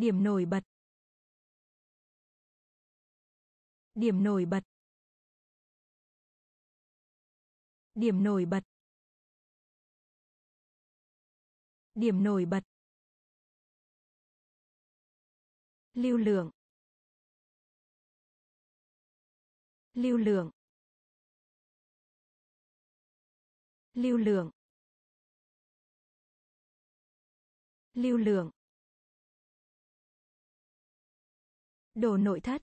Điểm nổi bật. Điểm nổi bật. Điểm nổi bật. Điểm nổi bật. Lưu lượng. Lưu lượng. Lưu lượng. Lưu lượng. Đồ nội thất.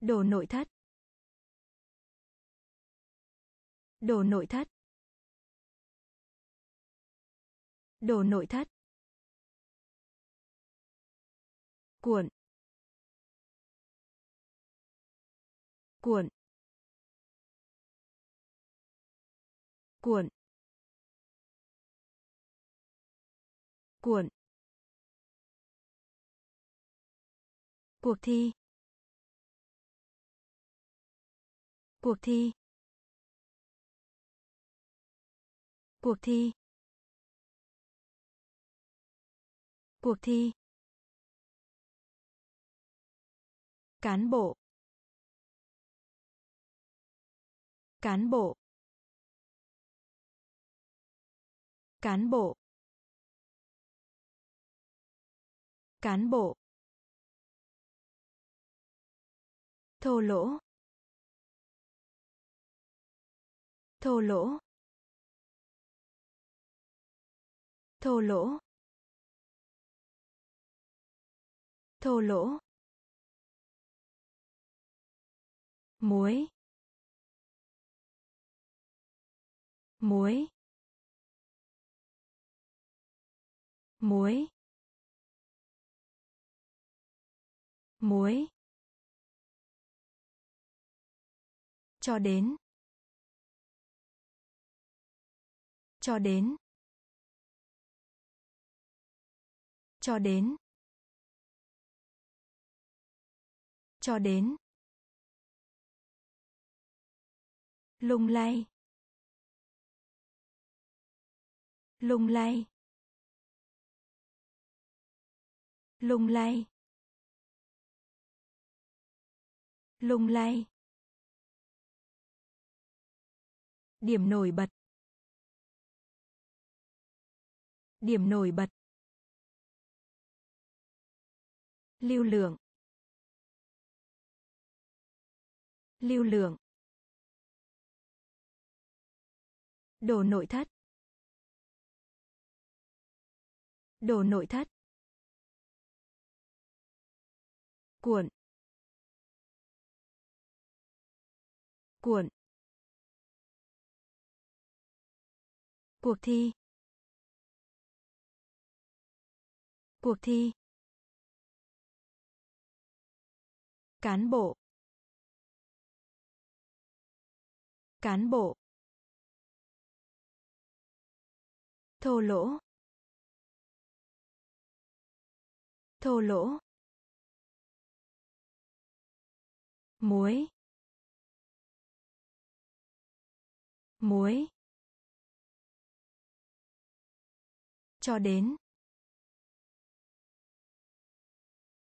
Đồ nội thất. Đồ nội thất. Đồ nội thất. Cuộn. Cuộn. Cuộn. Cuộn. Cuộc thi. Cuộc thi. Cuộc thi. Cuộc thi. Cán bộ. Cán bộ. Cán bộ. Cán bộ. Thô lỗ. Thô lỗ. Thô lỗ. Thô lỗ. muối muối muối muối cho đến. Cho đến. Cho đến. Cho đến. Lung lay. Lung lay. Lung lay. Lung lay. Điểm nổi bật. Điểm nổi bật. Lưu lượng. Lưu lượng. Đồ nội thất. Đồ nội thất. Cuộn. Cuộn. Cuộc thi. Cuộc thi. Cán bộ. Cán bộ. Thô lỗ. Thô lỗ. Muối. Muối. Cho đến.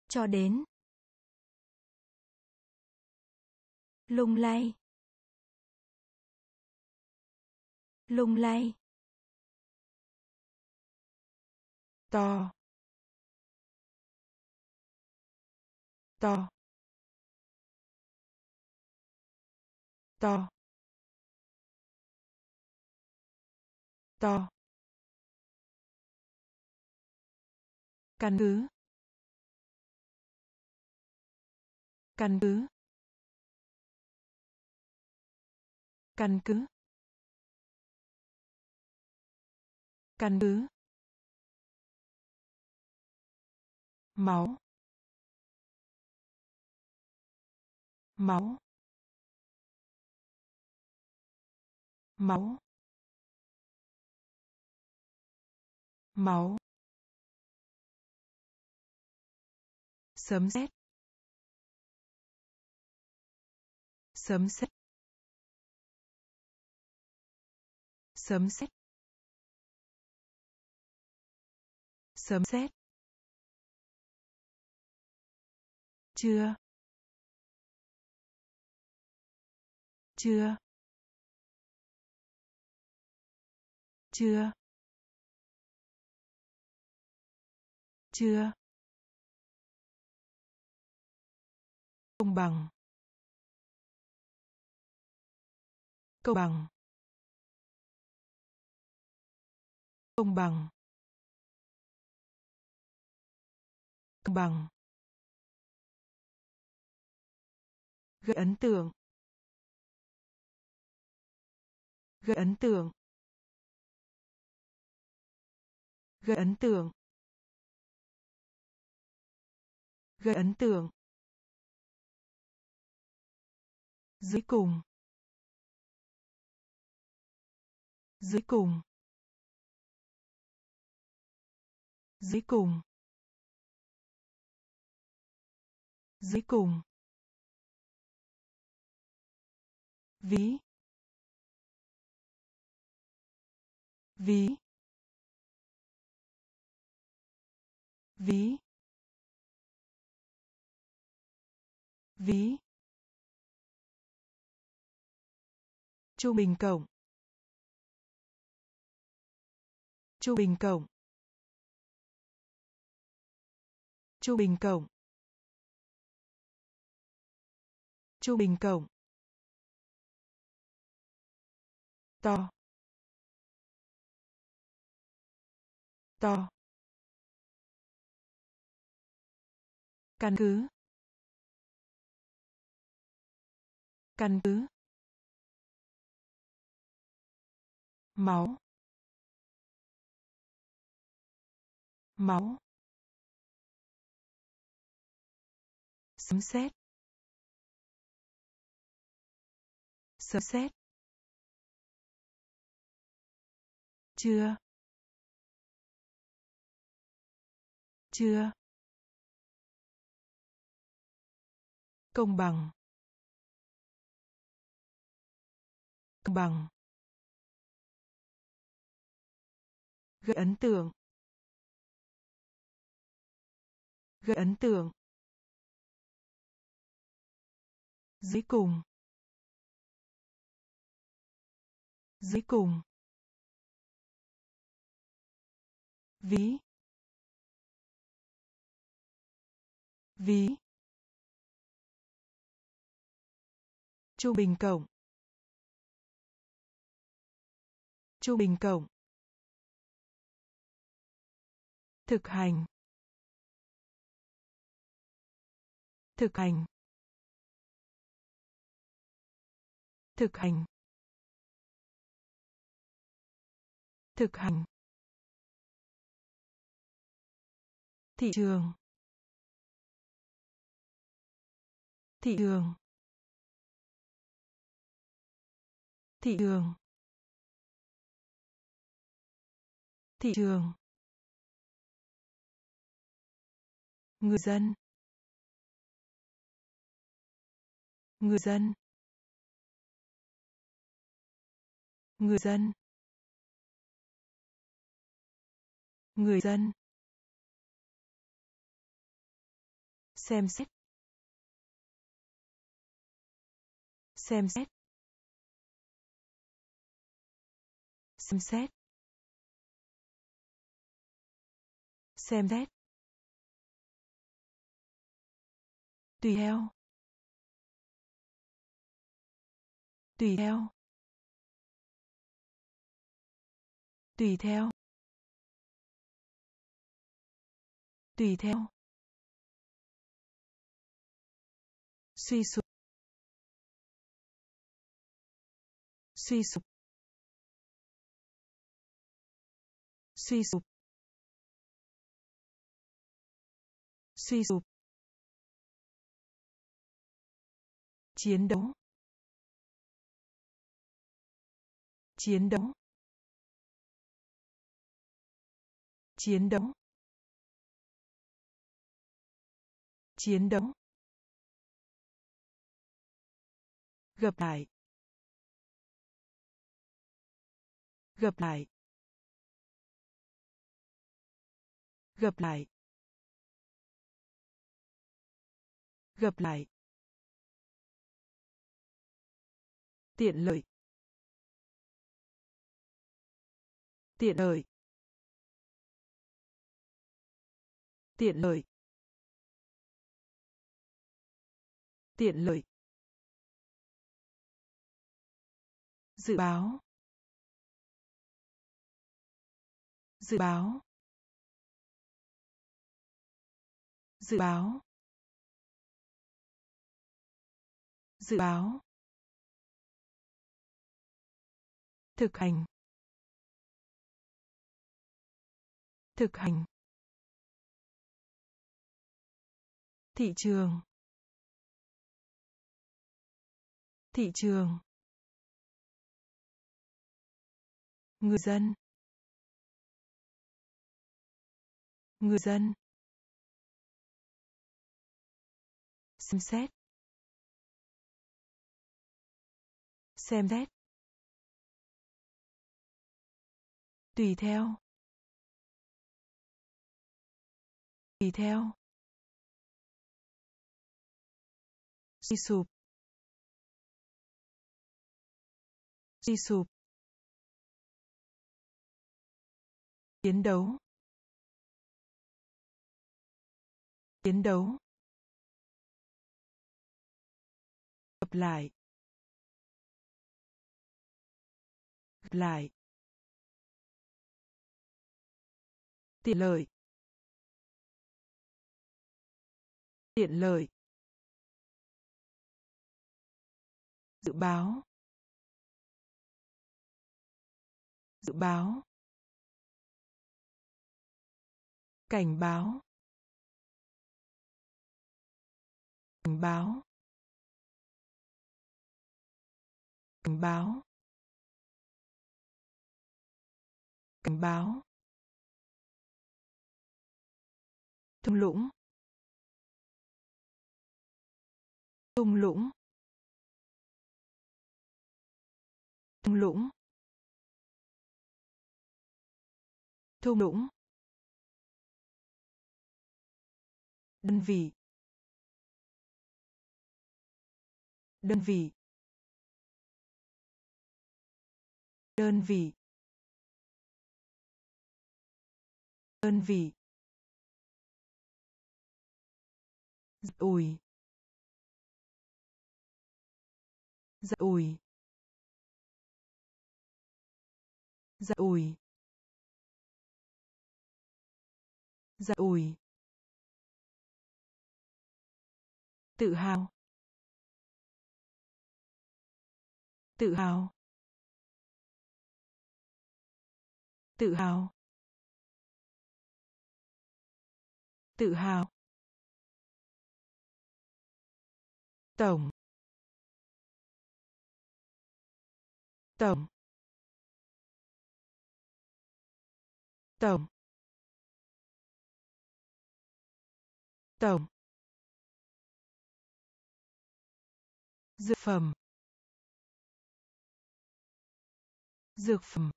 Cho đến. Lung lay. Lung lay. To. To. To. To. Căn cứ. Căn cứ. Căn cứ. Căn cứ. Máu. Máu. Máu. Máu. Sấm sét. Sấm sét. Sấm sét. Sấm sét. Chưa. Chưa. Chưa. Chưa. Công bằng. Công bằng. Công bằng. Công bằng. Gây ấn tượng. Gây ấn tượng. Gây ấn tượng. Gây ấn tượng. Dưới cùng. Dưới cùng. Dưới cùng. Dưới cùng. Ví. Ví. Ví. Ví. Trung bình cộng. Trung bình cộng. Trung bình cộng. Trung bình cộng. To. To. Căn cứ. Căn cứ. Máu. Máu. Sấm sét. Sấm sét. Chưa. Chưa. Công bằng. Công bằng. Gây ấn tượng. Gây ấn tượng. Dưới cùng. Dưới cùng. Ví. Ví. Trung bình cộng. Trung bình cộng. Thực hành. Thực hành. Thực hành. Thực hành. Thị trường. Thị trường. Thị trường. Thị trường. Người dân. Người dân. Người dân. Người dân. Xem xét. Xem xét. Xem xét. Xem xét. Tùy theo. Tùy theo. Tùy theo. Tùy theo. Suy sụp. Suy sụp. Suy sụp. Suy sụp. Chiến đấu. Chiến đấu. Chiến đấu. Chiến đấu. Gặp lại. Gặp lại. Gặp lại. Gặp lại. Tiện lợi. Tiện lợi. Tiện lợi. Tiện lợi. Dự báo. Dự báo. Dự báo. Dự báo. Thực hành. Thực hành. Thị trường. Thị trường. Người dân. Người dân. Xem xét. Xem xét. Tùy theo. Tùy theo. Suy sụp. Suy sụp. Chiến đấu. Chiến đấu. Gặp lại. Gặp lại. Tiện lợi. Tiện lợi. Dự báo. Dự báo. Cảnh báo. Cảnh báo. Cảnh báo. Cảnh báo. Thung lũng. Thung lũng. Thung lũng. Thung lũng. Đơn vị. Đơn vị. Đơn vị. Đơn vị. Ủi giật ủi giật ủi ủi tự hào. Tự hào. Tự hào. Tự hào. Tổng. Tổng. Tổng. Tổng. Dược phẩm. Dược phẩm.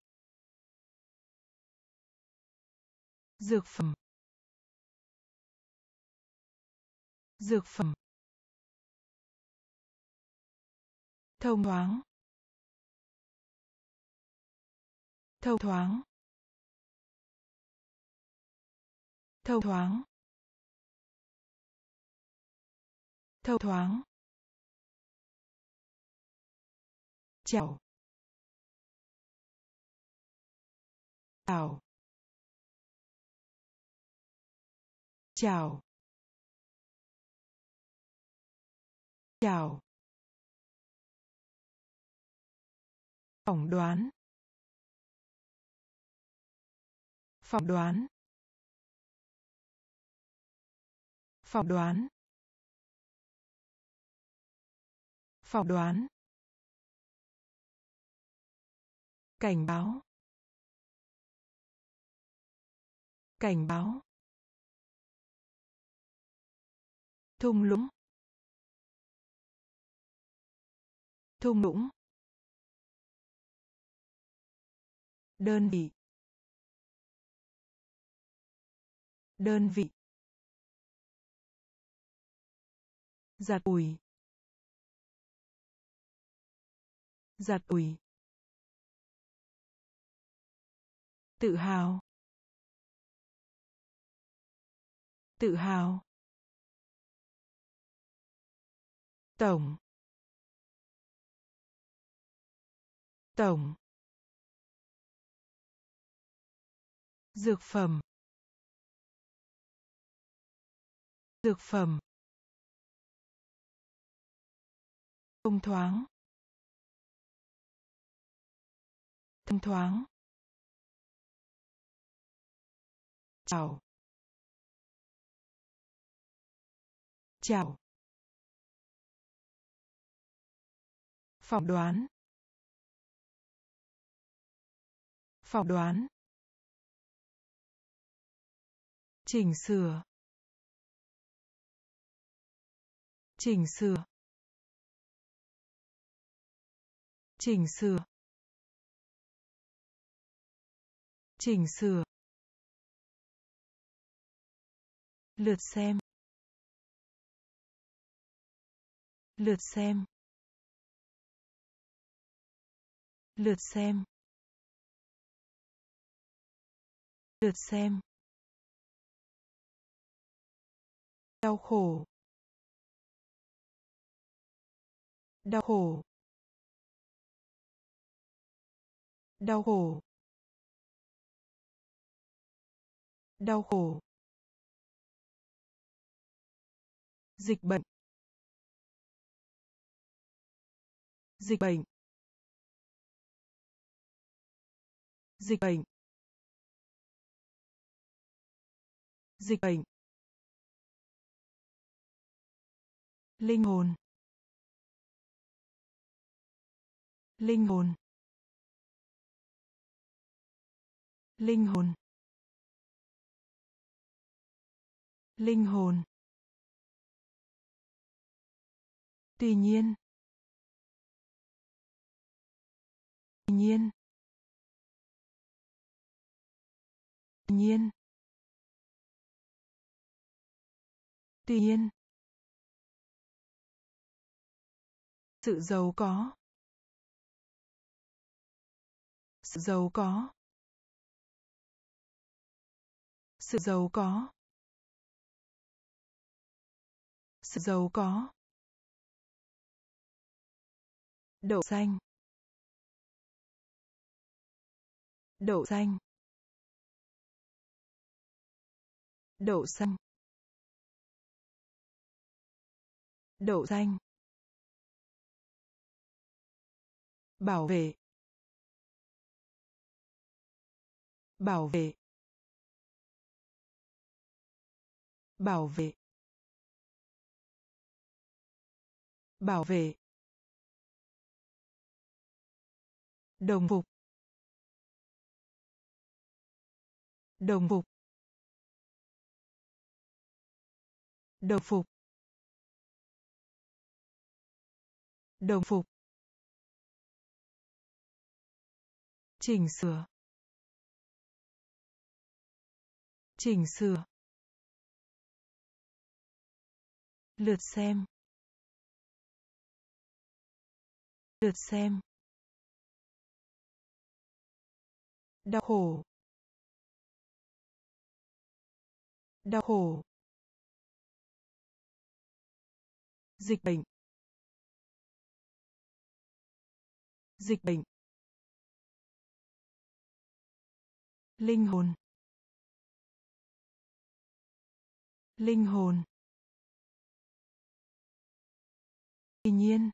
Dược phẩm. Dược phẩm. Thông thoáng. Thông thoáng. Thông thoáng. Thông thoáng. Chào. Chào. Chào. Chào. Phỏng đoán. Phỏng đoán. Phỏng đoán. Phỏng đoán. Cảnh báo. Cảnh báo. Thung lũng. Thung lũng. Đơn vị. Đơn vị. Giặt ủi. Giặt ủi. Tự hào. Tự hào. Tổng. Tổng. Dược phẩm. Dược phẩm. Thông thoáng. Thông thoáng. Chào chào phỏng đoán. Phỏng đoán. Chỉnh sửa. Chỉnh sửa. Chỉnh sửa. Chỉnh sửa. Lượt xem. Lượt xem. Lượt xem. Lượt xem. Đau khổ. Đau khổ. Đau khổ. Đau khổ. Dịch bệnh. Dịch bệnh. Dịch bệnh. Dịch bệnh. Linh hồn. Linh hồn. Linh hồn. Linh hồn. Tuy nhiên. Tuy nhiên. Tuy nhiên. Tuy nhiên. Sự giàu có. Sự giàu có. Sự giàu có. Sự giàu có. Đậu xanh. Đậu xanh. Đậu xanh. Đậu xanh. Bảo vệ bảo vệ bảo vệ bảo vệ, đồng phục đồng phục đồng phục đồng phục. Chỉnh sửa. Chỉnh sửa. Lượt xem. Lượt xem. Đau khổ. Đau khổ. Dịch bệnh. Dịch bệnh. Linh hồn. Linh hồn. Tuy nhiên.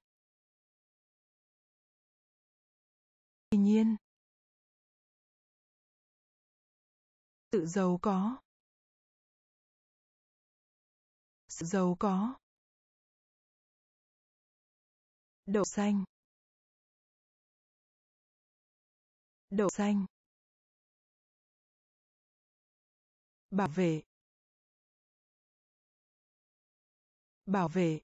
Tuy nhiên. Sự giàu có. Sự giàu có. Đậu xanh. Đậu xanh. Bảo vệ. Bảo vệ.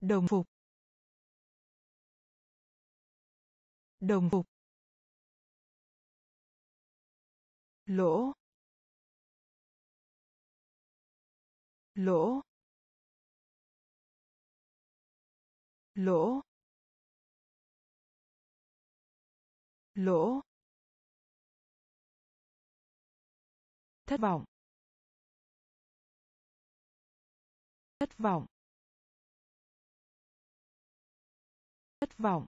Đồng phục. Đồng phục. Lỗ. Lỗ. Lỗ. Lỗ. Thất vọng. Thất vọng. Thất vọng.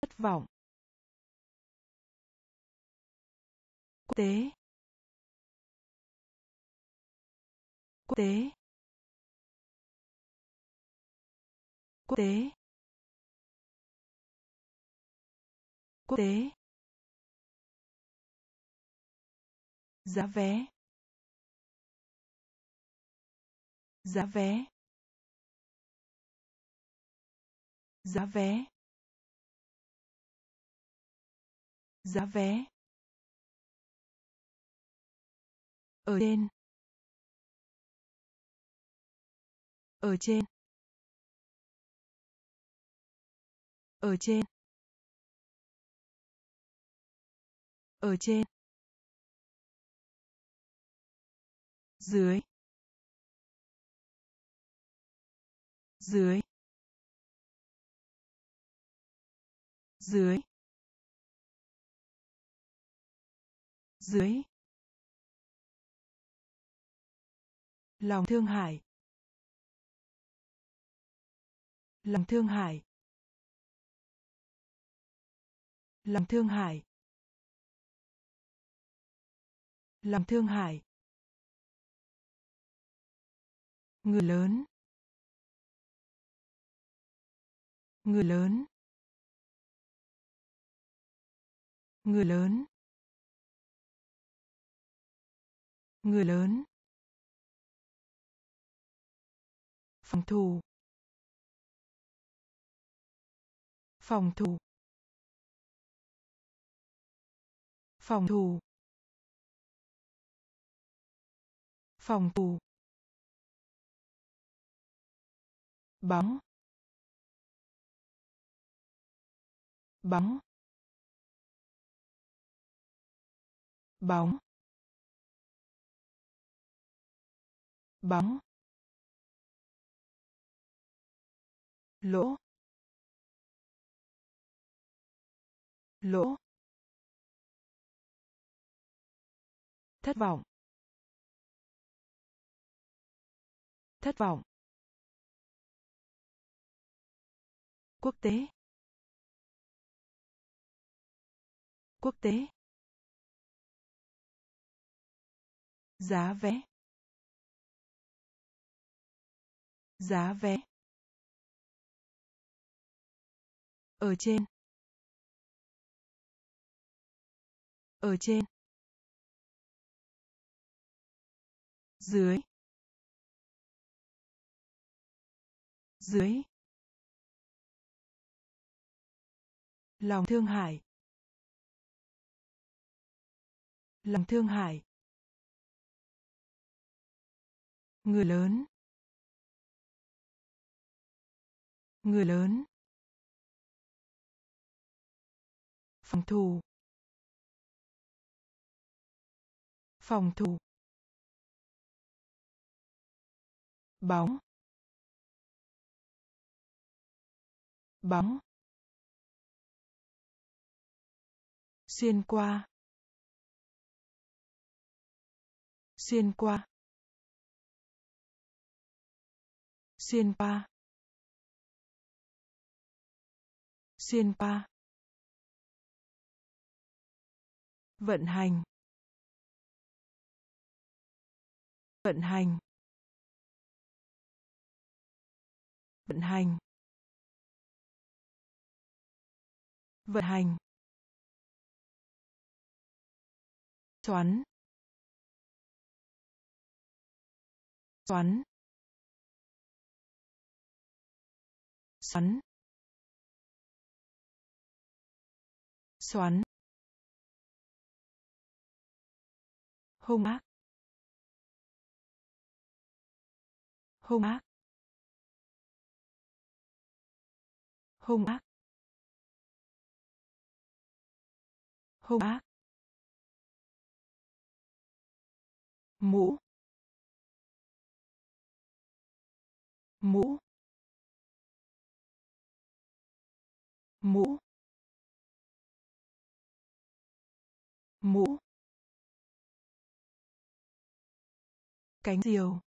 Thất vọng. Quốc tế. Quốc tế. Quốc tế. Quốc tế. Giá vé. Giá vé. Giá vé. Giá vé. Ở trên. Ở trên. Ở trên. Ở trên. Dưới dưới dưới dưới. Lòng thương hại. Lòng thương hại. Lòng thương hại. Lòng thương hại. Người lớn. Người lớn. Người lớn. Người lớn. Phòng thủ. Phòng thủ. Phòng thủ. Phòng thủ. Bóng bóng bóng bóng lỗ. Lỗ. Thất vọng. Thất vọng. Quốc tế quốc tế giá vé giá vé ở trên ở trên dưới dưới lòng thương hại. Lòng thương hại. Người lớn. Người lớn. Phòng thủ. Phòng thủ. Bóng. Bóng. Xuyên qua. Xuyên qua. Xuyên qua. Xuyên qua. Vận hành. Vận hành. Vận hành. Vận hành. Xoắn. Xoắn. Xoắn. Xoắn. Hung ác. Hung ác. Hung ác. Hung ác. Mũ. Mũ. Mũ. Mũ. Cánh diều.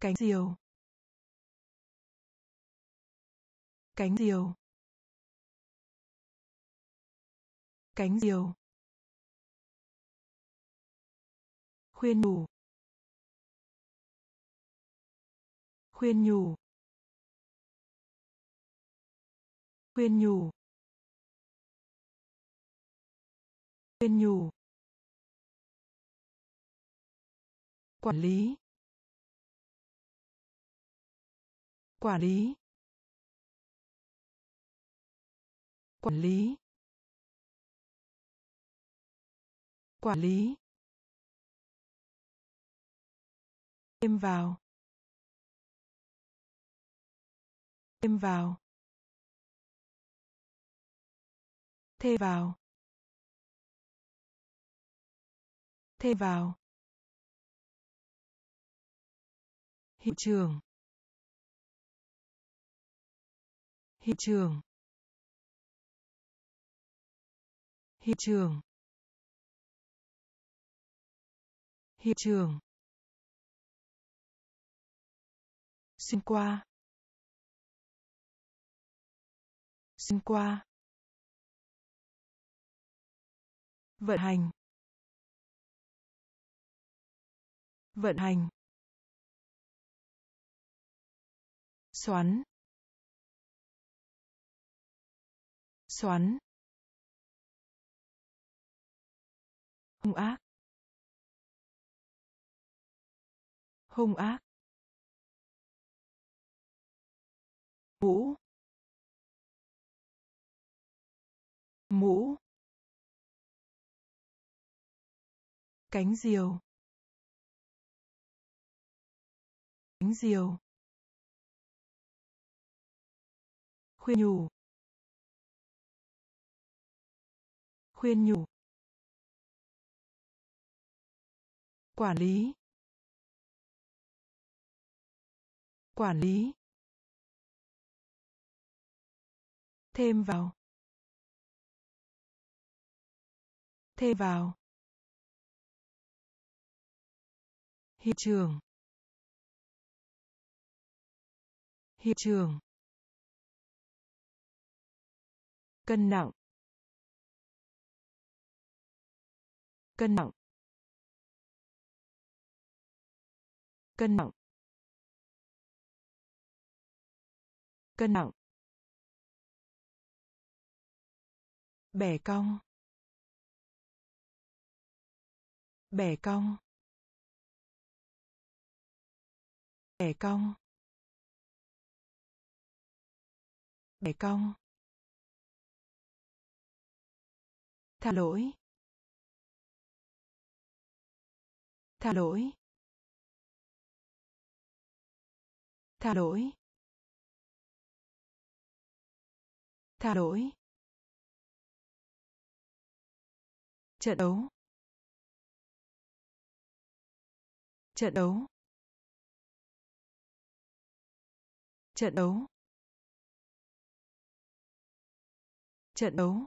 Cánh diều. Cánh diều. Cánh diều. Khuyên nhủ. Khuyên nhủ. Khuyên nhủ. Khuyên nhủ. Quản lý. Quản lý. Quản lý. Quản lý. Thêm vào. Thêm vào. Thêm vào. Thêm vào. Hiện trường hiện trường hiện trường hiện trường xuyên qua. Xuyên qua. Vận hành. Vận hành. Xoắn. Xoắn. Hung ác. Hung ác. Mũ. Mũ. Cánh diều. Cánh diều. Khuyên nhủ. Khuyên nhủ. Quản lý. Quản lý. Thêm vào. Thêm vào. Hiện trường. Hiện trường. Cân nặng. Cân nặng. Cân nặng. Cân nặng. Bẻ cong. Bẻ cong. Bẻ cong. Bẻ cong. Tha lỗi. Tha lỗi. Tha lỗi. Tha lỗi. Trận đấu. Trận đấu. Trận đấu. Trận đấu.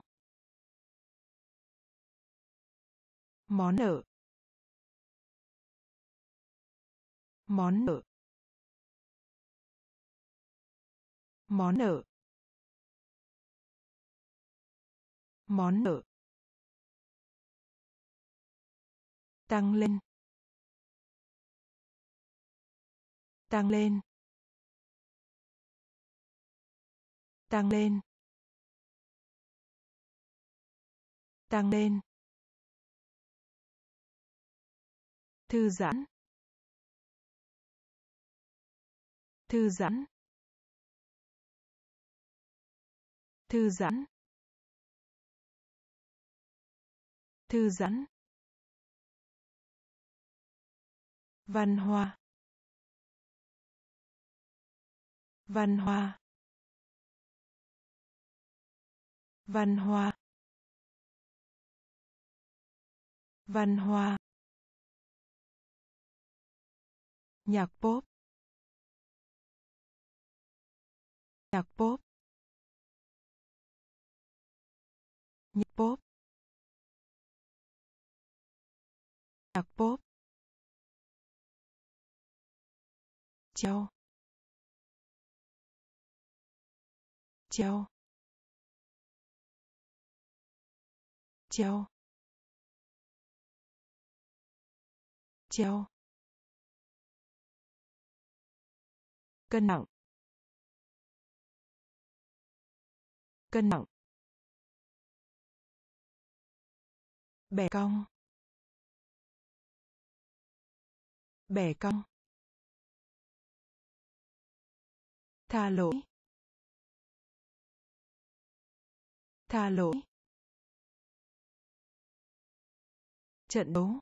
Món nợ. Món nợ. Món nợ. Món nợ. Tăng lên. Tăng lên. Tăng lên. Tăng lên. Thư giãn. Thư giãn. Thư giãn. Thư giãn. Văn hoa. Văn hoa. Văn hoa. Văn hoa. Nhạc pop. Nhạc pop. Nhạc pop. Nhạc pop. Treo treo treo treo cân nặng. Cân nặng. Bẻ cong. Bẻ cong. Tha lỗi. Tha lỗi. Trận đấu.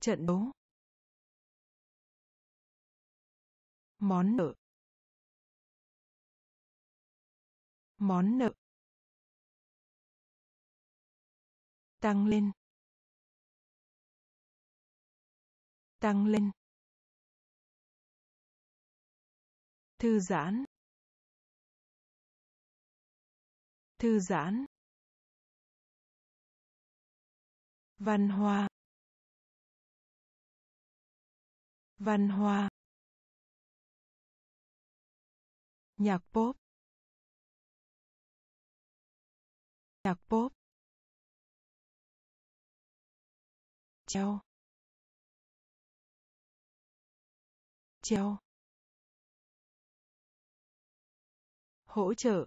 Trận đấu. Món nợ. Món nợ. Tăng lên. Tăng lên. Thư giãn. Thư giãn. Văn hoa. Văn hoa. Nhạc pop. Nhạc pop. Treo. Treo. Hỗ trợ.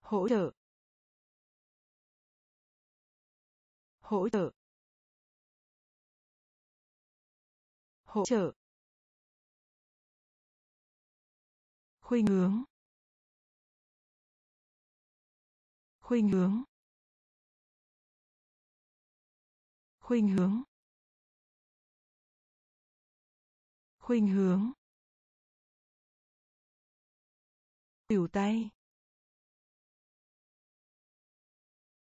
Hỗ trợ. Hỗ trợ. Hỗ trợ. Khuynh hướng. Khuynh hướng. Khuynh hướng. Khuynh hướng. Khuỷu tay.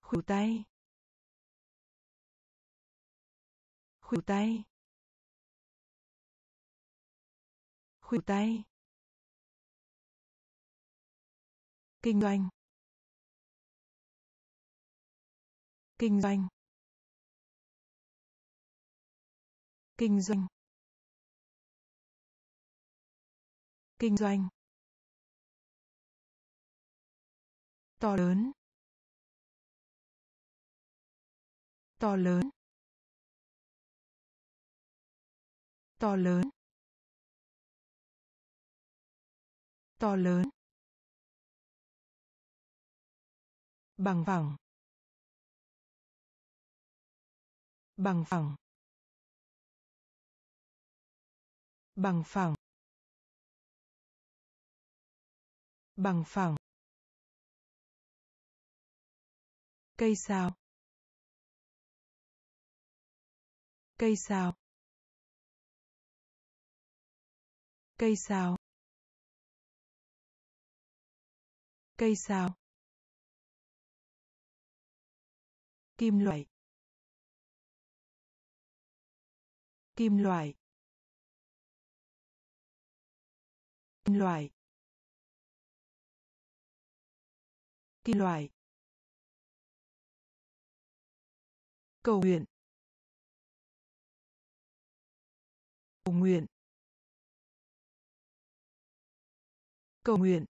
Khuỷu tay. Khuỷu tay. Khuỷu tay. Kinh doanh. Kinh doanh. Kinh doanh. Kinh doanh. To lớn. to lớn. to lớn. to lớn. bằng phẳng. bằng phẳng. bằng phẳng. bằng phẳng. Cây sao cây sao cây sao cây sao kim loại. Kim loại. Kim loại. Kim loại. Cầu nguyện. Cầu nguyện. Cầu nguyện.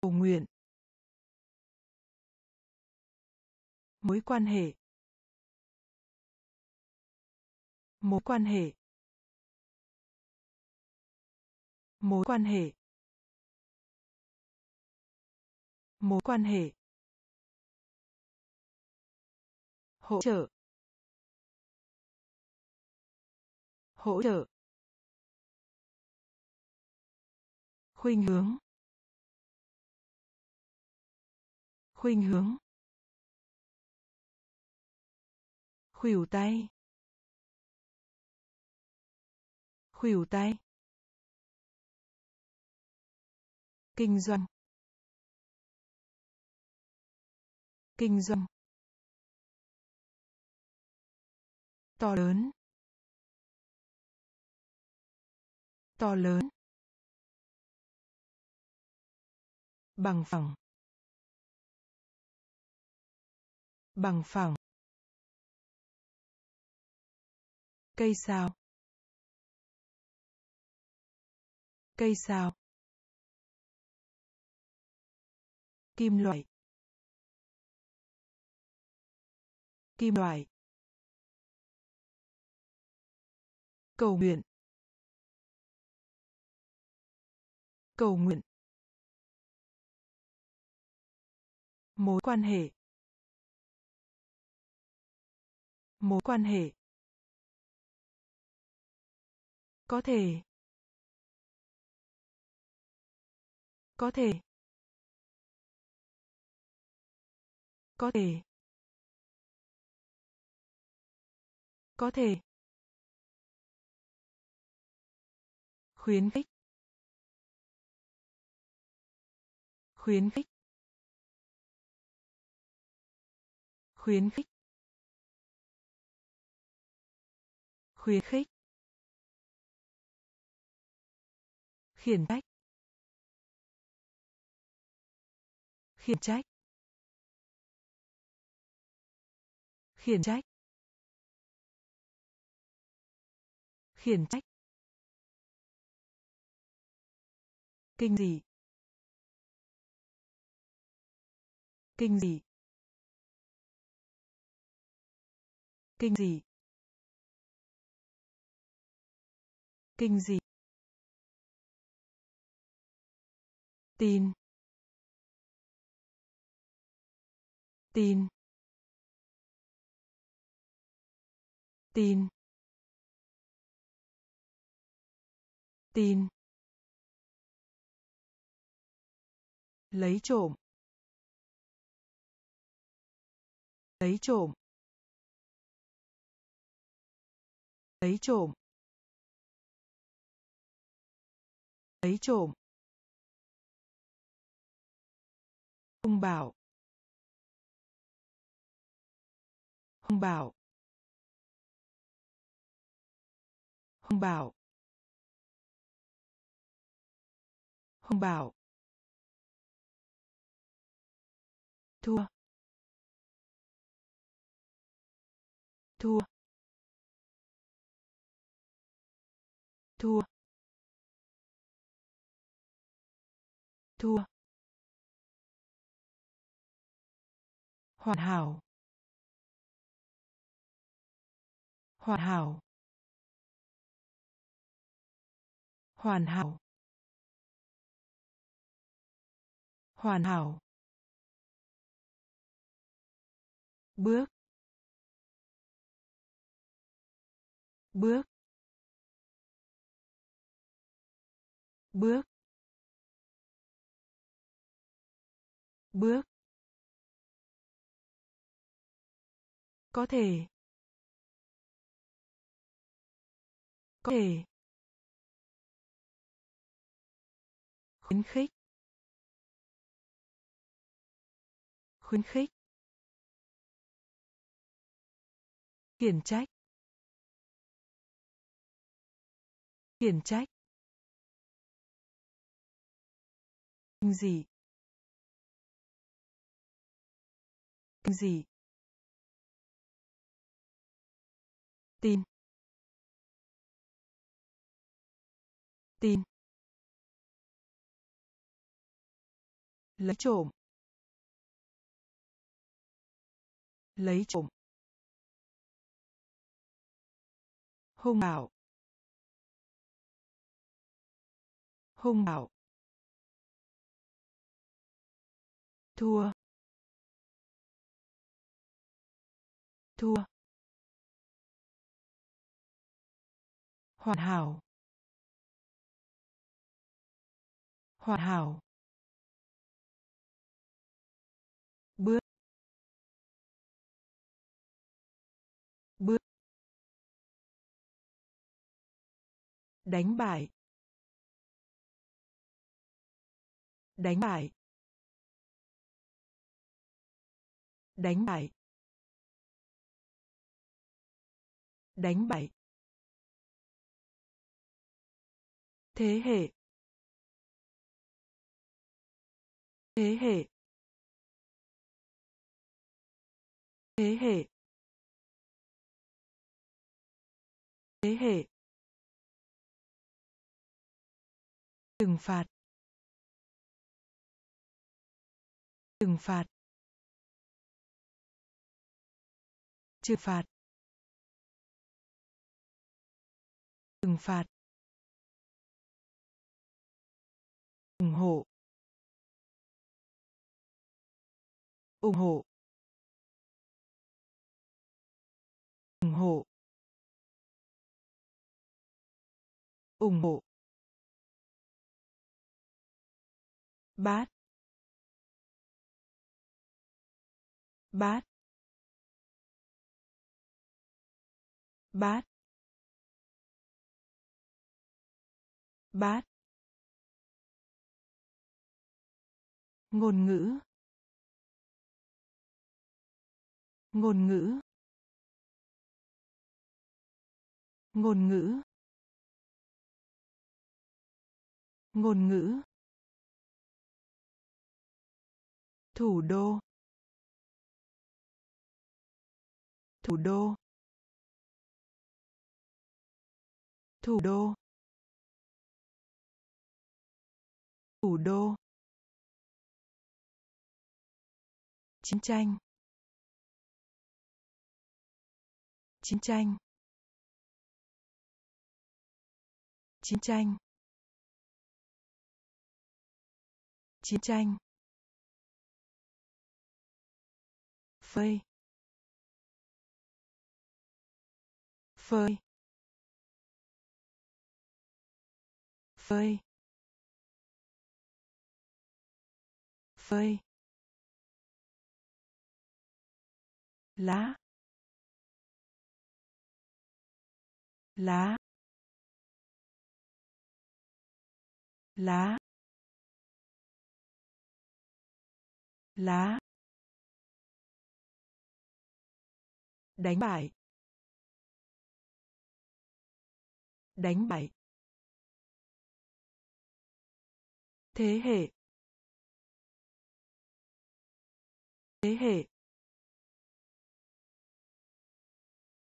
Cầu nguyện. Mối quan hệ. Mối quan hệ. Mối quan hệ. Mối quan hệ. Hỗ trợ. Hỗ trợ. Khuynh hướng. Khuynh hướng. Khuỷu tay. Khuỷu tay. Kinh doanh. Kinh doanh. To lớn. to lớn. bằng phẳng. bằng phẳng. cây sao cây sao kim loại. kim loại. Cầu nguyện. Cầu nguyện. Mối quan hệ. Mối quan hệ. Có thể. Có thể. Có thể. Có thể. Khuyến khích. Khuyến khích. Khuyến khích. Khuyến khích. Khiển trách. Khiển trách. Khiển trách. Khiển trách. Kinh dị. Kinh dị. Kinh dị. Kinh dị. Tin. Tin. Tin. Tin. Lấy trộm. Lấy trộm. Lấy trộm. Lấy trộm. Hung bảo hung bảo hung bảo hung bảo thua. Thua. Thua. Thua. Hoàn hảo. Hoàn hảo. Hoàn hảo. Hoàn hảo. Bước. Bước. Bước. Bước. Có thể. Có thể. Khuyến khích. Khuyến khích. Khiển trách. Khiển trách. Kinh dị kinh dị tin. Tin. Lấy trộm. Lấy trộm. Hung bạo. Hung bạo. Thua. Thua. Hoàn hảo. Hoàn hảo. Đánh bại. Đánh bại. Đánh bại. Đánh bại. Thế hệ. Thế hệ. Thế hệ. Thế hệ. Trừng phạt. Trừng phạt. Trừng phạt. Trừng phạt. Ủng hộ. Ủng hộ. Ủng hộ. Ủng hộ. Bát. Bát. Bát. Bát. Ngôn ngữ. Ngôn ngữ. Ngôn ngữ. Ngôn ngữ. Thủ đô. Thủ đô. Thủ đô. Thủ đô. Chiến tranh. Chiến tranh. Chiến tranh. Chiến tranh. Phơi. Phơi. Phơi. Phơi. Lá. Lá. Lá. Lá. Đánh bại. Đánh bại. Thế hệ. Thế hệ.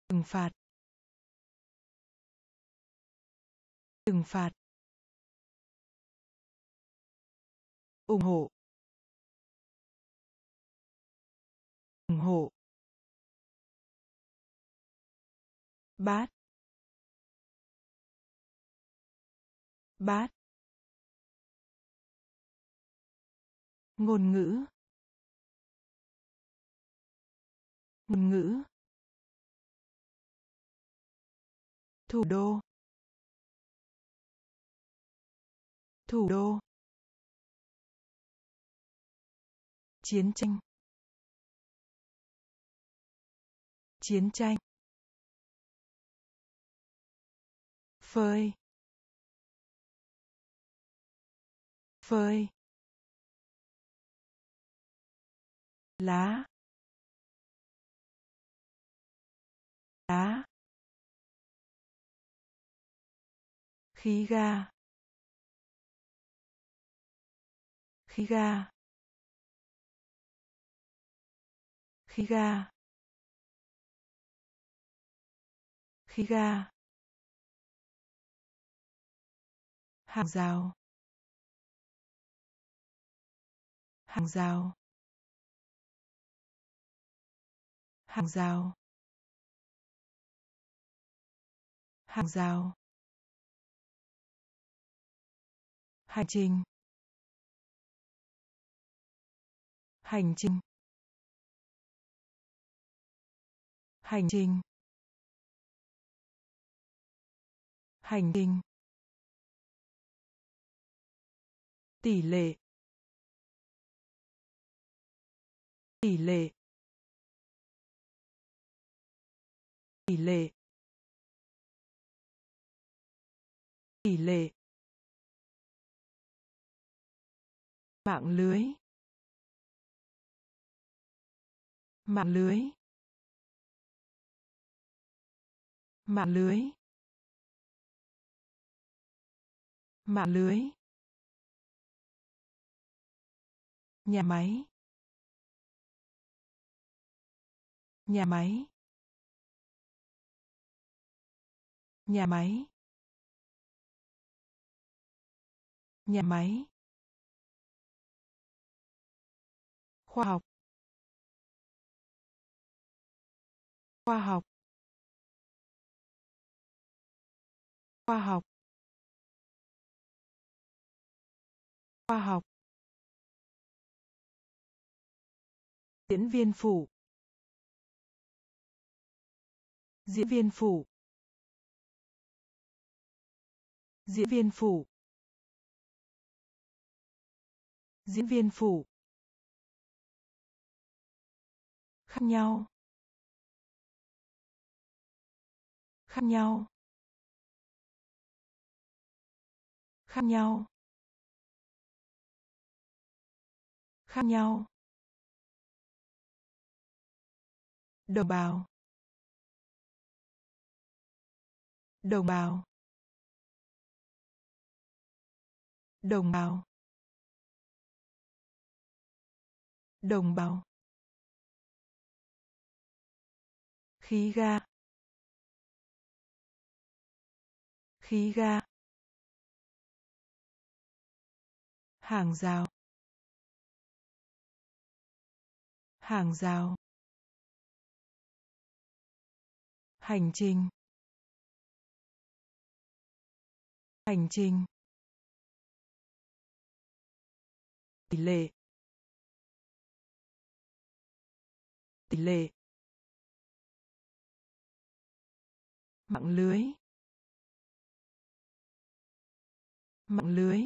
Trừng phạt. Trừng phạt. Ủng hộ. Ủng hộ. Bát. Bát. Ngôn ngữ. Ngôn ngữ. Thủ đô. Thủ đô. Chiến tranh. Chiến tranh. Phơi. Phơi. Lá. Lá. Khí ga. Khí ga. Khí ga. Khí ga. Hàng rào. Hàng rào. Hàng rào. Hàng rào. Hành trình. Hành trình. Hành trình. Hành trình. Tỷ lệ. Tỷ lệ. Tỷ lệ. Tỷ lệ. Mạng lưới. Mạng lưới. Mạng lưới. Mạng lưới. Nhà máy. Nhà máy. Nhà máy. Nhà máy. Khoa học. Khoa học. Khoa học. Khoa học. Diễn viên phụ. Diễn viên phụ. Diễn viên phụ. Diễn viên phụ. Khác nhau. Khác nhau. Khác nhau. Khác nhau. Đồng bào. Đồng bào. Đồng bào. Đồng bào. Khí ga. Khí ga. Hàng rào. Hàng rào. Hành trình. Hành trình. Tỷ lệ. Tỷ lệ. Mạng lưới. Mạng lưới.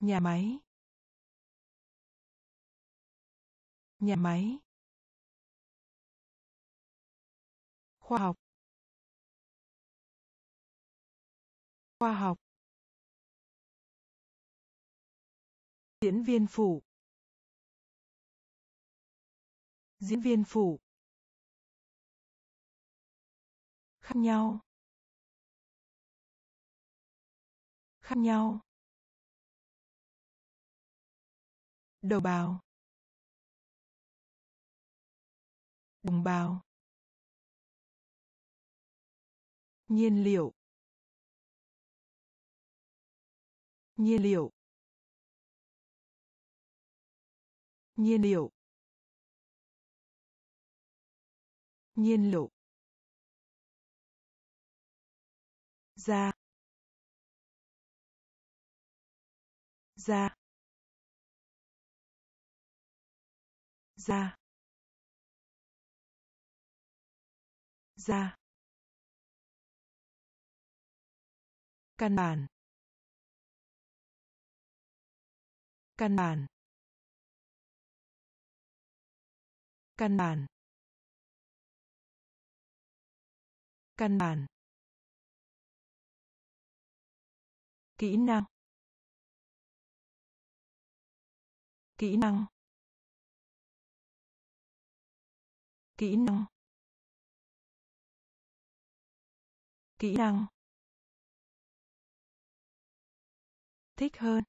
Nhà máy. Nhà máy. Khoa học. Khoa học. Diễn viên phụ. Diễn viên phụ. Khác nhau. Khác nhau. Đầu bào. Đồng bào. Nhiên liệu. Nhiên liệu. Nhiên liệu. Nhiên liệu. Ra ra ra ra căn bản. Căn bản. Căn bản. Căn bản. Kỹ năng. Kỹ năng. Kỹ năng. Kỹ năng. Thích hơn.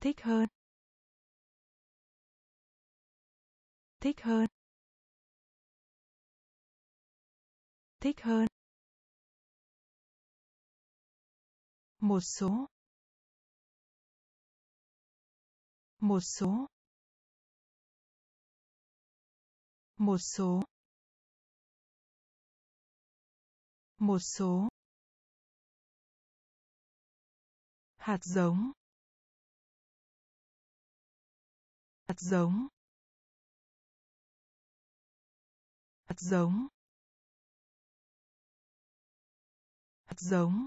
Thích hơn. Thích hơn. Thích hơn. Một số. Một số. Một số. Một số. Hạt giống. Hạt giống. Hạt giống. Hạt giống.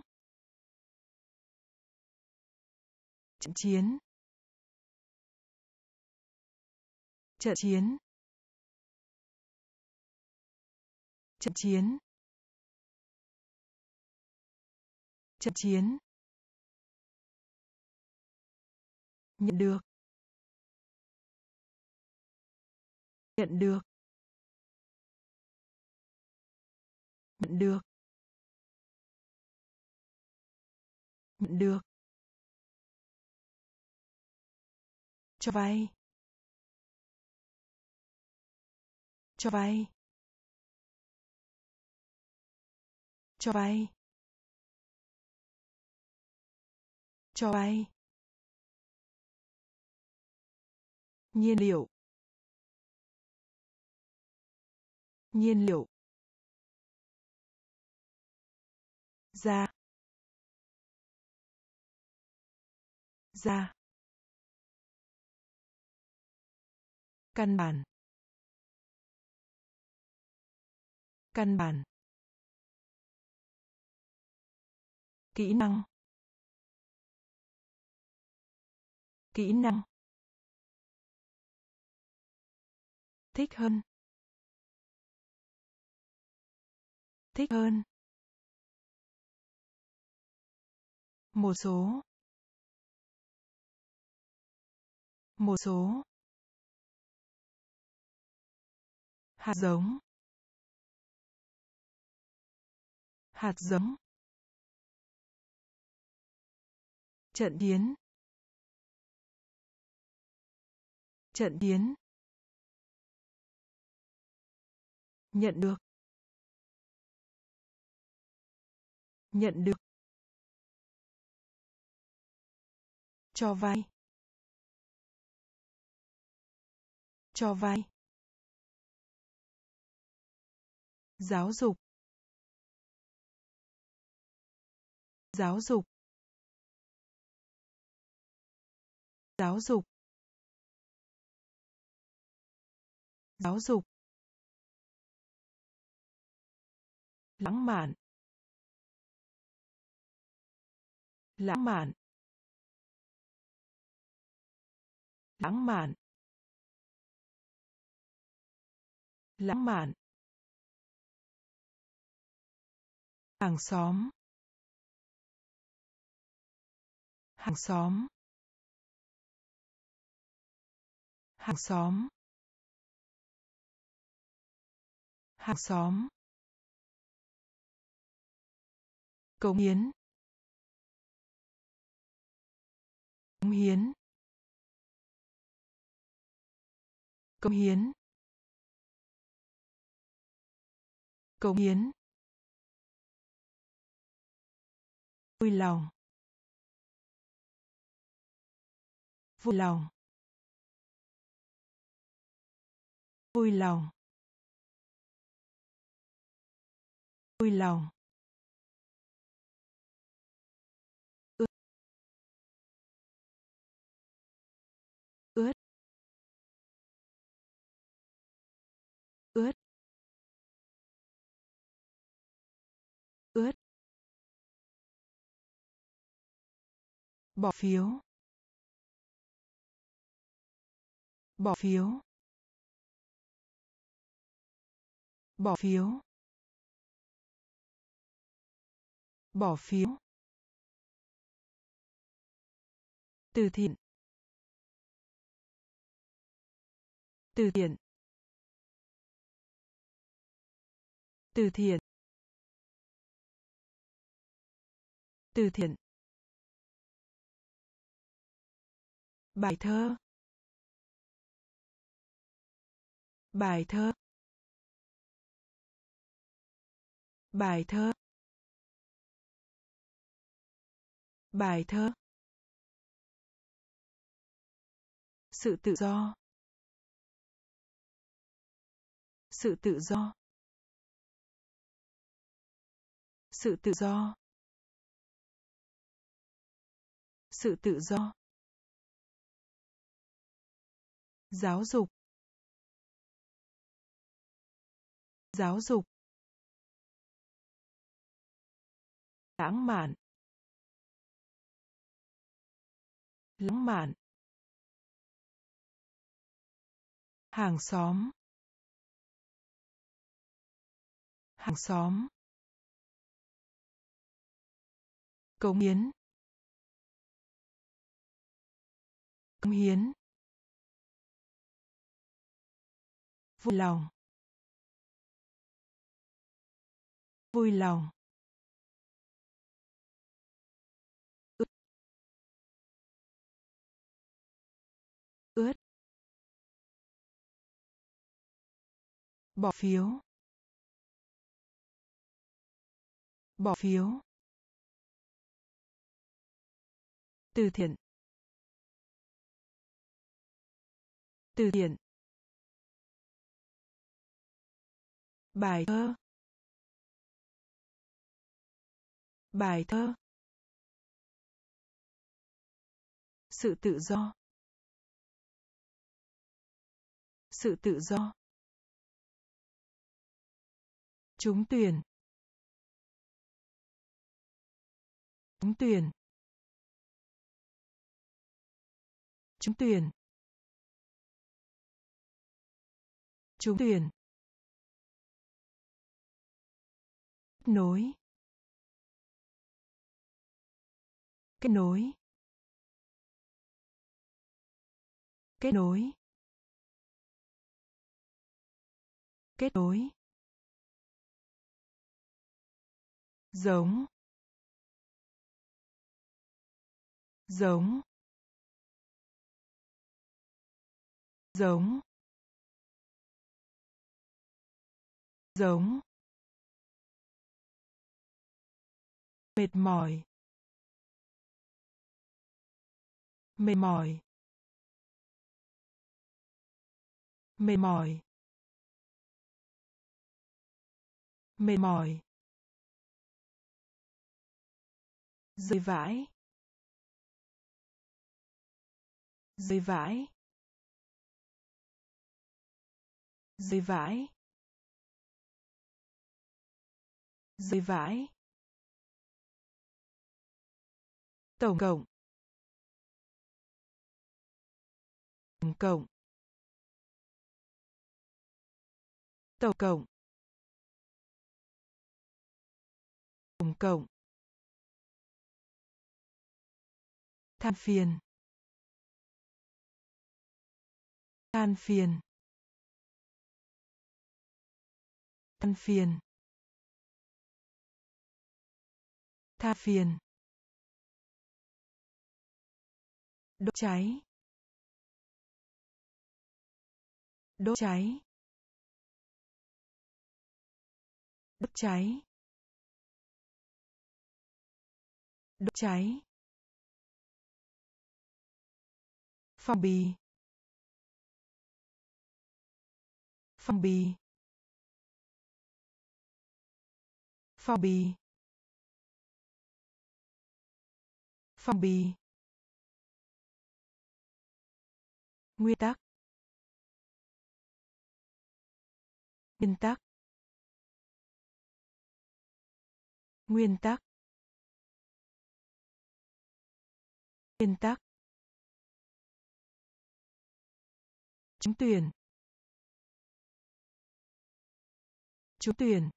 Trận chiến. Trận chiến. Trận chiến. Trận chiến. Nhận được. Nhận được. Nhận được. Nhận được. Cho vay. Cho vay. Cho vay. Cho vay. Nhiên liệu nhiên liệu ra ra căn bản căn bản kỹ năng kỹ năng thích hơn. Thích hơn. Một số. Một số. Hạt giống. Hạt giống. Trận chiến trận chiến nhận được. Nhận được. Cho vay cho vay giáo dục. Giáo dục. Giáo dục. Giáo dục. Lãng mạn. Lãng mạn. Lãng mạn. Lãng mạn. Hàng xóm. Hàng xóm. Hàng xóm. Hàng xóm. Cống hiến. Cống hiến. Cống hiến. Cống hiến. Vui lòng. Vui lòng. Vui lòng. Vui lòng. Bỏ phiếu. Bỏ phiếu. Bỏ phiếu. Bỏ phiếu. Từ thiện. Từ thiện. Từ thiện. Từ thiện. Bài thơ. Bài thơ. Bài thơ. Bài thơ. Sự tự do. Sự tự do. Sự tự do. Sự tự do. Giáo dục. Giáo dục. Lãng mạn. Lãng mạn. Hàng xóm. Hàng xóm. Cống hiến. Cống hiến. Vui lòng. Vui lòng. Ướt ướt bỏ phiếu. Bỏ phiếu. Từ thiện. Từ thiện. Bài thơ. Bài thơ. Sự tự do. Sự tự do. Trúng tuyển. Trúng tuyển. Trúng tuyển. Trúng tuyển. Nối. Kết nối. Kết nối. Kết nối. Giống. Giống. Giống. Giống. Mệt mỏi. Mệt mỏi. Mệt mỏi. Mệt mỏi. Rơi vãi. Rơi vãi. Rơi vãi. Rơi vãi. Tổng cộng. Tổng cộng. Tổng cộng. Tổng cộng. Than phiền. Than phiền. Than phiền. Than phiền. Đốt cháy. Đốt cháy. Đốt cháy. Đốt cháy. Phong bì. Phong bì. Phong bì. Phong bì. Nguyên tắc nguyên tắc nguyên tắc nguyên tắc. Trúng tuyển. Trúng tuyển.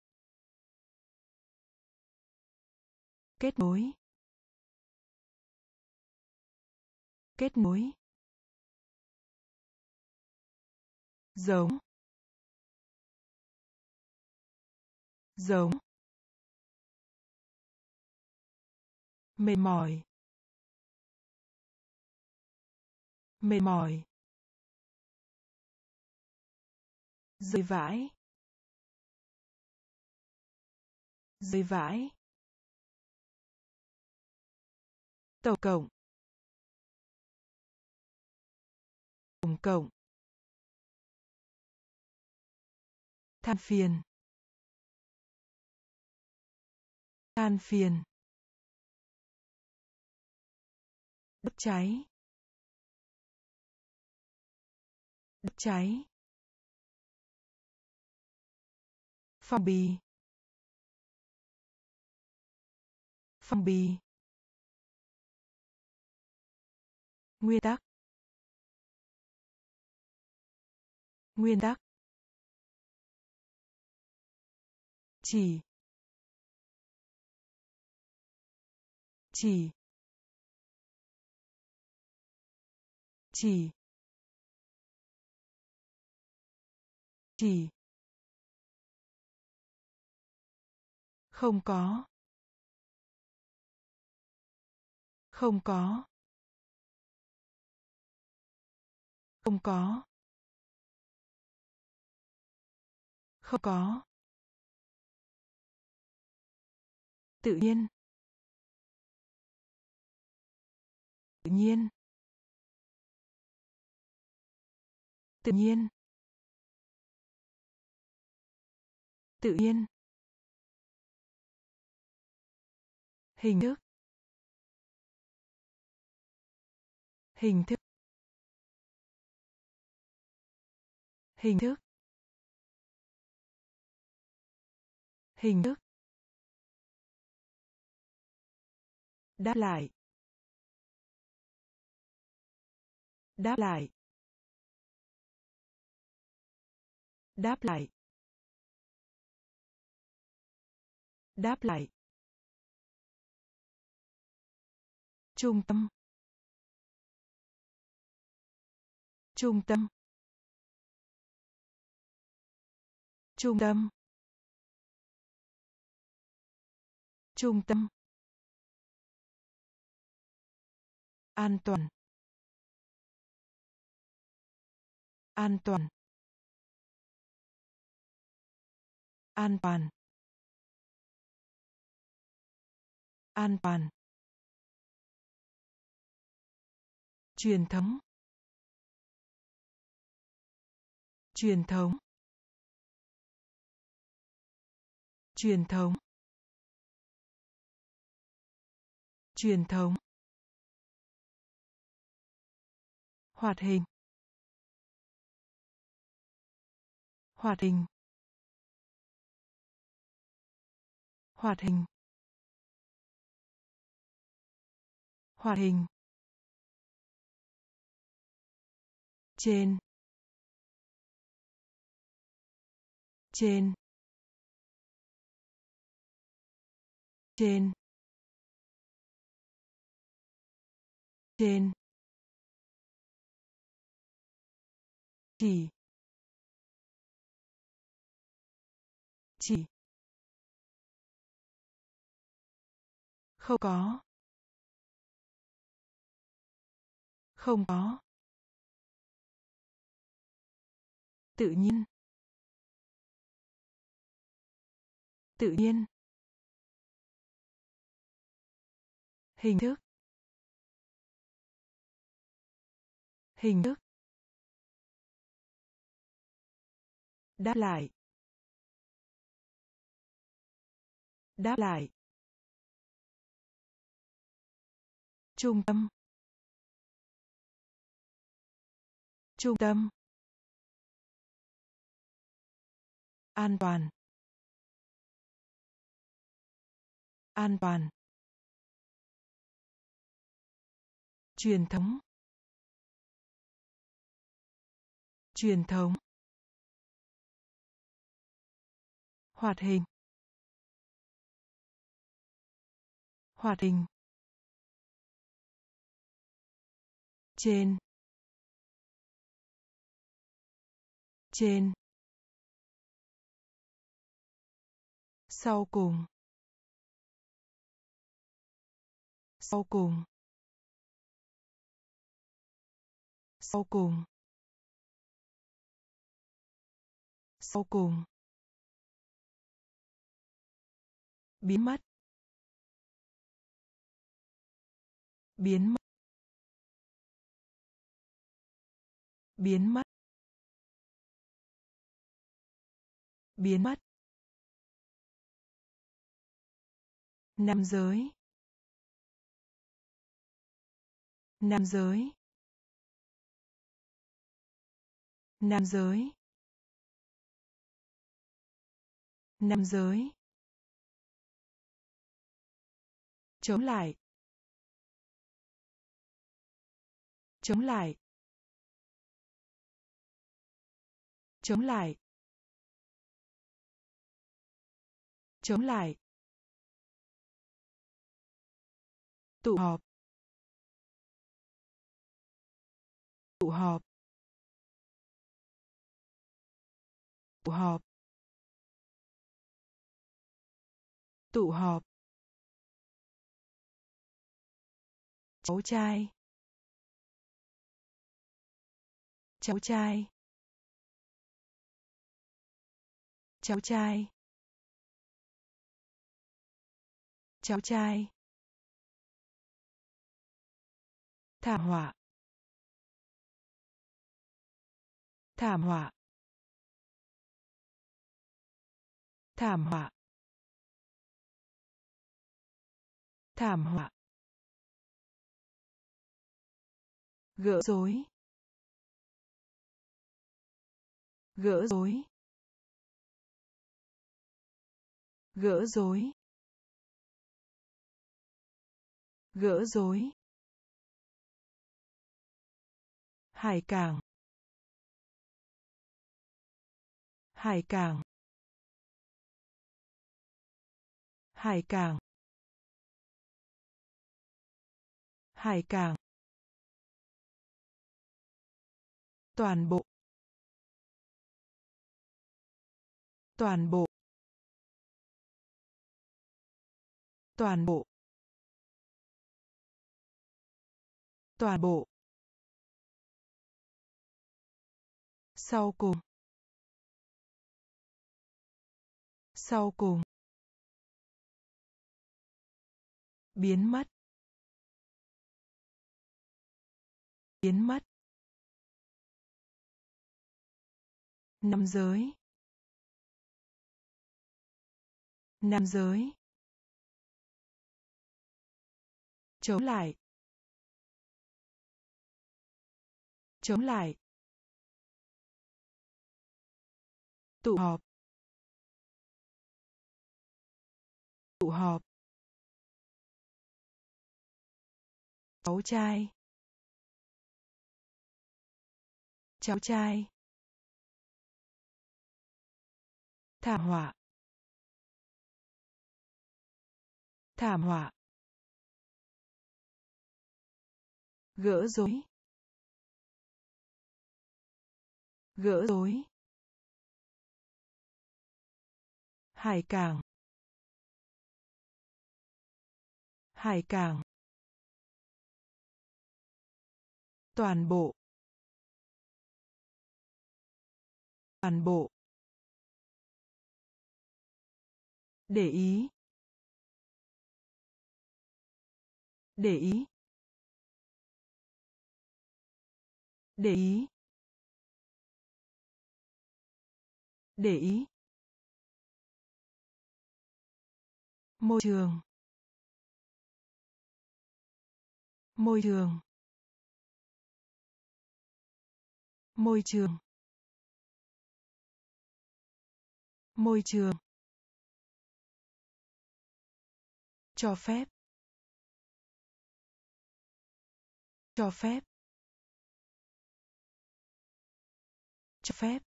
Kết nối. Kết nối. Giống. Giống. Mệt mỏi. Mệt mỏi. Rơi vãi. Rơi vãi. Tổng cộng. Tổng cộng. Than phiền. Than phiền. Đốt cháy. Đốt cháy. Phong bì. Phong bì. Nguyên tắc. Nguyên tắc. Chỉ. Chỉ. Chỉ. Chỉ. Không có. Không có. Không có. Không có. Tự nhiên. Tự nhiên. Tự nhiên. Tự nhiên. Hình thức. Hình thức. Hình thức. Hình thức. Đáp lại. Đáp lại. Đáp lại. Đáp lại. Trung tâm. Trung tâm. Trung tâm. Trung tâm. An toàn. An toàn. An toàn. An toàn. Truyền thống. Truyền thống. Truyền thống. Truyền thống. Hoạt hình. Hoạt hình. Hoạt hình. Hoạt hình. Trên. Trên. Trên. Trên. Chỉ. Chỉ. Không có. Không có. Tự nhiên. Tự nhiên. Hình thức. Hình thức. Đáp lại. Đáp lại. Trung tâm. Trung tâm. An toàn. An toàn. Truyền thống. Truyền thống. Hoạt hình. Hoạt hình. Trên. Trên. Sau cùng. Sau cùng. Sau cùng. Sau cùng. Biến mất. Biến mất. Biến mất. Biến mất. Nam giới. Nam giới. Nam giới. Nam giới. Chống lại. Chống lại. Chống lại. Chống lại. Tụ họp. Tụ họp. Tụ họp. Tụ họp. Cháu trai. Cháu trai. Cháu trai. Cháu trai. Thảm họa. Thảm họa. Thảm họa. Thảm họa. Gỡ rối. Gỡ rối. Gỡ rối. Gỡ rối. Hải cảng. Hải cảng. Hải cảng. Hải cảng. Toàn bộ. Toàn bộ. Toàn bộ. Toàn bộ. Sau cùng. Sau cùng. Biến mất. Biến mất. Nam giới. Nam giới. Chống lại. Chống lại. Tụ họp. Tụ họp. Cháu trai. Cháu trai. Thảm họa. Thảm họa. Gỡ rối. Gỡ rối. Hải cảng. Hải cảng. Toàn bộ. Toàn bộ. Để ý. Để ý. Để ý. Để ý. Môi trường. Môi trường. Môi trường. Môi trường. Cho phép. Cho phép. Cho phép.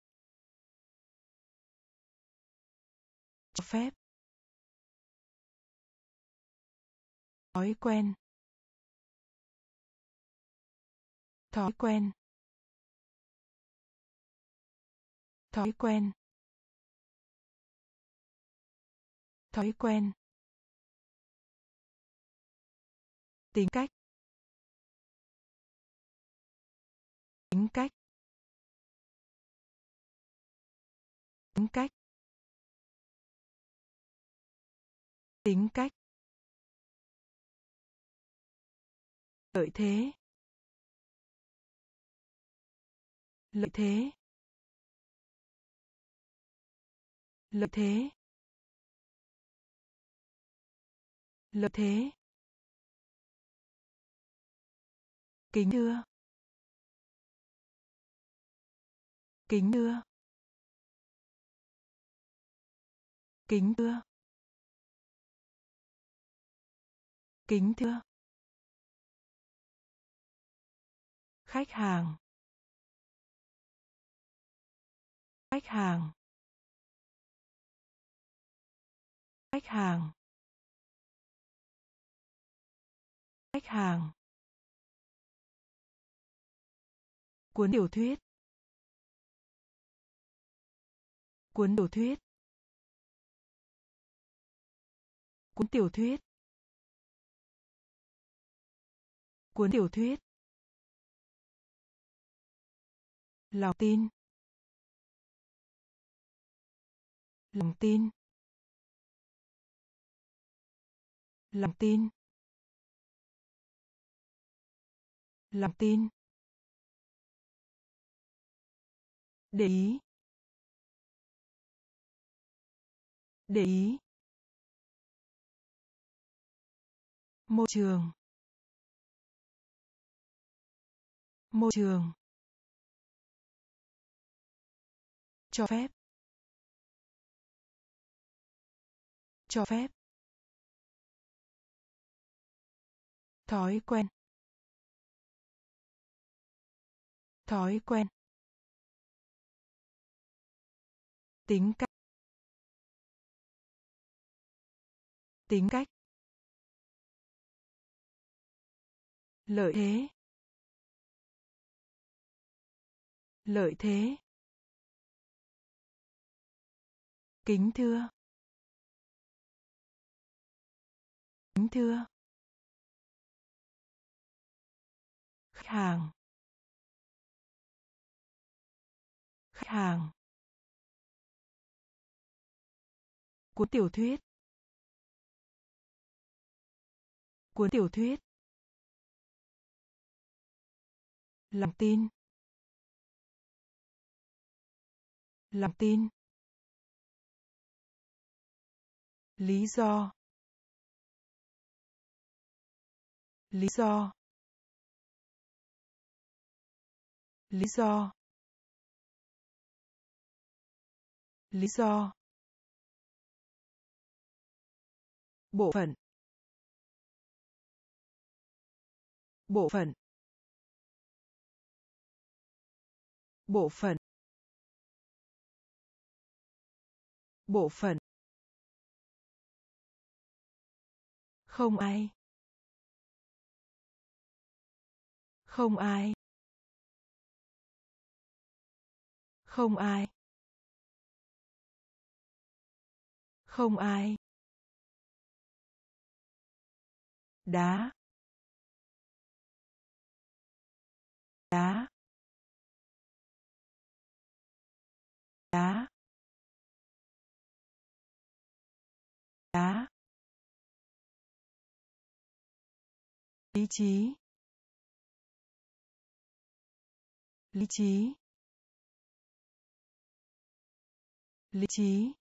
Cho phép. Thói quen. Thói quen. Thói quen. Thói quen. Tính cách. Tính cách. Tính cách. Tính cách. Lợi thế. Lợi thế. Lợi thế. Lợi thế. Kính thưa. Kính thưa. Kính thưa. Kính thưa. Khách hàng. Khách hàng. Khách hàng. Khách hàng. Cuốn tiểu thuyết. Cuốn tiểu thuyết. Cuốn tiểu thuyết. Cuốn tiểu thuyết. Lòng tin. Lòng tin. Lòng tin. Lòng tin. Để ý. Để ý. Môi trường. Môi trường. Cho phép. Cho phép. Thói quen. Thói quen. Tính cách. Tính cách. Lợi thế. Lợi thế. Kính thưa. Kính thưa. Khách hàng. Khách hàng. Cuốn tiểu thuyết. Cuốn tiểu thuyết. Lòng tin. Lòng tin. Lý do. Lý do. Lý do. Lý do. Bộ phận. Bộ phận. Bộ phận. Bộ phận. Không ai. Không ai. Không ai. Không ai. Đá. Đá. Đá. Đá. Lý trí. Lý trí. Lý trí.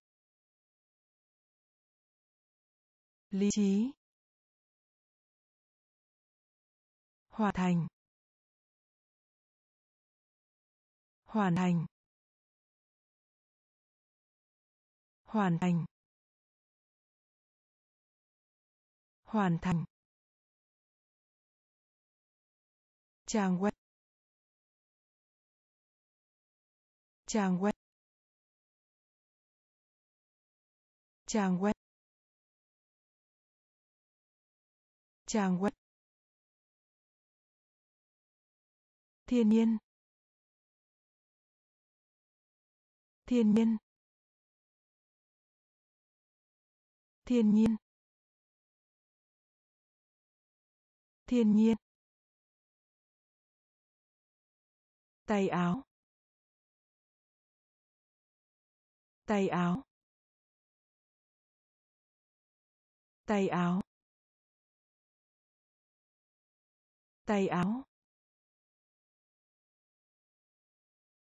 Lý trí. Hoàn thành. Hoàn thành. Hoàn thành. Hoàn thành. Trang web. Trang web. Trang web. Trang web. Thiên nhiên. Thiên nhiên. Thiên nhiên. Thiên nhiên. Tay áo. Tay áo. Tay áo. Tay áo.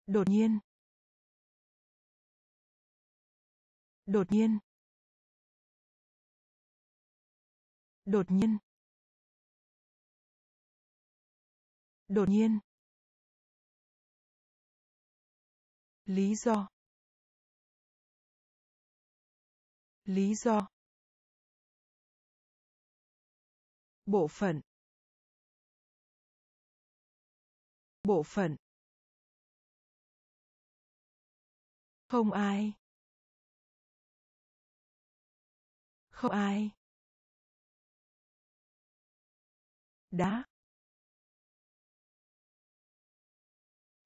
Đột nhiên. Đột nhiên. Đột nhiên. Đột nhiên. Lý do. Lý do. Bộ phận. Bộ phận. Không ai. Không ai. Đá.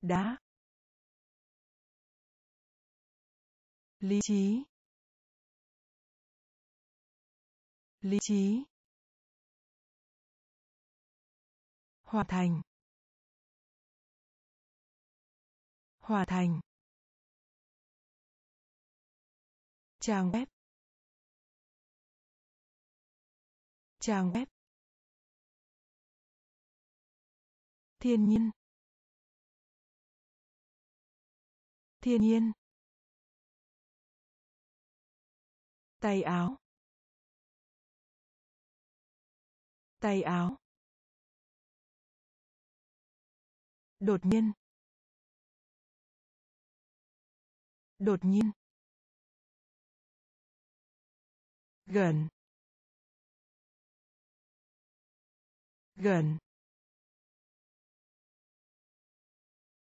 Đá. Lý trí. Lý trí. Hoàn thành. Hoàn thành. Trang web. Trang web. Thiên nhiên. Thiên nhiên. Tay áo. Tay áo. Đột nhiên. Đột nhiên. Gần. Gần.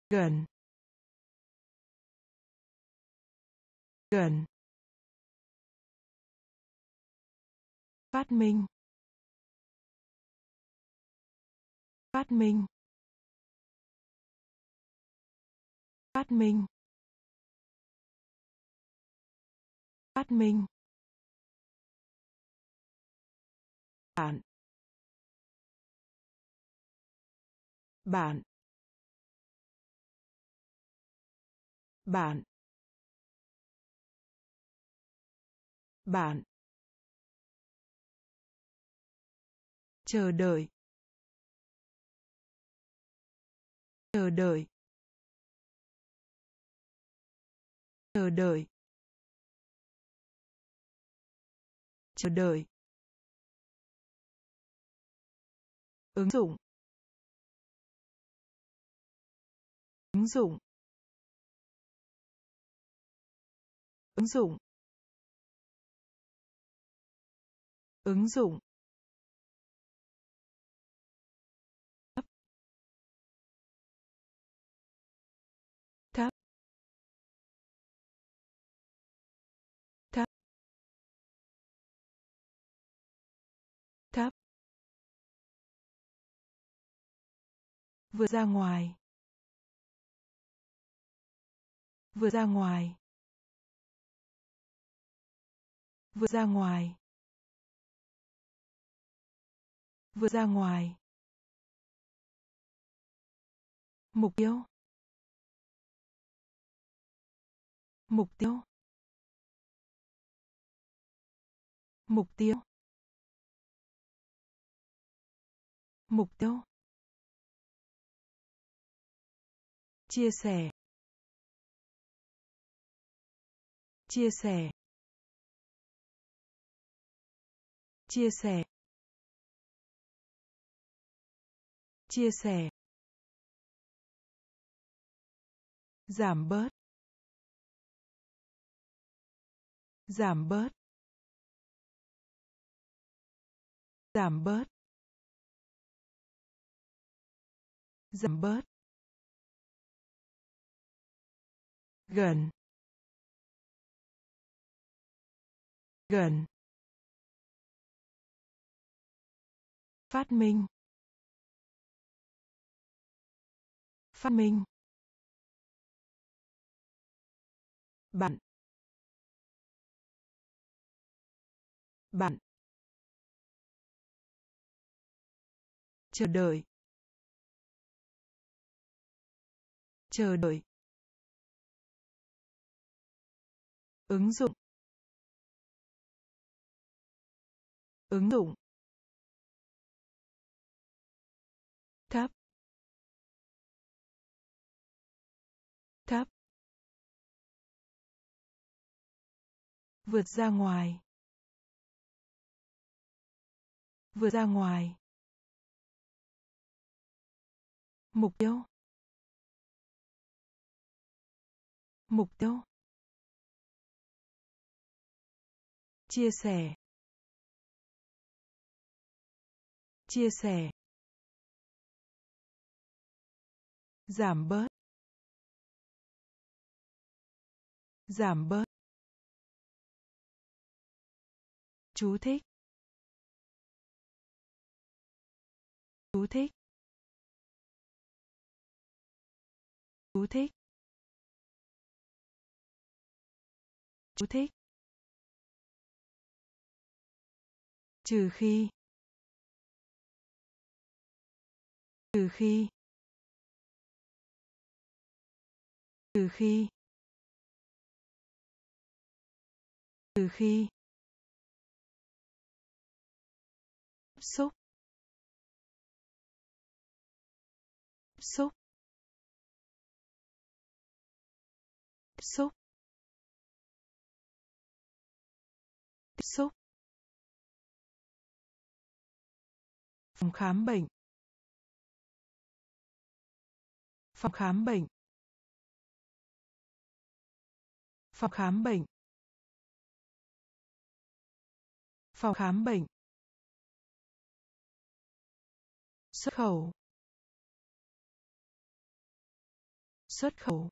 Gần. Gần. Phát minh. Phát minh. Phát minh. Phát minh. Bạn. Bạn. Bạn. Bạn. Chờ đợi. Chờ đợi. Chờ đợi. Chờ đợi. Ứng dụng. Ứng dụng. Ứng dụng. Ứng dụng. Vừa ra ngoài. Vừa ra ngoài. Vừa ra ngoài. Vừa ra ngoài. Mục tiêu. Mục tiêu. Mục tiêu. Mục tiêu. Chia sẻ. Chia sẻ. Chia sẻ. Chia sẻ. Giảm bớt. Giảm bớt. Giảm bớt. Giảm bớt. Gần gần phát minh phát minh bạn bạn chờ đợi chờ đợi. Ứng dụng. Ứng dụng. Thấp thấp vượt ra ngoài. Vượt ra ngoài. Mục tiêu. Mục tiêu. Chia sẻ. Chia sẻ. Giảm bớt. Giảm bớt. Chú thích. Chú thích. Chú thích. Chú thích. Trừ khi. Trừ khi. Trừ khi. Trừ khi. Xúc. Xúc. Phòng khám bệnh. Phòng khám bệnh. Phòng khám bệnh. Phòng khám bệnh. Xuất khẩu. Xuất khẩu.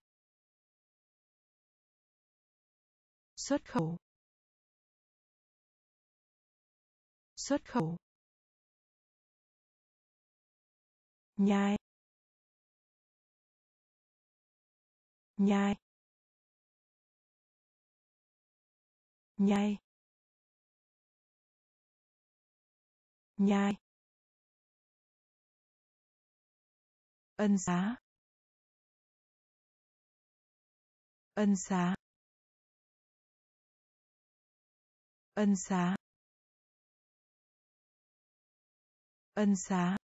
Xuất khẩu. Xuất khẩu. Nhai. Nhai. Nhai. Nhai. Ân xá. Ân xá. Ân xá. Ân xá.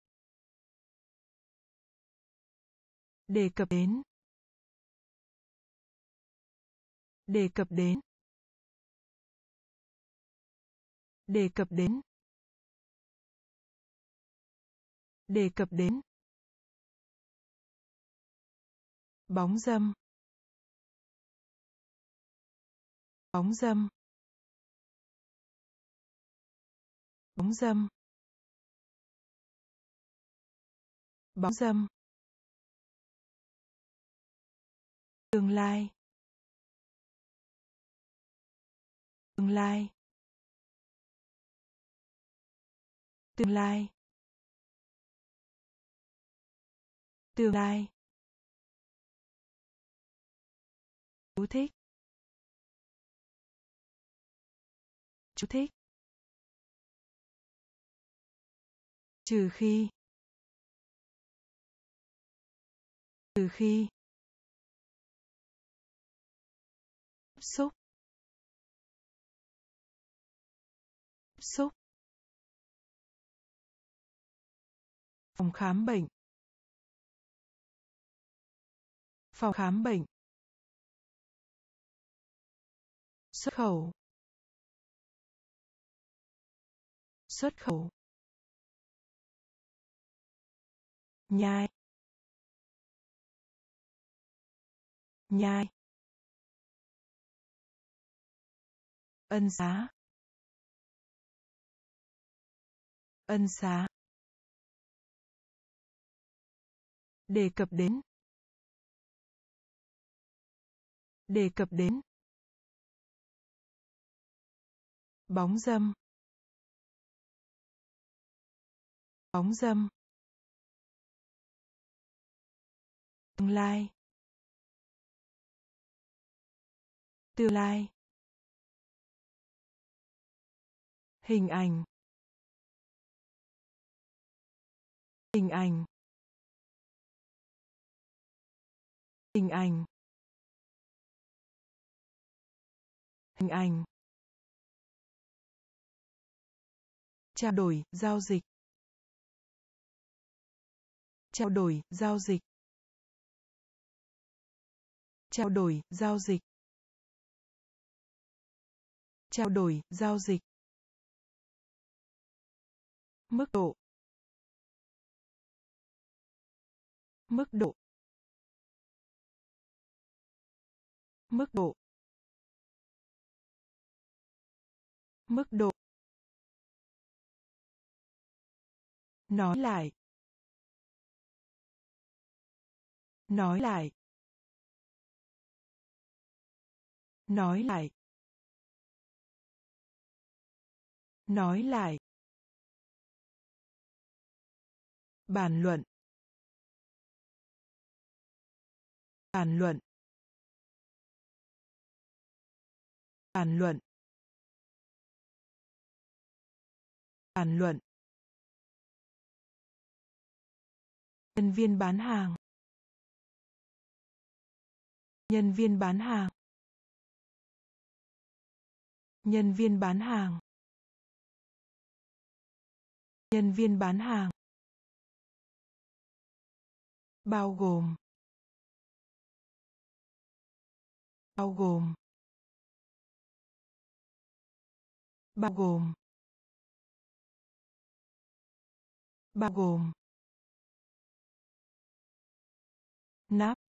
Đề cập đến. Đề cập đến. Đề cập đến. Đề cập đến. Bóng dâm. Bóng dâm. Bóng dâm. Bóng dâm. Tương lai. Tương lai. Tương lai. Tương lai. Chú thích. Chú thích. Trừ khi. Trừ khi. Xúc. Xúc. Phòng khám bệnh. Phòng khám bệnh. Xuất khẩu. Xuất khẩu. Nhai. Nhai. Ân xá. Ân xá. Đề cập đến. Đề cập đến. Bóng dâm. Bóng dâm. Tương lai. Tương lai. Hình ảnh. Hình ảnh. Hình ảnh. Hình ảnh. Trao đổi, giao dịch. Trao đổi, giao dịch. Trao đổi, giao dịch. Trao đổi, giao dịch mức độ. Mức độ. Mức độ. Mức độ. Nói lại. Nói lại. Nói lại. Nói lại. Bàn luận. Bàn luận. Bàn luận. Bàn luận. Nhân viên bán hàng. Nhân viên bán hàng. Nhân viên bán hàng. Nhân viên bán hàng bao gồm bao gồm bao gồm bao gồm. Nắp.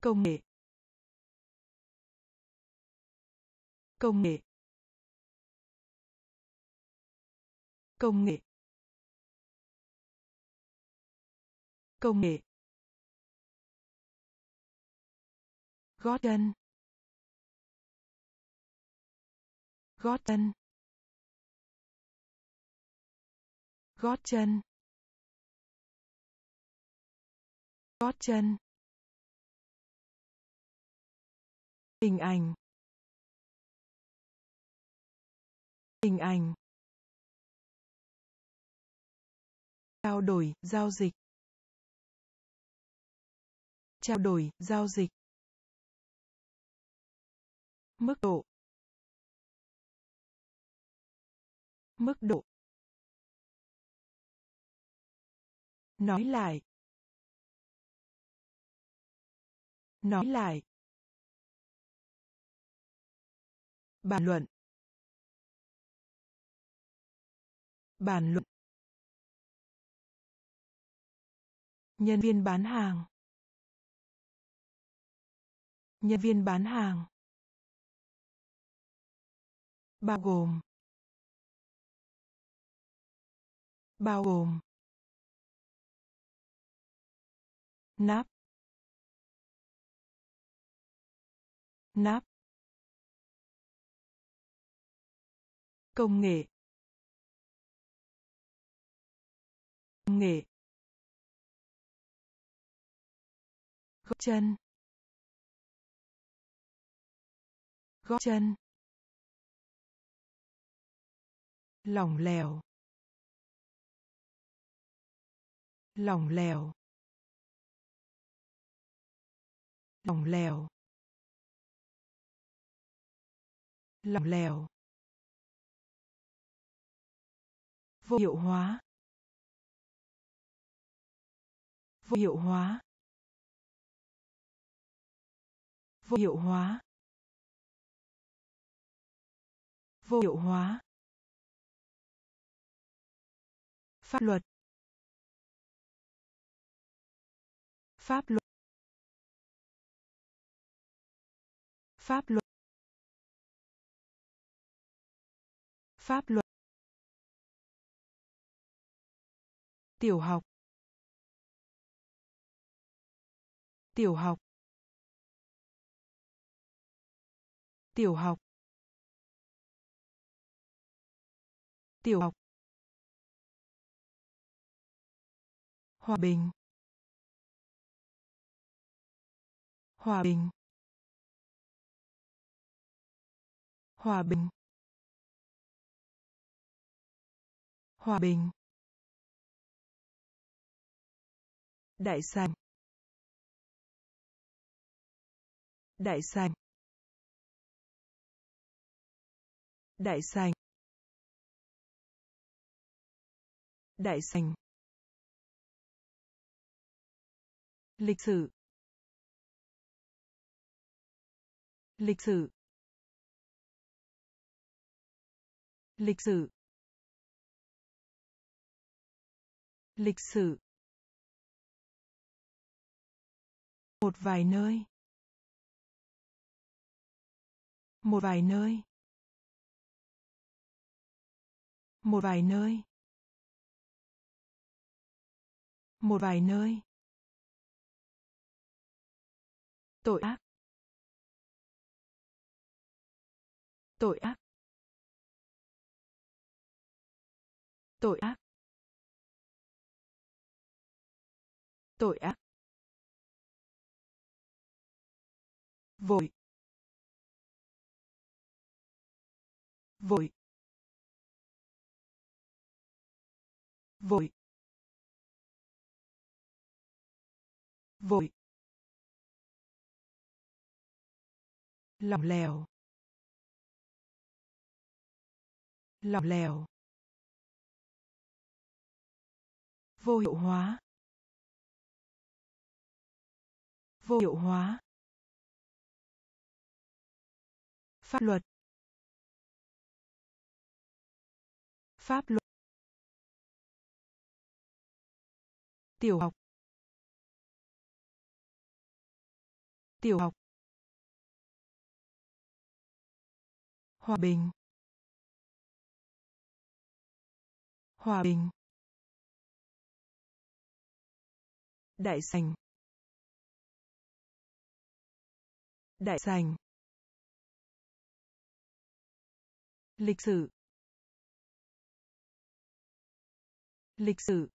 Công nghệ công nghệ công nghệ công nghệ. Gót chân gót chân gót chân gót chân hình ảnh. Hình ảnh. Trao đổi, giao dịch. Trao đổi, giao dịch. Mức độ. Mức độ. Nói lại. Nói lại. Bàn luận. Bàn luận. Nhân viên bán hàng. Nhân viên bán hàng. Bao gồm. Bao gồm. Nắp. Nắp. Công nghệ. Công nghệ. Gót chân. Gót chân. Lỏng lẻo. Lỏng lẻo. Lỏng lẻo. Lỏng lẻo. Vô hiệu hóa. Vô hiệu hóa. Vô hiệu hóa. Vô hiệu hóa. Pháp luật. Pháp luật. Pháp luật. Pháp luật. Tiểu học. Tiểu học. Tiểu học. Tiểu học. Hòa bình. Hòa bình. Hòa bình. Hòa bình. Đại sành. Đại sành. Đại sành. Đại sành. Lịch sử. Lịch sử. Lịch sử. Lịch sử. Một vài nơi. Một vài nơi. Một vài nơi. Một vài nơi. Tội ác. Tội ác. Tội ác. Tội ác. Vội. Vội. Vội. Vội. Lỏng lẻo lỏng lẻo vô hiệu hóa. Vô hiệu hóa. Pháp luật. Pháp luật. Tiểu học. Tiểu học. Hòa bình. Hòa bình. Đại sành. Đại sành. Lịch sử. Lịch sử.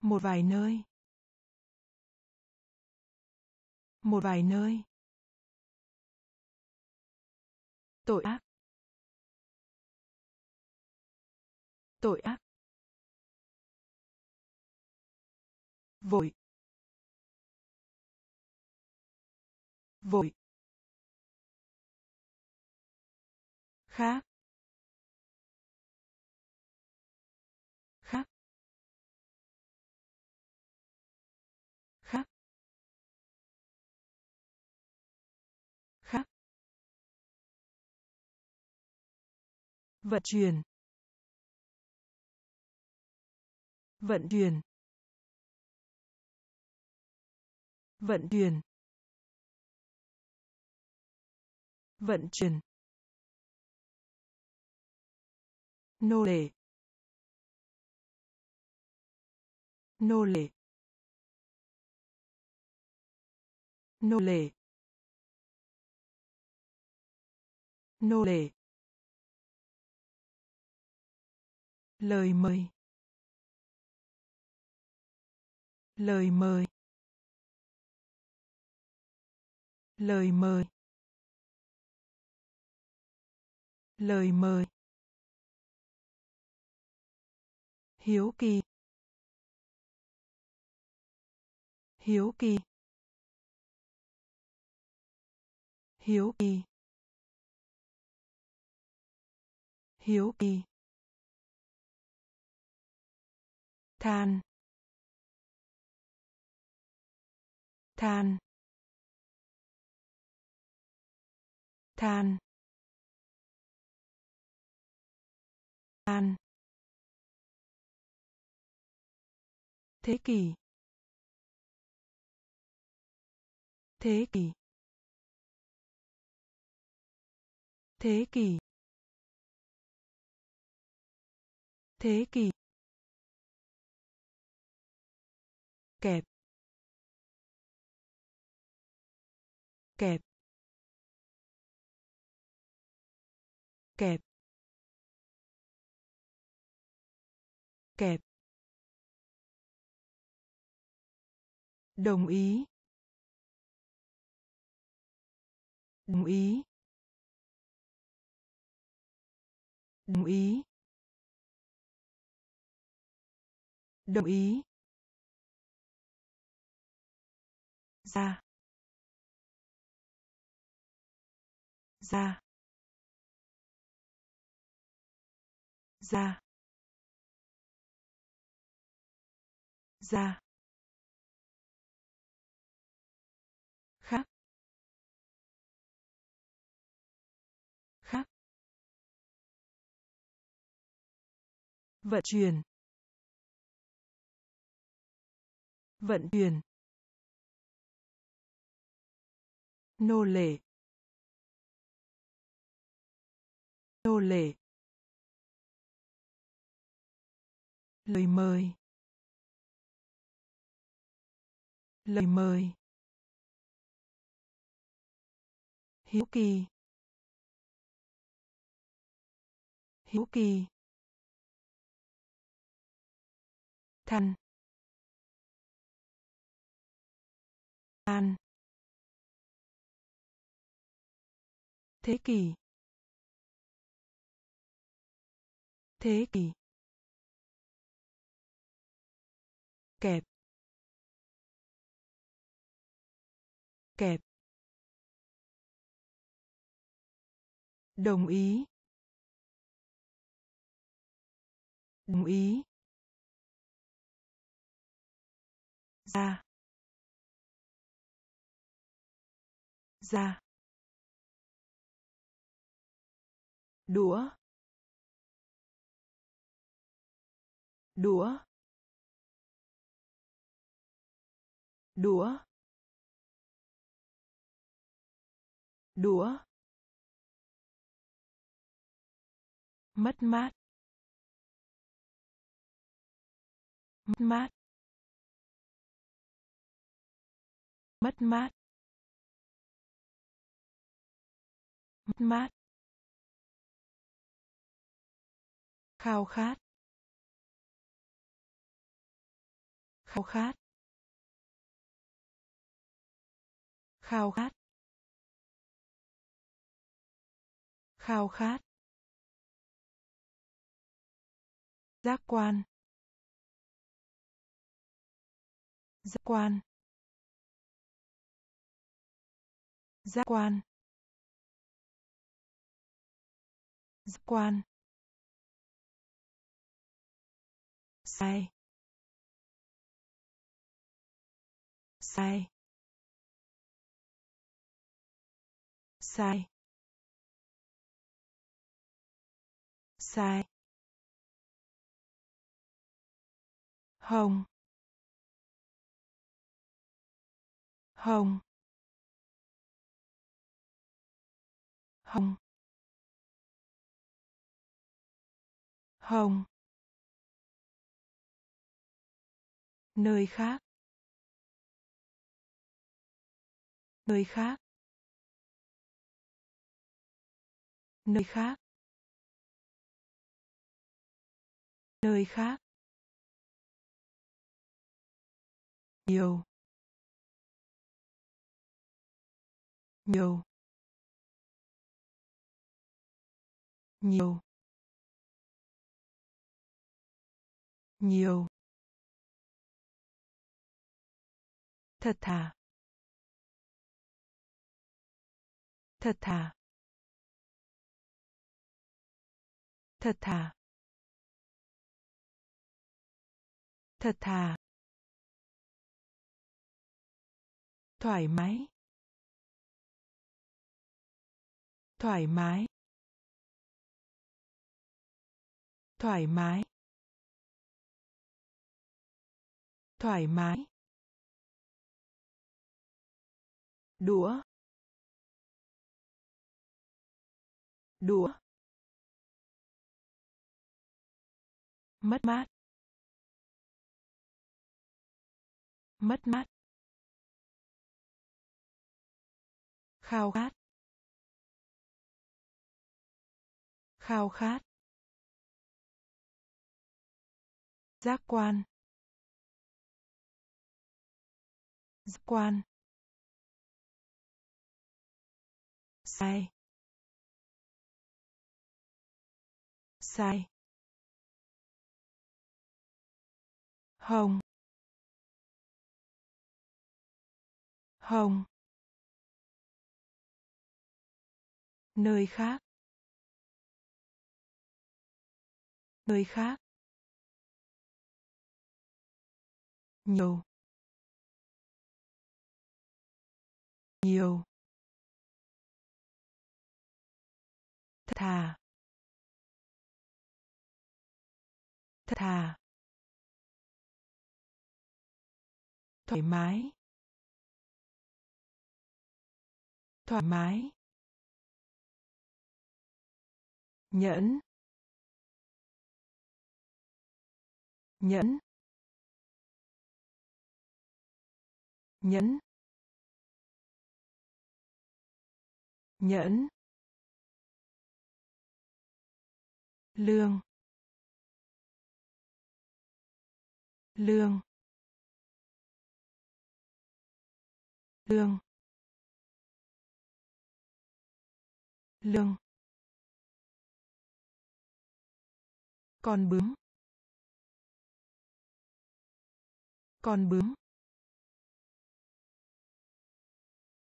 Một vài nơi. Một vài nơi. Tội ác. Tội ác. Vội. Vội. Khác. Khác. Khác. Khác. Vận chuyển. Vận chuyển. Vận chuyển. Vận chuyển. Nô lệ. Nô lệ. Nô lệ. Nô lệ. Lời mời. Lời mời. Lời mời. Lời mời. Hiếu kỳ. Hiếu kỳ. Hiếu kỳ. Hiếu kỳ. Than. Than. Than. Than. Thế kỷ. Thế kỷ. Thế kỷ. Thế kỷ. Kẹp. Kẹp. Kẹp. Kẹp. Đồng ý. Đồng ý. Đồng ý. Đồng ý. Ra. Ra. Ra. Ra. Vận chuyển vận chuyển, nô lệ nô lệ, lời mời lời mời, hiếu kỳ hiếu kỳ. Than An. thế kỷ. Thế kỷ. Kẹp. Kẹp. Đồng ý. Đồng ý. Ra. Ra. Đũa. Đũa. Đũa. Đũa. Mất mát. Mất mát. Mất mát. Mất mát. Khao khát. Khao khát. Khao khát. Khao khát. Giác quan. Giác quan. Giác quan. Giác quan. Sai. Sai. Sai. Sai. Hồng. Hồng. Hồng. Hồng. Nơi khác. Nơi khác. Nơi khác. Nơi khác. Nhiều. Nhiều. Nhiều nhiều thật thà thật thà thật thà thật thà. Thoải mái thoải mái. Thoải mái. Thoải mái. Đũa. Đũa. Mất mát. Mất mát. Khao khát. Khao khát. Giác quan. Giác quan. Sai. Sai. Hồng. Hồng. Nơi khác. Nơi khác. Nhiều. Nhiều. Thật thà. Thật thà. Thoải mái. Thoải mái. Nhẫn. Nhẫn. Nhẫn. Nhẫn. Lương. Lương. Lương. Lương. Con bướm. Con bướm.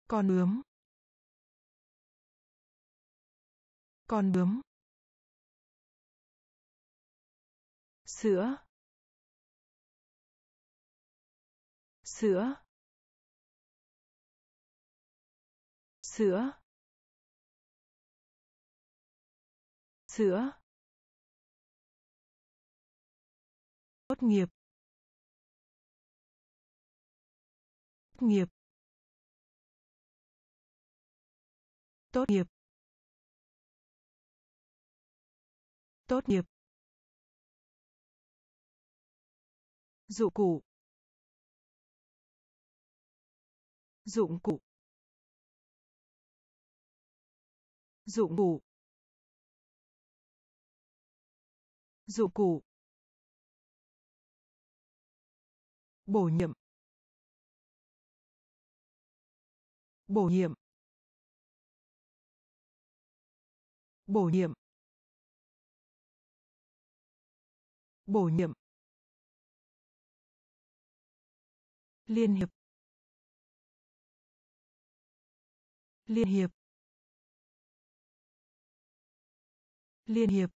Con bướm con bướm sữa. Sữa. Sữa. Sữa. Tốt nghiệp. Tốt nghiệp. Tốt nghiệp. Tốt nghiệp. Dụng cụ. Dụng cụ. Dụng cụ. Dụng cụ. Bổ nhiệm. Bổ nhiệm. Bổ nhiệm bổ nhiệm, liên hiệp liên hiệp liên hiệp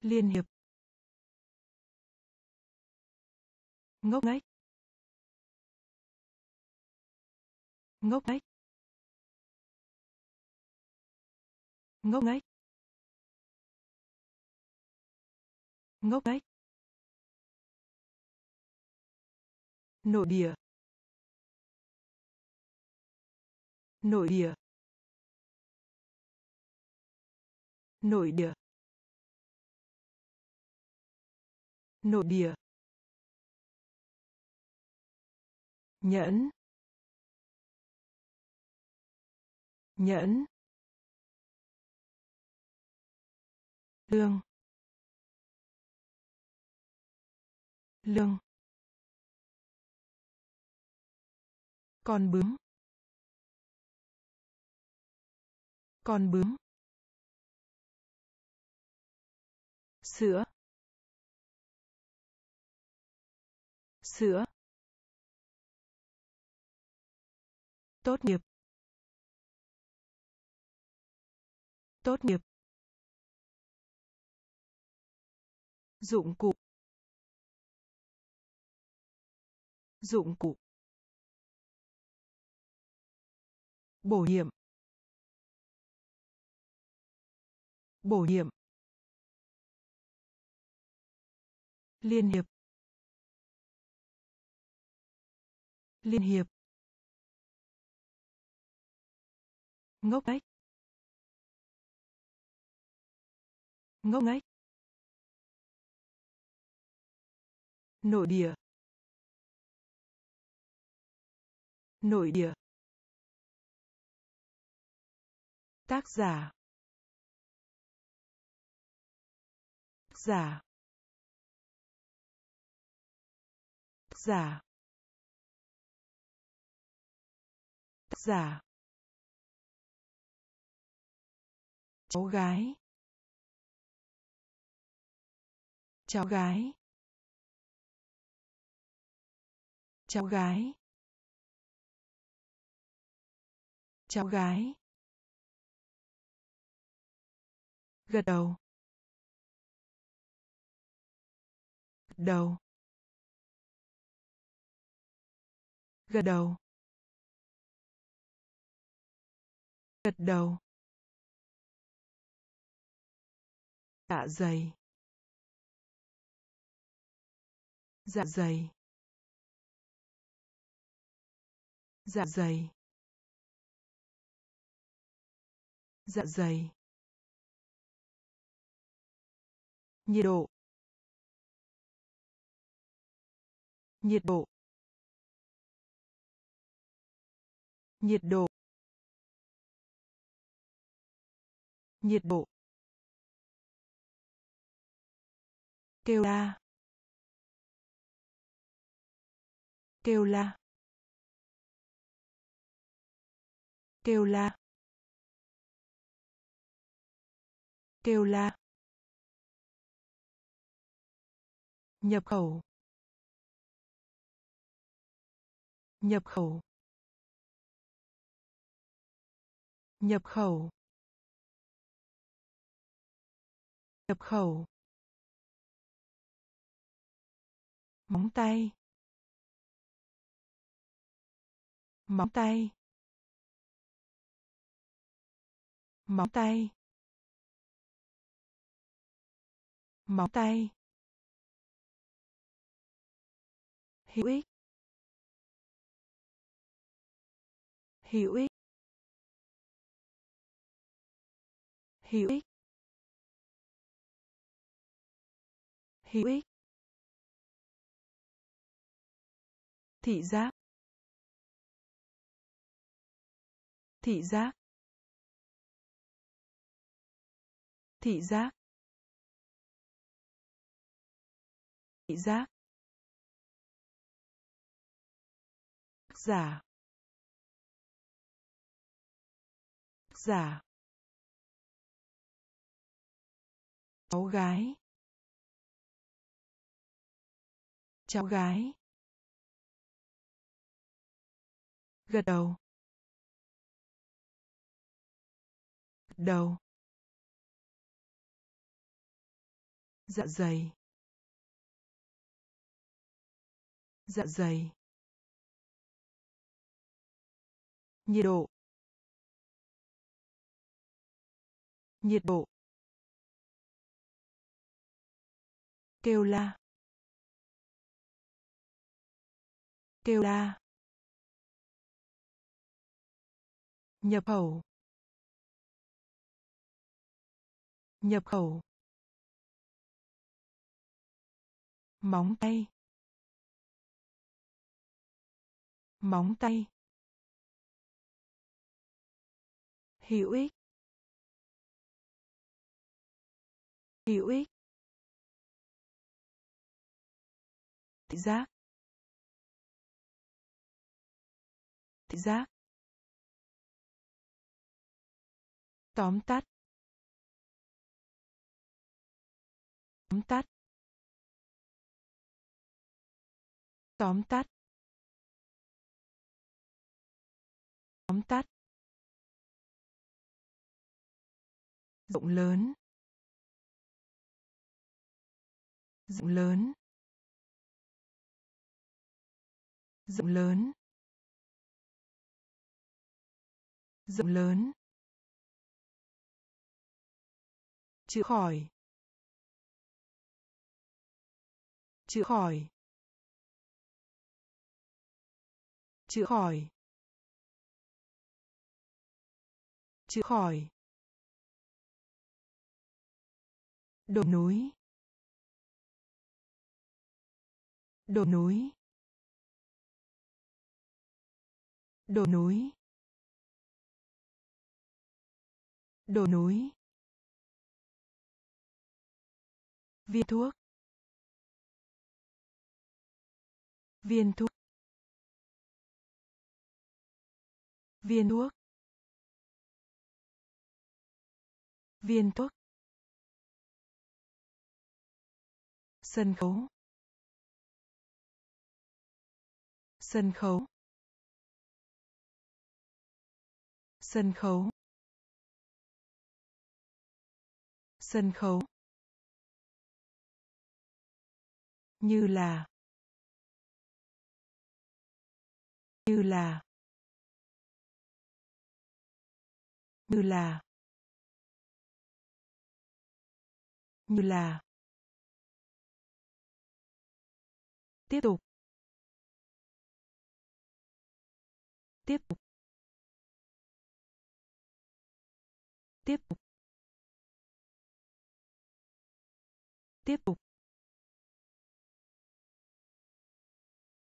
liên hiệp. Ngốc nghếch. Ngốc nghếch. Ngốc nghếch. Ngốc nghếch. Nội địa. Nội địa. Nội địa. Nội địa. Nhẫn. Nhẫn. Lương. Lương. Con bướm. Con bướm. Sữa. Sữa. Tốt nghiệp. Tốt nghiệp. Dụng cụ. Dụng cụ. Bổ nhiệm. Bổ nhiệm. Liên hiệp. Liên hiệp. Ngốc nghếch. Ngốc nghếch. Nội địa nội địa, tác giả tác giả tác giả tác giả, cháu gái cháu gái. Cháu gái. Cháu gái. Gật đầu. Gật đầu. Gật đầu. Gật đầu. Dạ dày. Dạ dày. Dạ dày. Dạ dày. Nhiệt độ. Nhiệt độ. Nhiệt độ. Nhiệt độ. Kêu la. Kêu la. Kêu la. Kêu la. Nhập khẩu. Nhập khẩu. Nhập khẩu. Nhập khẩu. Móng tay. Móng tay. Móng tay. Móng tay. Hữu ích. Hữu ích. Hữu ích. Hữu ích. Thị giác. Thị giác. Thị giác. Thị giác. Giả. Giả. Cháu gái. Cháu gái. Gật đầu. Gật đầu. Dạ dày. Dạ dày. Nhiệt độ. Nhiệt độ. Kêu la. Kêu la. Nhập khẩu. Nhập khẩu. Móng tay. Móng tay. Hữu ích. Hữu ích. Thị giác. Thị giác. Tóm tắt. Tóm tắt. Tóm tắt. Tóm tắt. Rộng lớn. Rộng lớn. Rộng lớn. Rộng lớn. Chữa khỏi. Chữa khỏi. Chữa khỏi. Chữa khỏi. Đồi núi. Đồi núi. Đồi núi. Đồi núi. Viên thuốc. Viên thuốc. Viên thuốc. Viên thuốc. Sân khấu. Sân khấu. Sân khấu. Sân khấu. Như là. Như là. Như là. Như là. Tiếp tục. Tiếp tục. Tiếp tục. Tiếp tục.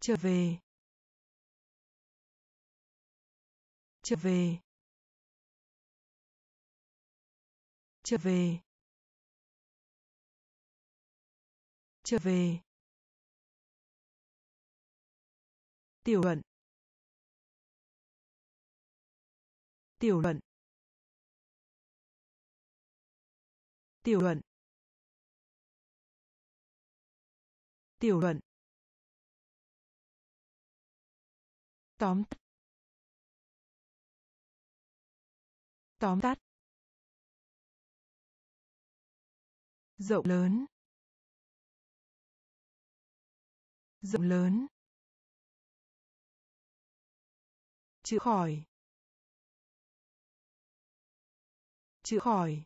Trở về. Trở về. Trở về. Trở về. Tiểu luận. Tiểu luận. Tiểu luận. Tiểu luận. Tóm tắt. Tóm tắt. Rộng lớn. Rộng lớn. Chữa khỏi. Chữa khỏi.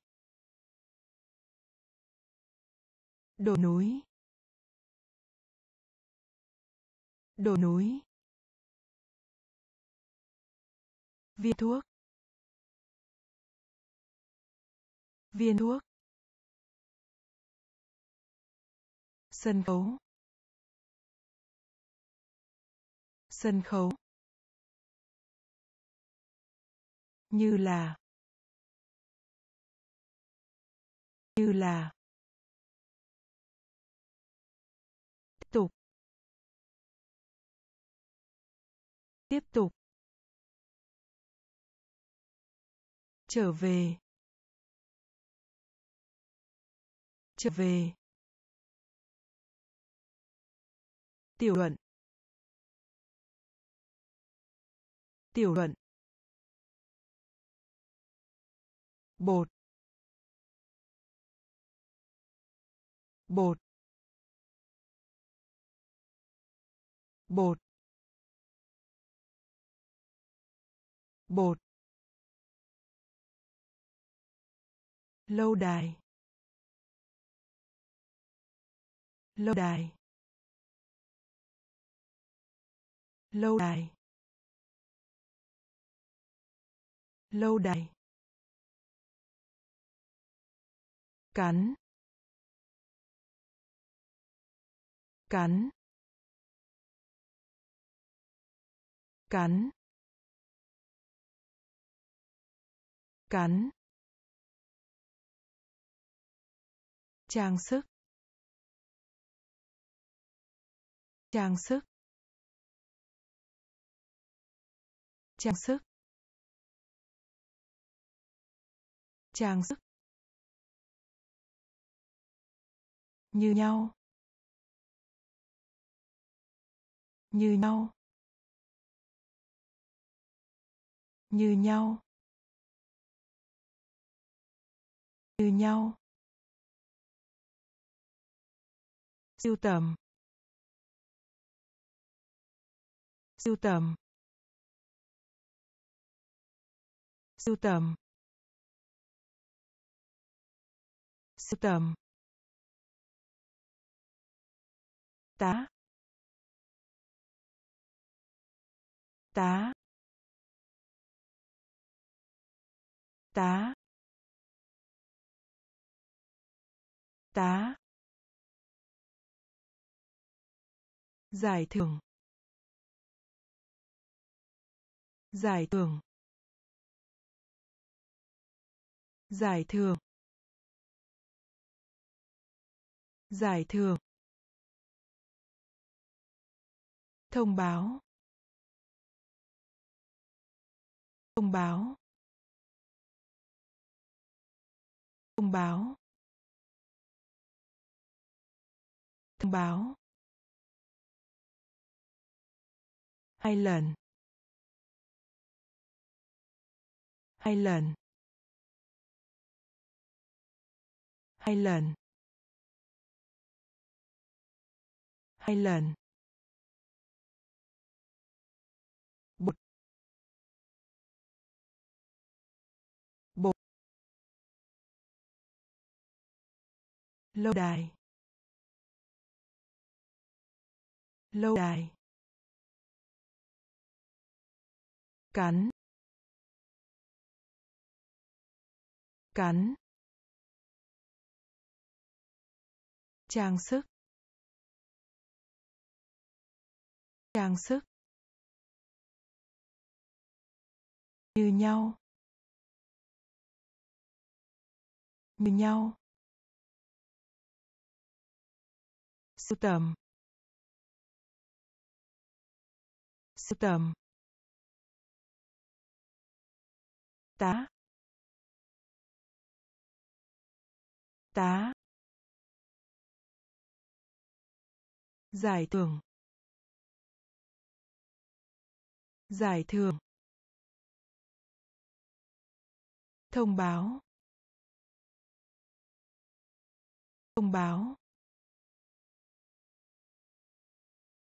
Đồi núi. Đồi núi. Viên thuốc. Viên thuốc. Sân khấu. Sân khấu. Như là. Như là. Tiếp tục. Tiếp tục. Trở về. Trở về. Tiểu luận. Tiểu luận. Bột. Bột. Bột. Bột. Lâu đài. Lâu đài. Lâu đài. Lâu đài. Cắn. Cắn. Cắn. Cắn. Trang sức. Trang sức. Trang sức. Trang sức. Như nhau. Như nhau. Như nhau. Như nhau. Siêu tầm. Siêu tầm. Sưu tầm. Sưu tầm. Tá. Tá. Tá. Tá. Giải thưởng. Giải thưởng. Giải thưởng. Giải thưởng. Thông báo. Thông báo. Thông báo. Thông báo. Hai lần. Hai lần. Hai lần hai lần bột. Bột. Lâu đài. Lâu đài. Cắn. Cắn. Trang sức. Trang sức. Như nhau. Như nhau. Sưu tầm. Sưu tầm. Tá. Tá. Giải thưởng. Giải thưởng. Thông báo. Thông báo.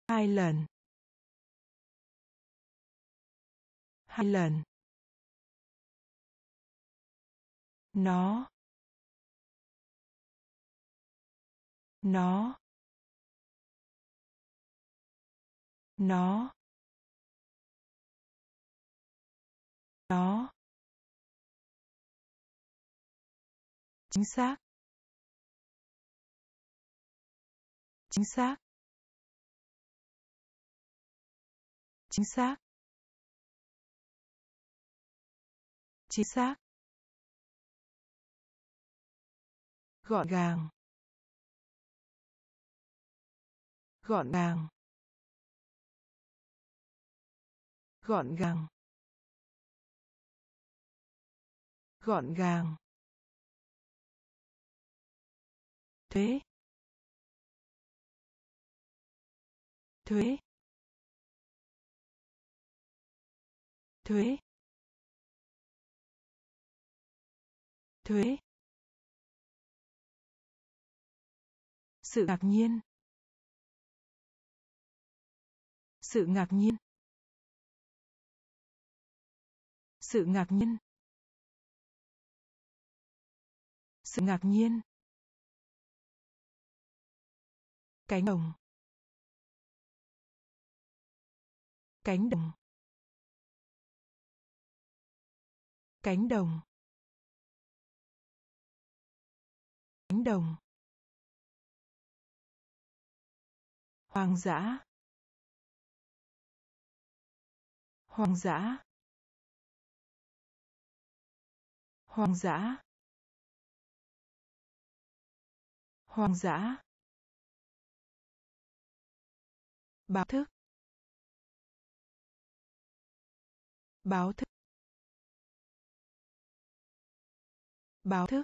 Hai lần. Hai lần. Nó. Nó. Nó. Nó. Chính xác. Chính xác. Chính xác. Chính xác. Gọn gàng. Gọn gàng. Gọn gàng. Gọn gàng. Thuế. Thuế. Thuế. Thuế. Sự ngạc nhiên. Sự ngạc nhiên. Sự ngạc nhiên. Sự ngạc nhiên. Cánh đồng. Cánh đồng. Cánh đồng. Cánh đồng. Hoang dã. Hoang dã. Hoang dã. Hoang dã. Báo thức. Báo thức. Báo thức.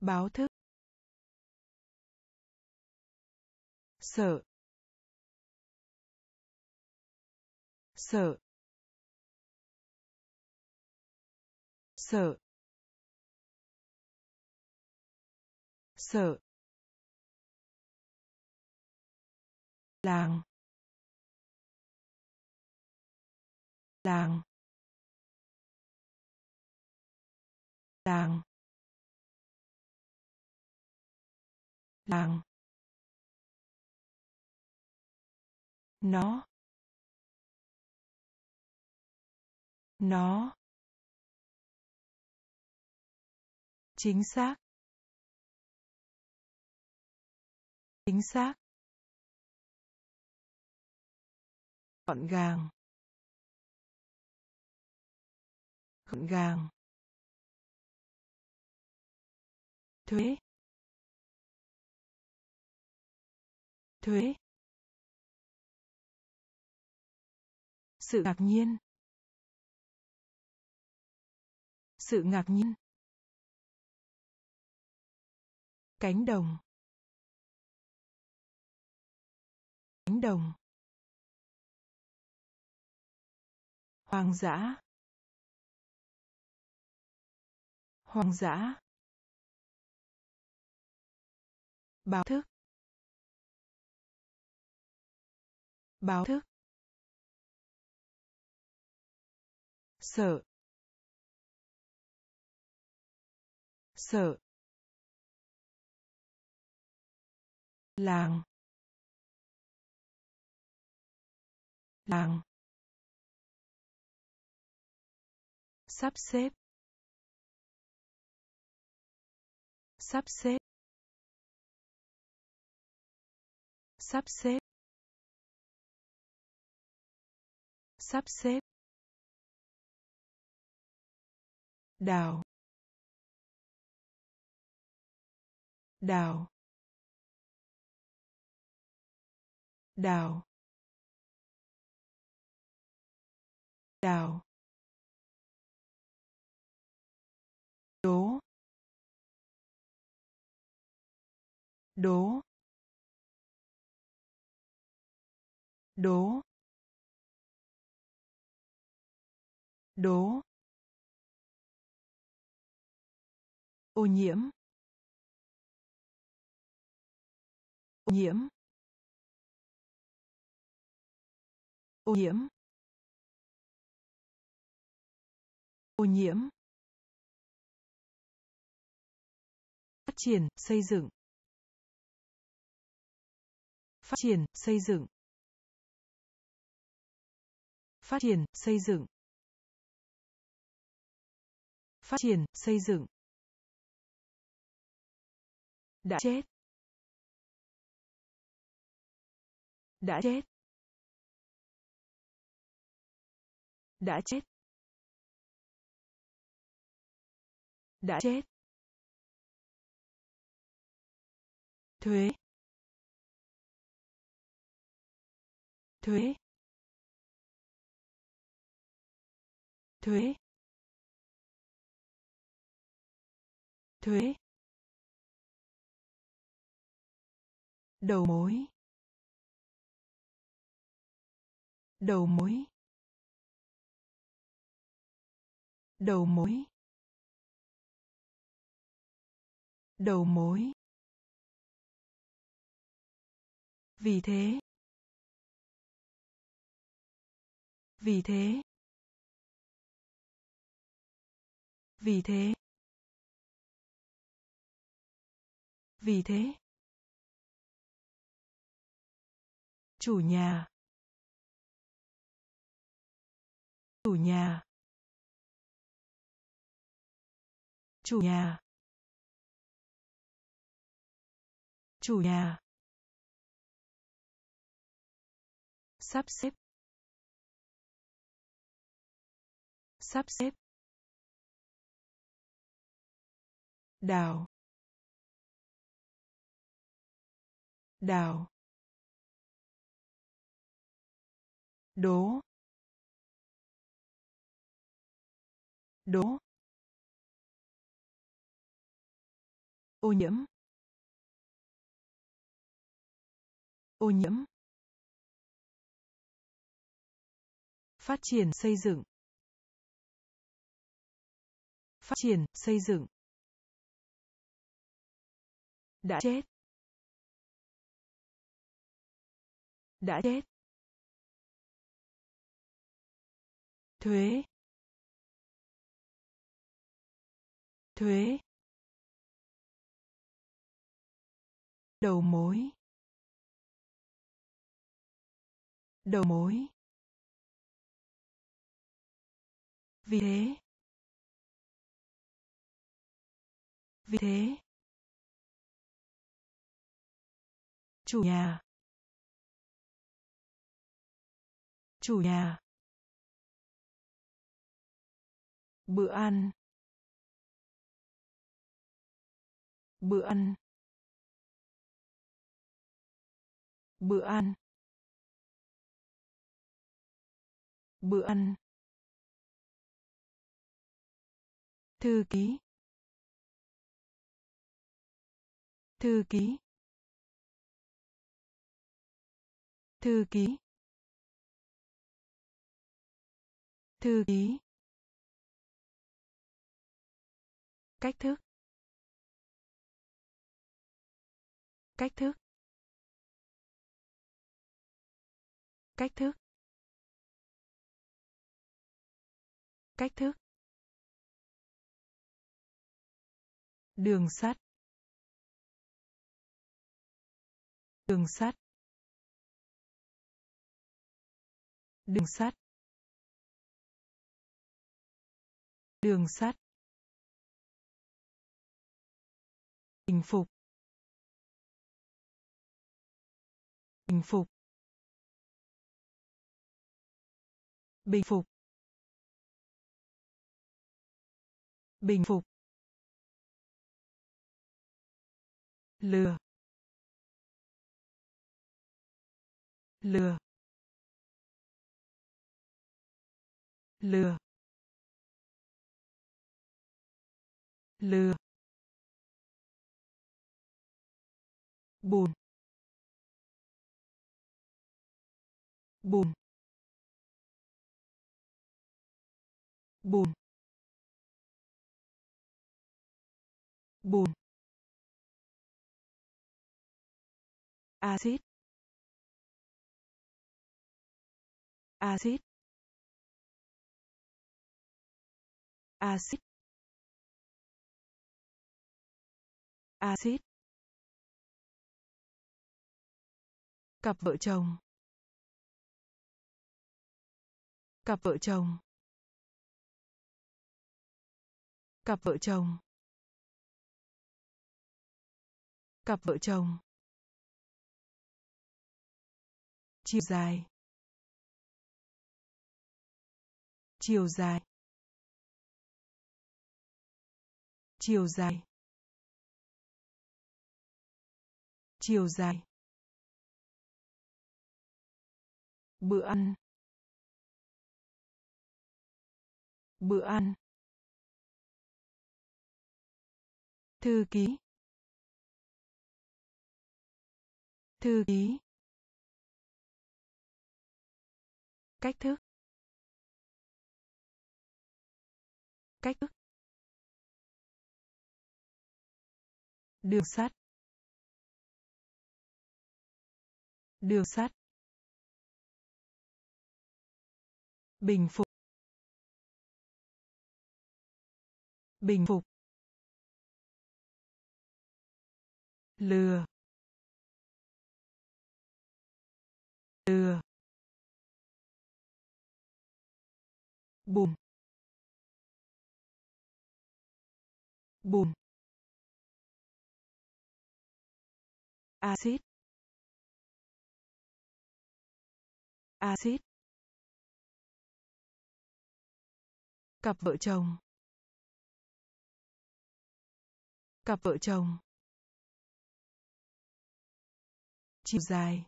Báo thức. Sợ. Sợ. Sợ sợ làng làng làng làng. Nó nó. Chính xác. Chính xác. Gọn gàng. Gọn gàng. Thuế. Thuế. Sự ngạc nhiên. Sự ngạc nhiên. Cánh đồng. Cánh đồng. Hoang dã. Hoang dã. Báo thức. Báo thức. Sợ. Sợ. Làng. Làng. Sắp xếp. Sắp xếp. Sắp xếp. Sắp xếp. Đào. Đào. Đào. Đào. Đố. Đố. Đố. Đố. Ô nhiễm. Ô nhiễm. Ô nhiễm. Ô nhiễm. Phát triển, xây dựng. Phát triển, xây dựng. Phát triển, xây dựng. Phát triển, xây dựng. Đã chết. Đã chết. Đã chết. Đã chết. Thuế. Thuế. Thuế. Thuế. Đầu mối. Đầu mối. Đầu mối. Đầu mối. Vì thế. Vì thế. Vì thế. Vì thế. Chủ nhà. Chủ nhà. Chủ nhà. Chủ nhà. Sắp xếp. Sắp xếp. Đào. Đào. Đố. Đố. Ô nhiễm. Ô nhiễm. Phát triển, xây dựng. Phát triển, xây dựng. Đã chết. Đã chết. Thuế. Thuế. Đầu mối. Đầu mối. Vì thế. Vì thế. Chủ nhà. Chủ nhà. Bữa ăn. Bữa ăn. Bữa ăn. Bữa ăn. Thư ký. Thư ký. Thư ký. Thư ký. Cách thức. Cách thức. Cách thức. Cách thức. Đường sắt. Đường sắt. Đường sắt. Đường sắt. Bình phục. Bình phục. Bình phục. Bình phục. Lừa. Lừa. Lừa. Lừa. Bùn bùn bùn bùn axit. Axit. Axit. Axit. Cặp vợ chồng. Cặp vợ chồng. Cặp vợ chồng. Cặp vợ chồng. Chiều dài. Chiều dài. Chiều dài. Chiều dài. Bữa ăn. Bữa ăn. Thư ký. Thư ký. Cách thức. Cách thức. Đường sắt. Đường sắt. Bình phục. Bình phục. Lừa lừa bùn bùn axit axit cặp vợ chồng cặp vợ chồng chiều dài.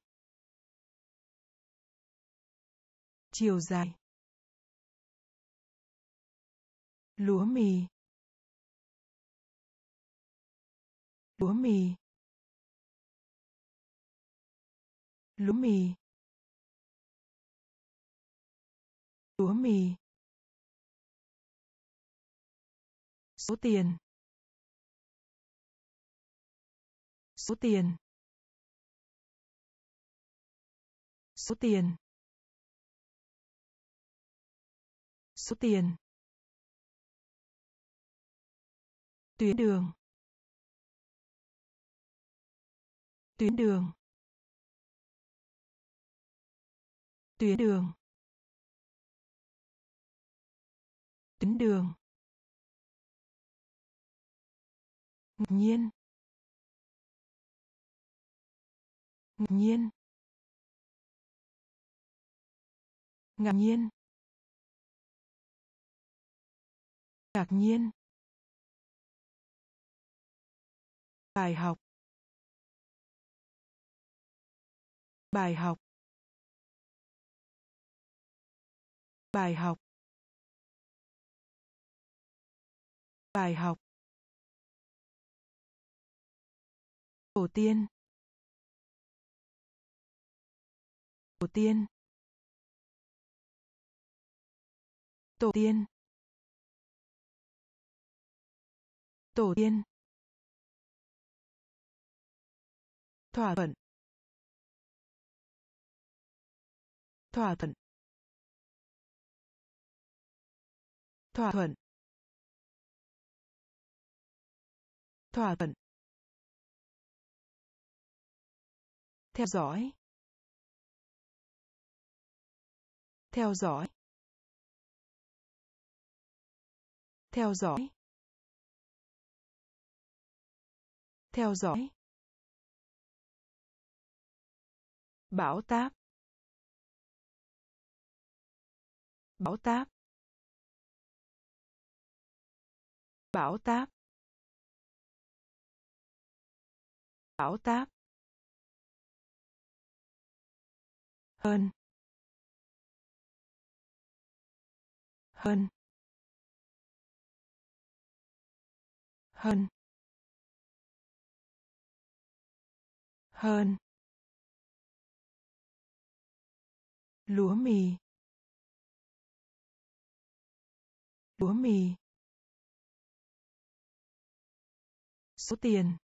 Chiều dài. Lúa mì. Lúa mì. Lúa mì. Lúa mì. Số tiền. Số tiền. Số tiền. Số tiền. Tuyến đường. Tuyến đường. Tuyến đường. Tuyến đường. Ngạc nhiên. Ngạc nhiên. Ngạc nhiên. Ngạc nhiên. Bài học. Bài học. Bài học. Bài học. Tổ tiên. Tổ tiên. Tổ tiên. Tổ tiên. Thỏa thuận. Thỏa thuận. Thỏa thuận. Thỏa thuận. Theo dõi. Theo dõi. Theo dõi. Theo dõi. Bão táp. Bão táp. Bão táp. Bão táp. Hơn. Hơn. Hơn. Hơn. Lúa mì. Lúa mì. Số tiền.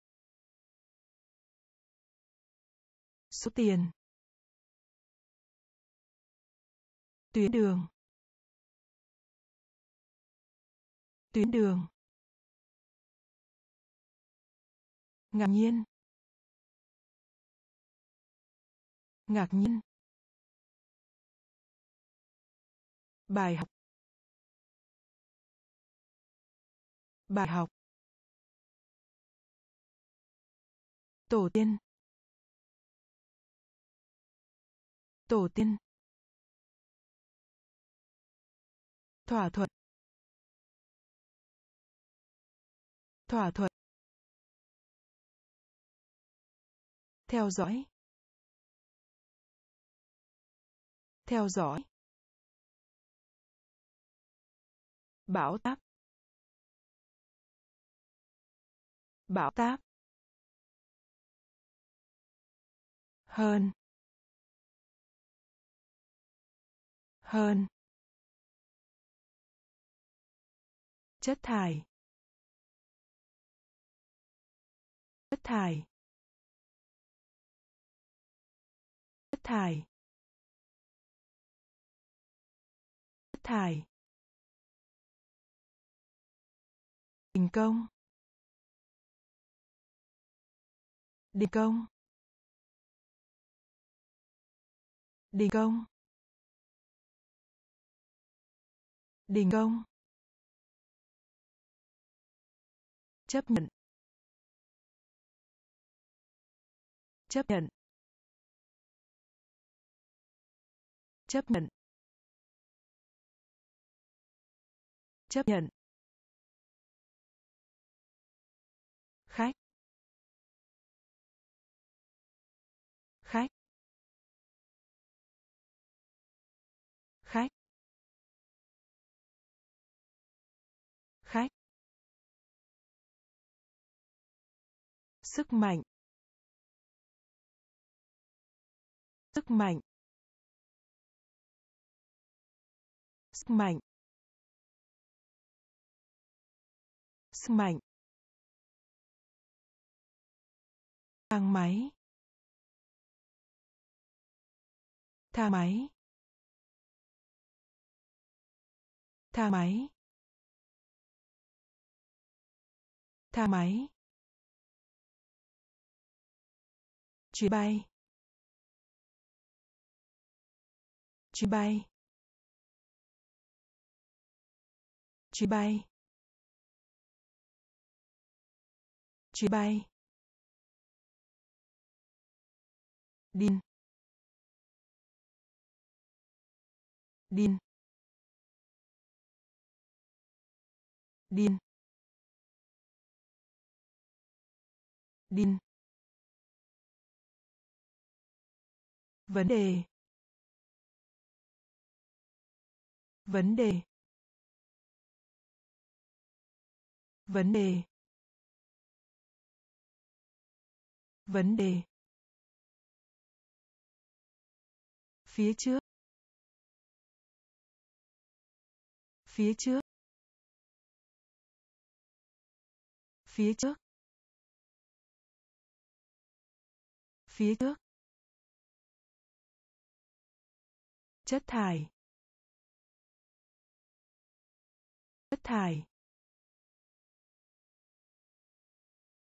Số tiền. Tuyến đường. Tuyến đường. Ngạc nhiên. Ngạc nhiên. Bài học. Bài học. Tổ tiên. Tổ tiên. Thỏa thuận. Thỏa thuận. Theo dõi. Theo dõi. Bão táp. Bão táp. Hơn. Hơn. Chất thải. Chất thải. Thải. Thải. Đình công. Đình công. Đình công. Đình công. Chấp nhận. Chấp nhận. Chấp nhận. Chấp nhận. Khách. Khách. Khách. Khách. Sức mạnh. Sức mạnh. Sức mạnh. Sức mạnh. Thang máy. Thang máy. Thang máy. Thang máy. Chuyến bay. Chuyến bay. Chuyến bay. Chuyến bay. Điên điên điên điên vấn đề. Vấn đề. Vấn đề. Vấn đề. Phía trước. Phía trước. Phía trước. Phía trước. Chất thải. Chất thải.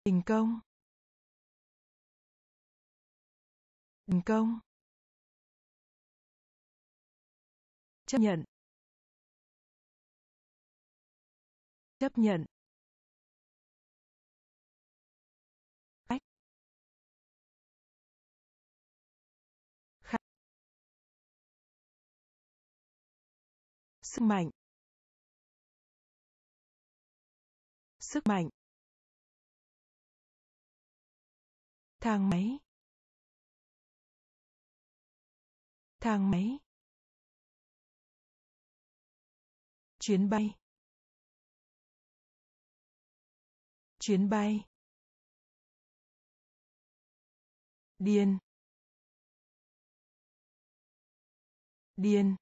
Đình công. Đình công. Chấp nhận. Chấp nhận. Sức mạnh. Sức mạnh. Thang máy. Thang máy. Chuyến bay. Chuyến bay. Điên điên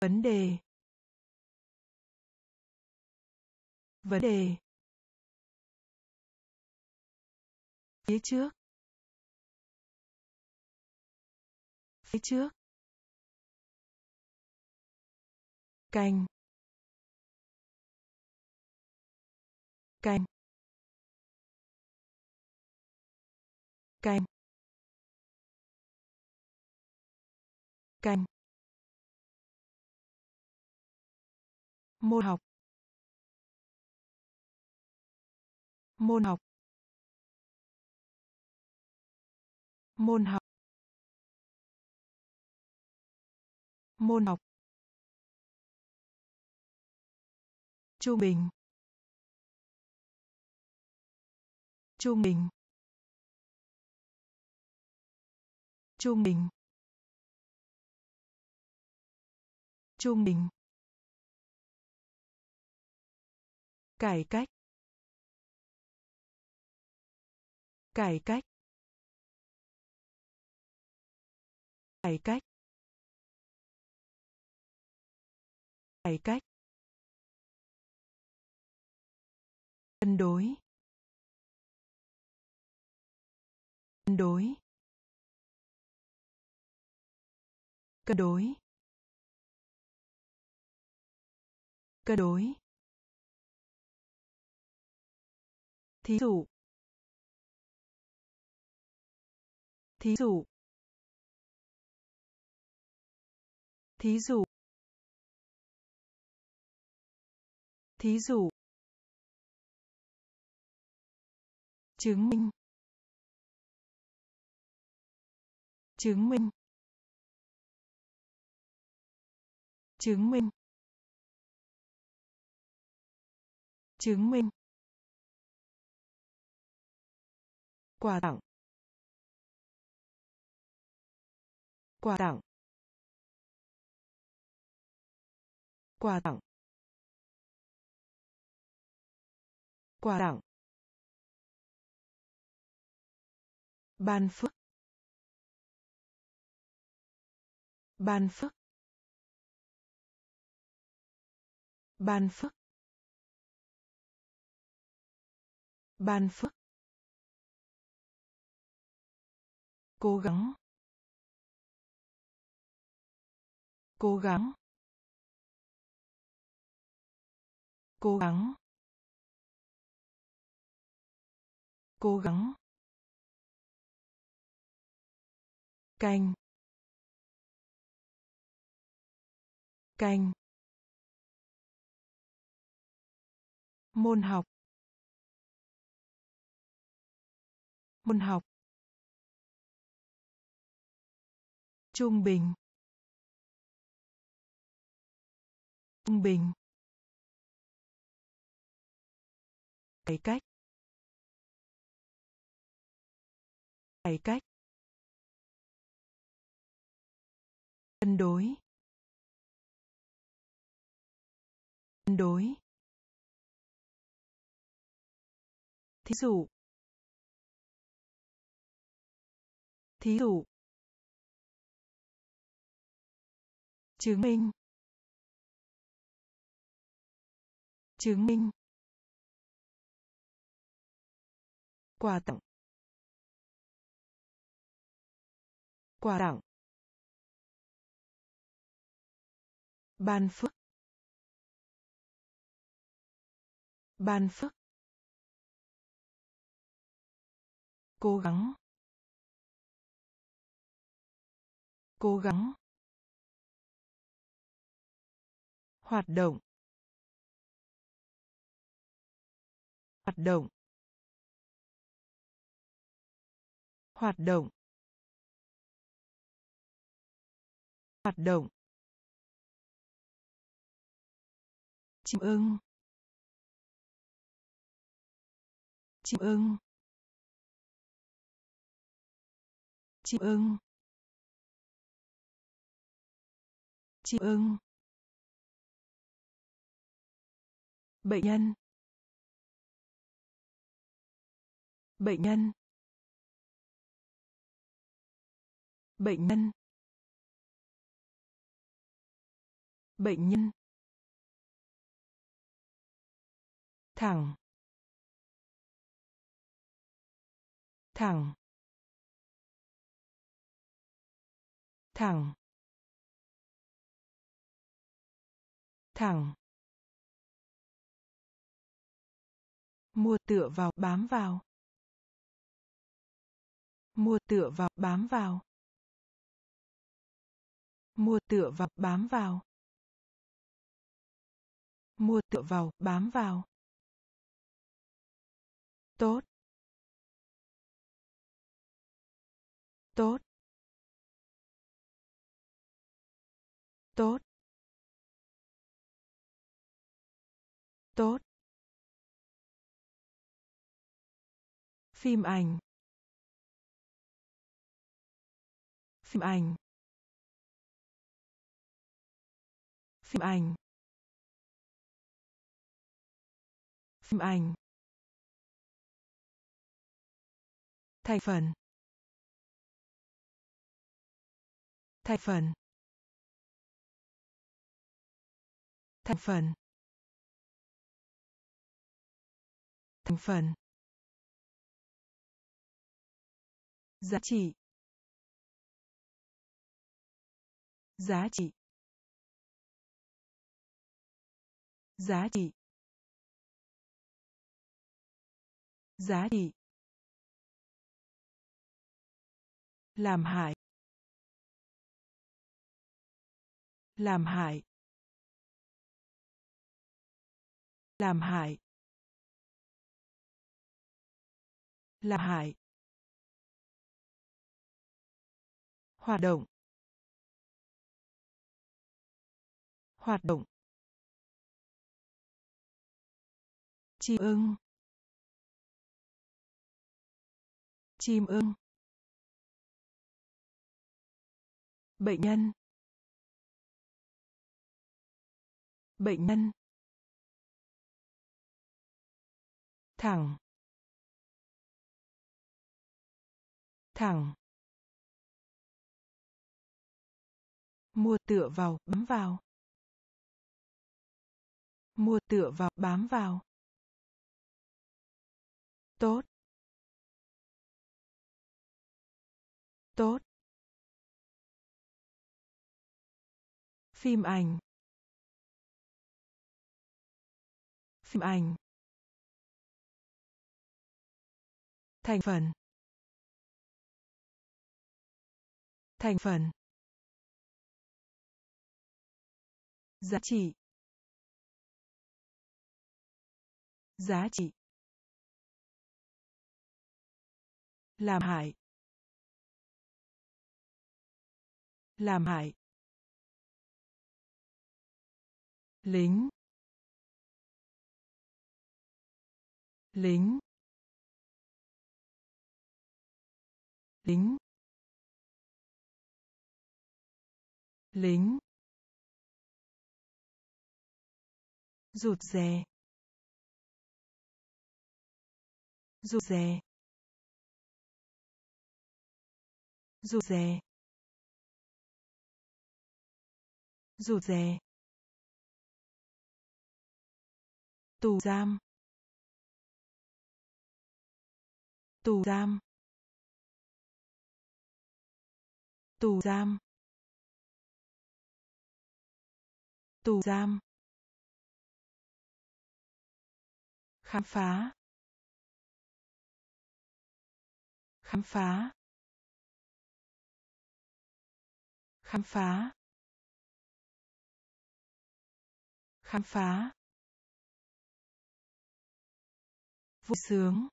vấn đề. Vấn đề. Phía trước. Phía trước. Canh canh canh canh môn học. Môn học. Môn học. Môn học. Trung bình. Trung bình. Trung bình. Trung bình. Cải cách. Cải cách. Cải cách. Cải cách. Cân đối. Cân đối. Cân đối. Cân đối. Thí dụ. Thí dụ. Thí dụ. Thí dụ. Chứng minh. Chứng minh. Chứng minh. Chứng minh. Quà tặng. Quà tặng. Quà tặng. Quà tặng. Ban phước. Ban phước. Ban phước. Ban phước. Cố gắng. Cố gắng. Cố gắng. Cố gắng. Canh. Canh. Môn học. Môn học. Trung bình. Trung bình. Cải cách. Cải cách. Cân đối. Cân đối. Thí dụ. Thí dụ. Chứng minh. Chứng minh. Quà tặng. Quà tặng. Ban phước. Ban phước. Cố gắng. Cố gắng. Hoạt động. Hoạt động. Hoạt động. Hoạt động. Chim ưng. Chim ưng. Chim ưng. Chim ưng. Bệnh nhân. Bệnh nhân. Bệnh nhân. Bệnh nhân. Thẳng. Thẳng. Thẳng. Thẳng. Mua tựa vào, bám vào. Mua tựa vào, bám vào mua tựa vào, bám vào. Mua tựa vào, bám vào. Tốt. Tốt. Tốt. Tốt. Phim ảnh. Phim ảnh. Phim ảnh. Phim ảnh. Thành phần. Thành phần. Thành phần. Thành phần. Giá trị. Giá trị. Giá trị. Giá trị. Làm hại. Làm hại. Làm hại. Làm hại. Hoạt động. Hoạt động. Chim ưng. Chim ưng. Bệnh nhân. Bệnh nhân. Thẳng. Thẳng. Mua tựa vào, bám vào. Mua tựa vào, bám vào tốt. Tốt. Phim ảnh. Phim ảnh. Thành phần. Thành phần. Giá trị. Giá trị. Làm hại. Làm hại. Lính. Lính. Lính. Lính. Rụt rè. Rụt rè. Rụt rè. Rụt rè. Tù giam. Tù giam. Tù giam. Tù giam. Khám phá. Khám phá. Khám phá. Khám phá. Vui sướng.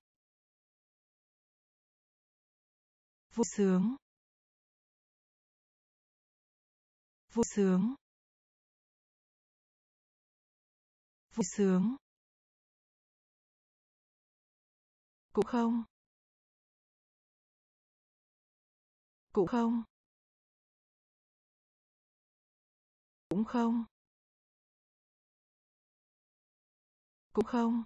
Vui sướng. Vui sướng. Vui sướng. Cũng không. Cũng không. Cũng không? Cũng không.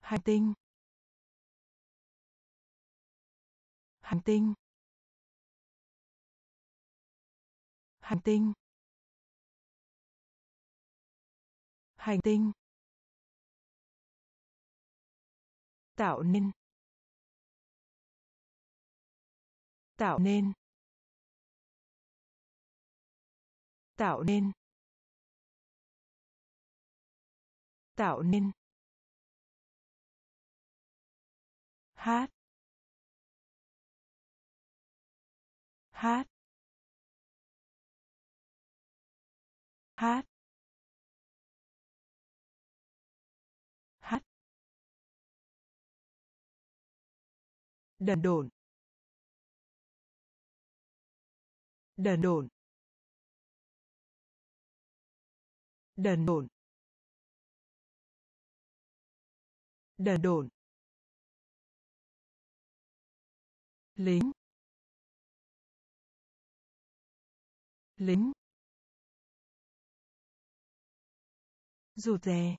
Hành tinh. Hành tinh. Hành tinh. Hành tinh. Tạo nên. Tạo nên. Tạo nên. Tạo nên. Hát. Hát. Hát. Hát. Đần độn. Đần độn. Đần độn đần độn lính. Lính. Rụt rè.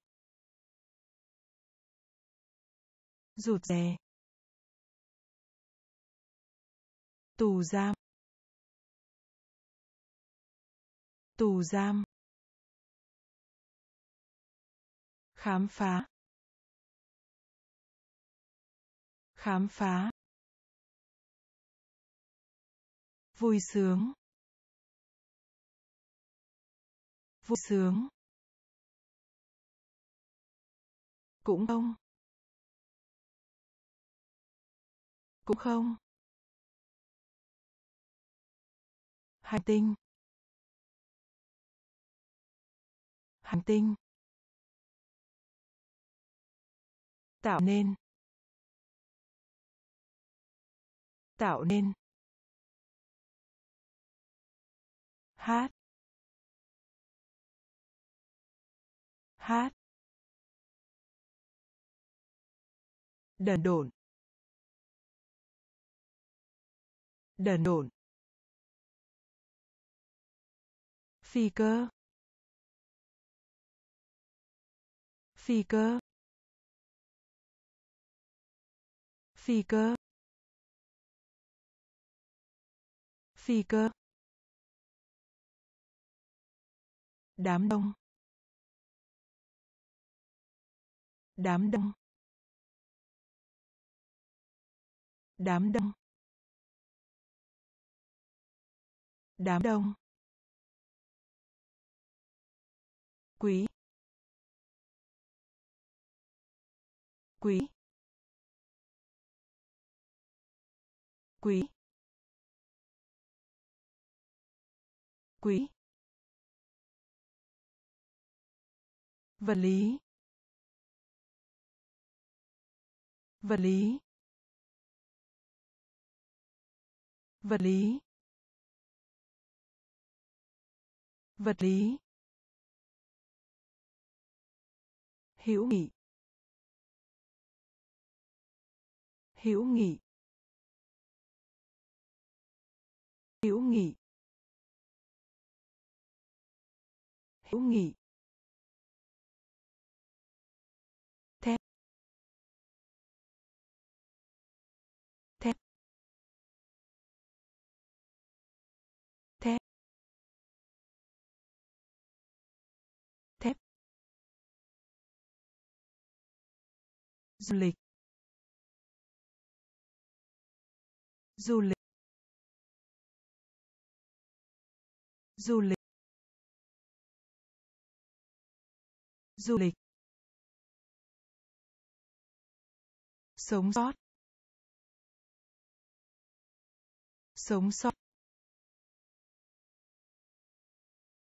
Rụt rè. Tù giam. Tù giam. Khám phá. Khám phá. Vui sướng. Vui sướng. Cũng không. Cũng không. Hành tinh. Hành tinh. Tạo nên. Tạo nên. Hát. Hát. Đần độn. Đần độn. Phi cơ. Phi cơ. Phi cơ. Phi cơ. Đám đông. Đám đông. Đám đông. Đám đông. Quý. Quý. Quý. Quý. Vật lý. Vật lý. Vật lý. Vật lý. Hữu nghị. Hữu nghị. Hữu nghị. Hữu nghị. Du lịch. Du lịch. Du lịch. Du lịch. Sống sót. Sống sót.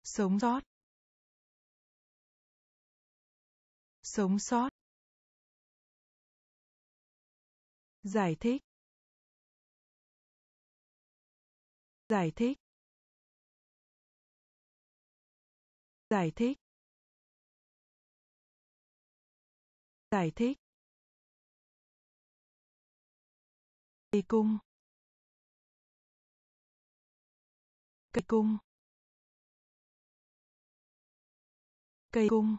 Sống sót. Sống sót. Giải thích. Giải thích. Giải thích. Giải thích. Cây cung. Cây cung. Cây cung.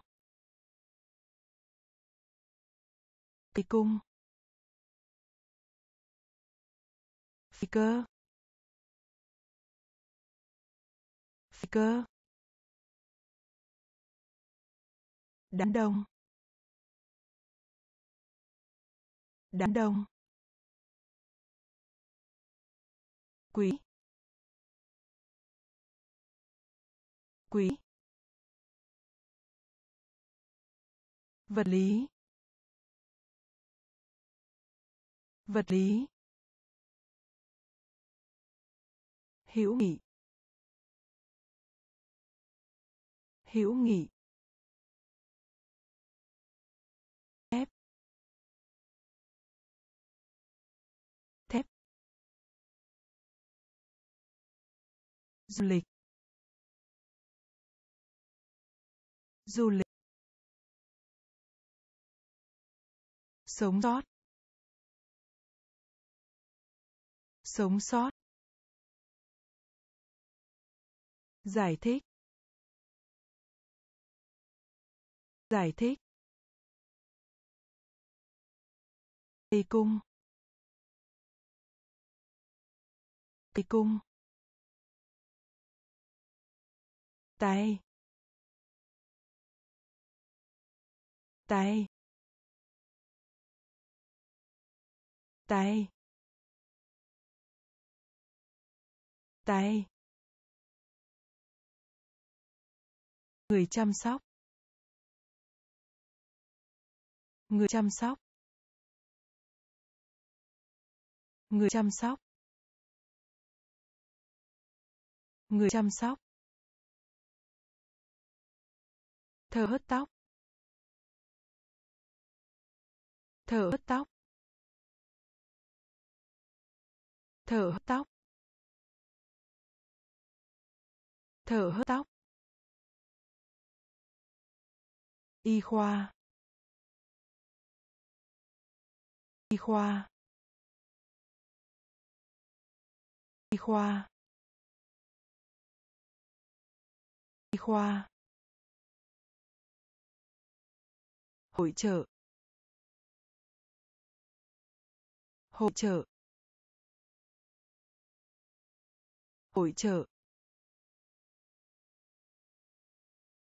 Cây cung. Phi cơ. Phi cơ. Đám đông. Đám đông. Quý. Quý. Vật lý. Vật lý. Hữu nghị. Hữu nghị. Du lịch. Du lịch. Sống sót. Sống sót. Giải thích. Giải thích. Cây cung. Cây cung. Tay. Tay. Tay. Tay. Người chăm sóc. Người chăm sóc. Người chăm sóc. Người chăm sóc. Thở hớt tóc. Thở hớt tóc. Thở hớt tóc. Thở hớt tóc. Y khoa. Y khoa. Y khoa. Y khoa. Hội trợ. Hội trợ. Hội trợ.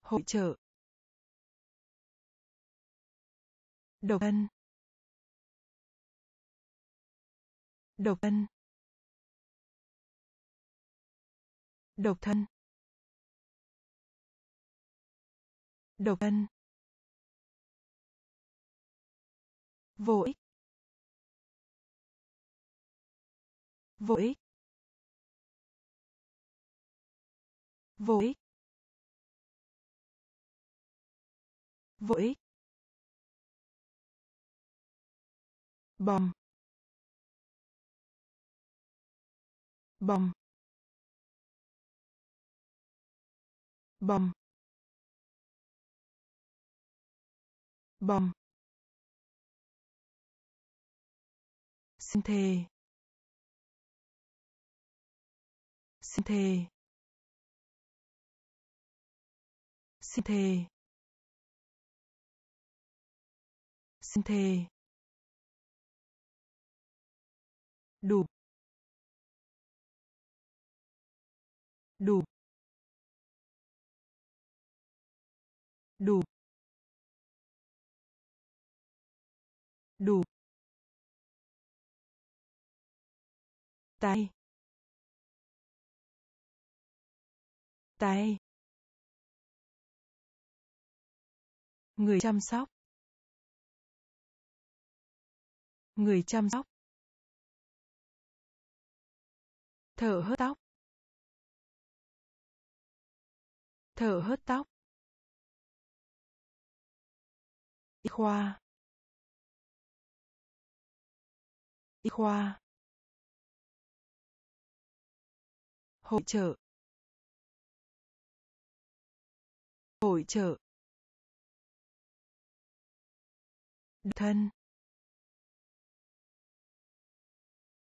Hội trợ. Độc thân. Độc thân. Độc thân. Độc thân. Vô ích. Vô ích. Vô ích. Vô ích. Bom. Bom. Bom. Bom. Xin thề. Xin thề. Xin thề. Xin thề. Đủ đủ đủ đủ tay. Tay. Người chăm sóc. Người chăm sóc. Thở hớt tóc. Thở hớt tóc. Y khoa. Y khoa. Hội trợ. Hội trợ. Độc thân.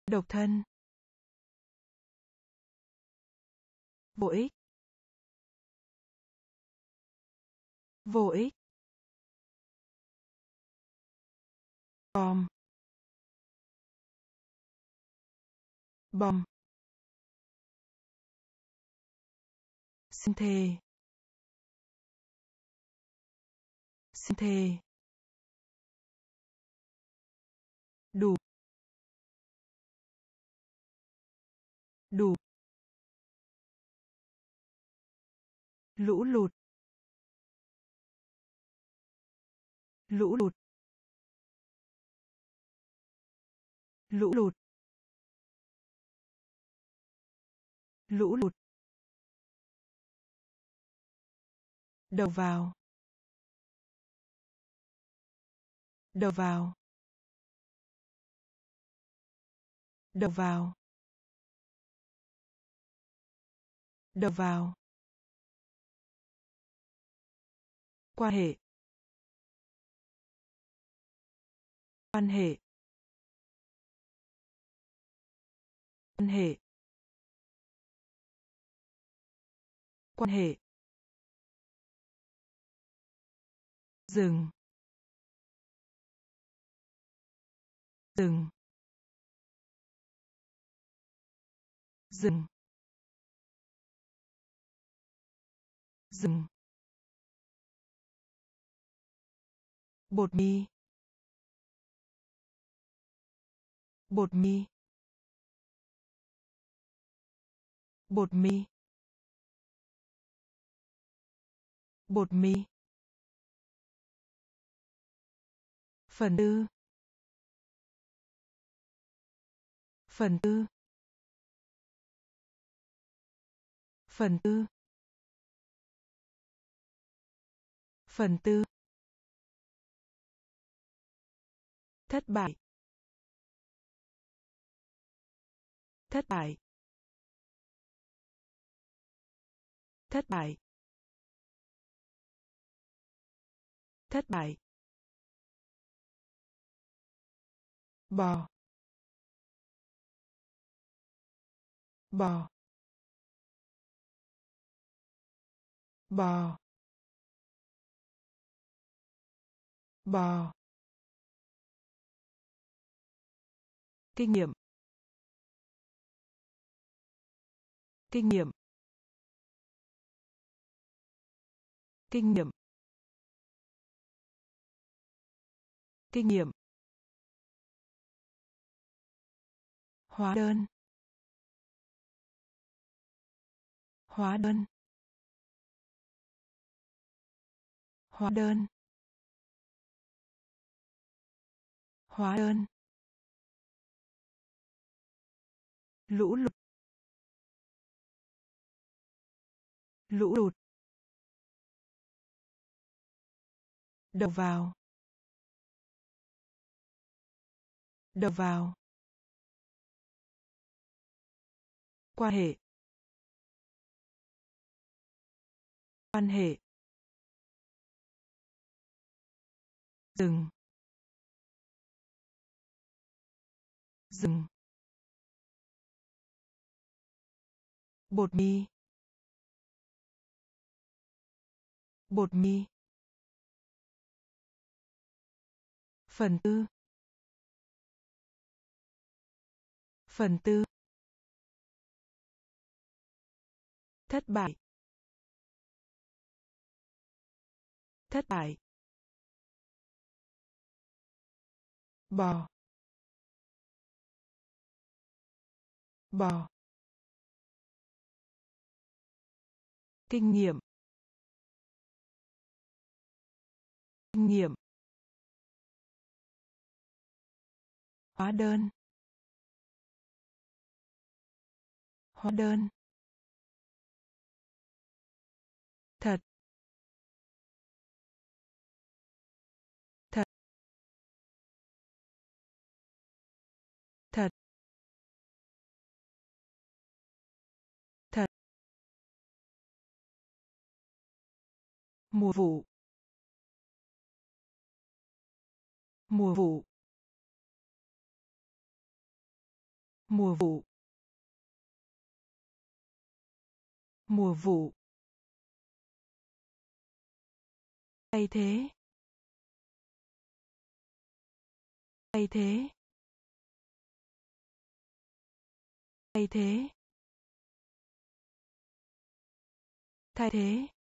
Độc thân. Vô ích. Vô ích. Bom. Bom. Xin thề. Xin thề. Đủ. Đủ. Lũ lụt. Lũ lụt. Lũ lụt. Lũ lụt. Đầu vào. Đầu vào. Đầu vào. Đầu vào. Quan hệ. Quan hệ. Quan hệ. Quan hệ. Dừng. Dừng. Dừng. Dừng. Bột mì. Bột mì. Bột mì. Bột mì. Phần tư. Phần tư. Phần tư. Phần tư. Thất bại. Thất bại. Thất bại. Thất bại. Bò. Bò. Bò. Bò. Kinh nghiệm. Kinh nghiệm. Kinh nghiệm. Kinh nghiệm. Hóa đơn. Hóa đơn. Hóa đơn. Hóa đơn. Lũ lụt. Lũ lụt. Đầu vào. Đầu vào. Quan hệ. Quan hệ. Dừng. Dừng. Bột mì. Bột mì. Phần tư. Phần tư. Thất bại. Thất bại. Bò bò kinh nghiệm. Kinh nghiệm. Hóa đơn. Hóa đơn. Mùa vụ. Mùa vụ. Mùa vụ. Mùa vụ. Thay thế. Thay thế. Thay thế. Thay thế.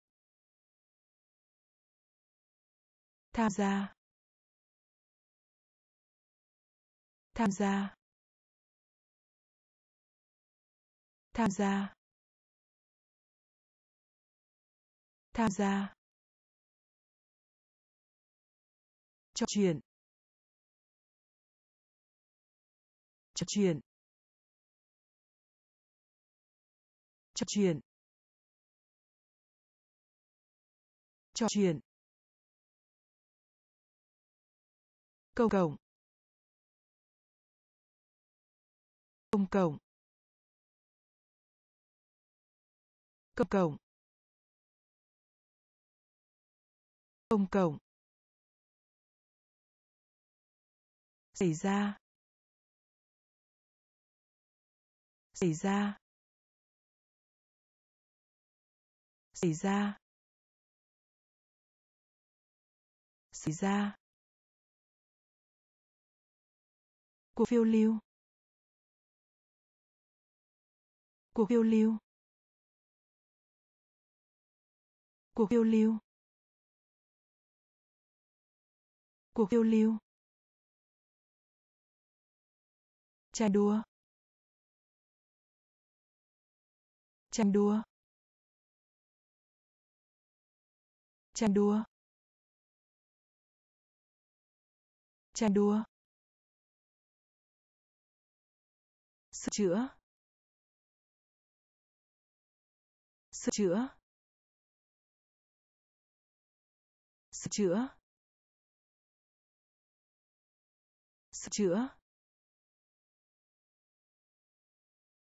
Tham gia. Tham gia. Tham gia. Tham gia. Trò chuyện. Trò chuyện. Trò chuyện. Trò chuyện. Công cộng. Công cộng. Công cộng. Công cộng. Xảy ra. Xảy ra. Xảy ra. Xảy ra. Cuộc phiêu lưu. Cuộc phiêu lưu. Cuộc phiêu lưu. Cuộc phiêu lưu. Chạy đua. Chạy đua. Chạy đua. Chạy đua. Sửa chữa. Sửa chữa. Sửa chữa. Sửa chữa.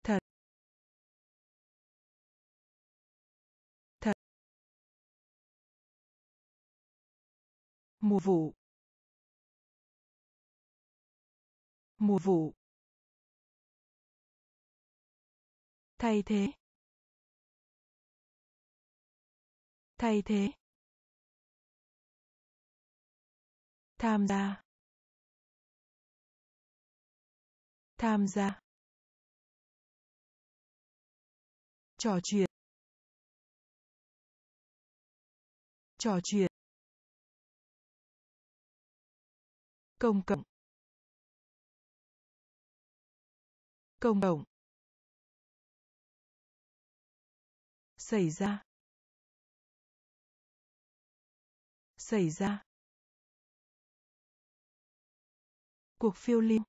Thật. Thật. Mùa vụ. Mùa vụ. Thay thế. Thay thế. Tham gia. Tham gia. Trò chuyện. Trò chuyện. Công cộng. Công cộng. Xảy ra. Xảy ra. Cuộc phiêu lưu.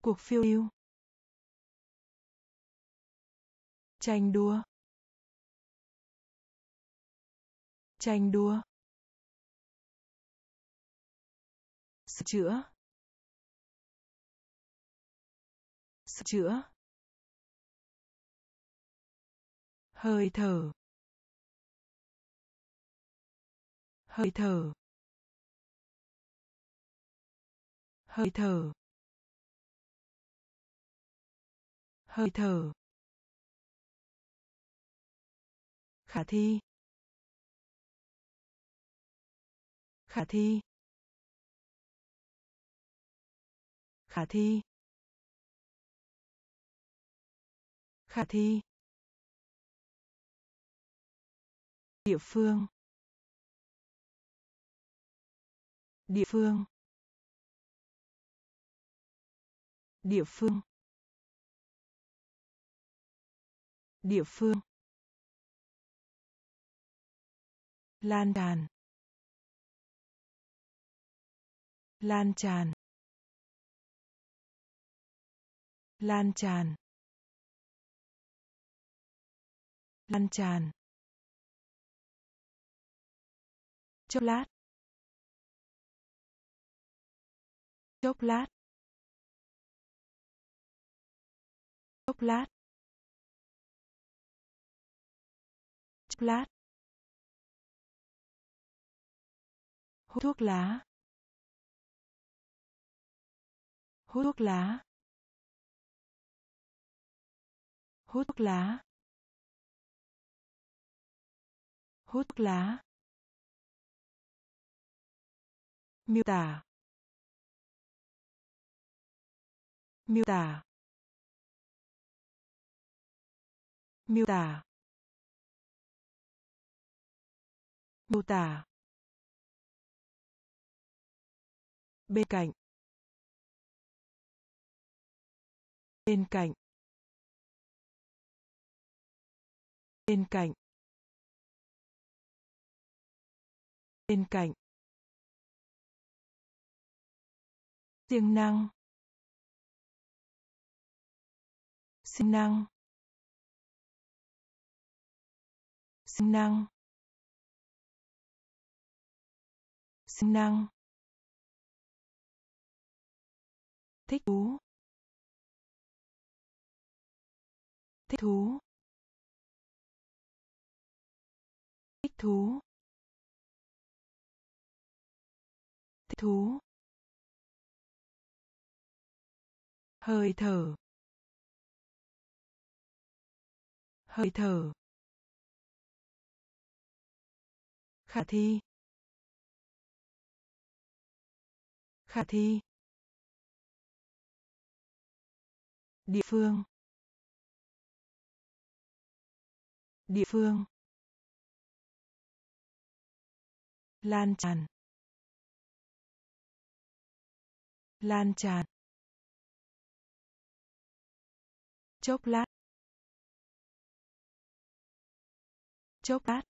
Cuộc phiêu lưu. Tranh đua. Tranh đua. Sửa chữa. Sửa chữa. Hơi thở. Hơi thở. Hơi thở. Hơi thở. Khả thi. Khả thi. Khả thi. Khả thi. Địa phương. Địa phương. Địa phương. Địa phương. Lan tràn. Lan tràn. Lan tràn. Lan tràn. Chốc lát. Chốc lát. Chốc lát. Chốc lát. Hút thuốc lá. Hút thuốc lá. Hút thuốc lá. Hút thuốc lá. Miêu tả. Miêu tả. Miêu tả. Miêu tả. Bên cạnh. Bên cạnh. Bên cạnh. Bên cạnh. Siêng năng. Siêng năng. Siêng năng. Siêng năng. Thích thú. Thích thú. Thích thú. Thích thú. Hơi thở. Hơi thở. Khả thi. Khả thi. Địa phương. Địa phương. Lan tràn. Lan tràn. Chốc lát. Chốc lát.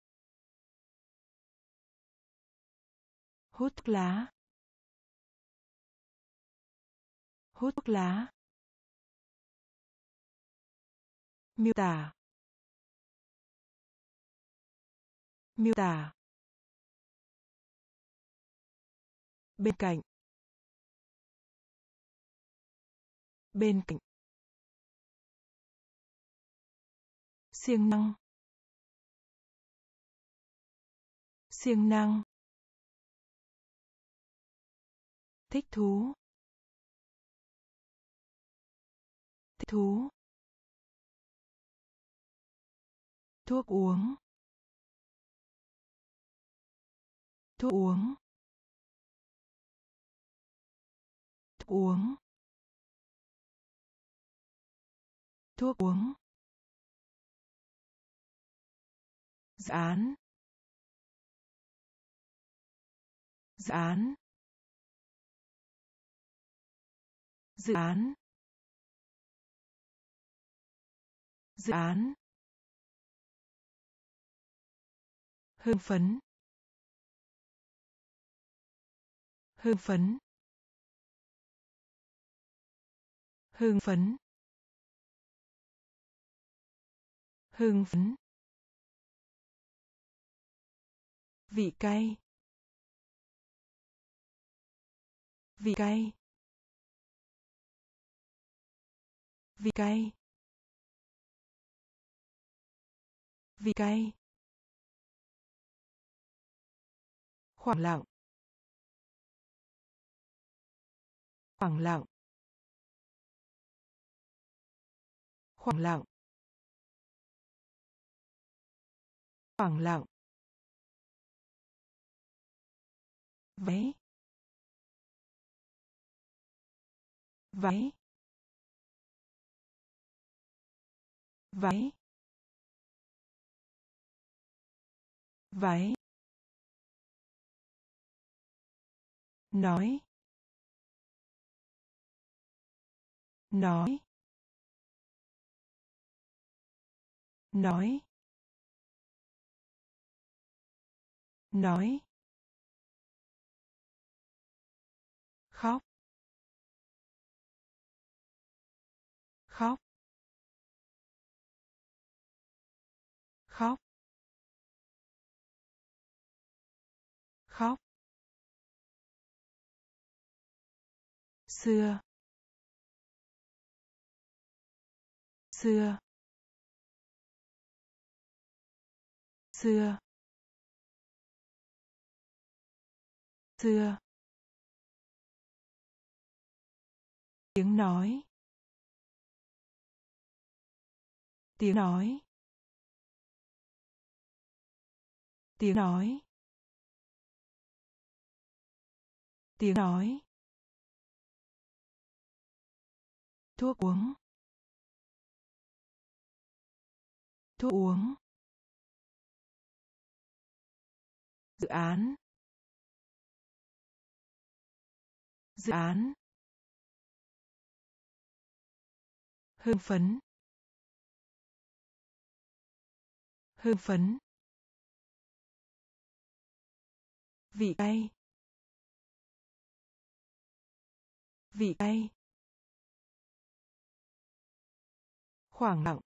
Hút thuốc lá. Hút thuốc lá. Miêu tả. Miêu tả. Bên cạnh. Bên cạnh. Siêng năng. Siêng năng. Thích thú. Thích thú. Thuốc uống. Thuốc uống. Thuốc uống. Thuốc uống. Dự án dự án dự án dự án hưng phấn. Hưng phấn. Hưng phấn. Hưng phấn. Vị cay vị cay vị cay vị cay khoảng lặng. Khoảng lặng. Khoảng lặng. Khoảng lặng. Váy váy váy váy nói. Nói. Nói. Nói. Xưa. Xưa. Xưa. Xưa. Tiếng nói. Tiếng nói. Tiếng nói. Tiếng nói. Thuốc uống. Thuốc uống. Dự án. Dự án. Hưng phấn. Hưng phấn. Vị cay. Vị cay. Khoảng lặng.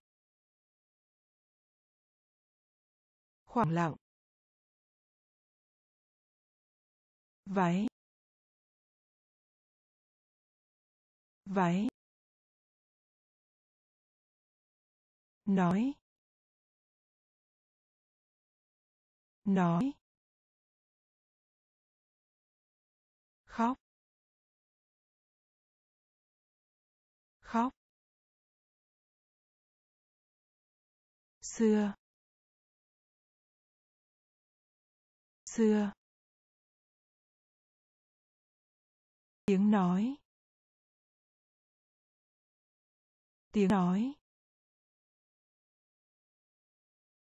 Khoảng lặng. Váy. Váy. Nói. Nói. Khóc. Xưa. Xưa. Tiếng nói. Tiếng nói.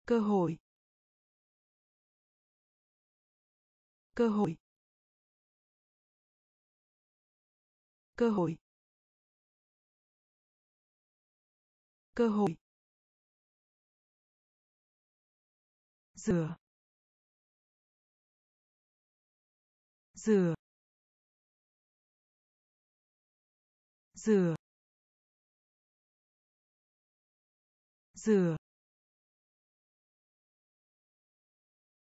Cơ hội. Cơ hội. Cơ hội. Cơ hội. Rửa. Rửa. Rửa. Rửa.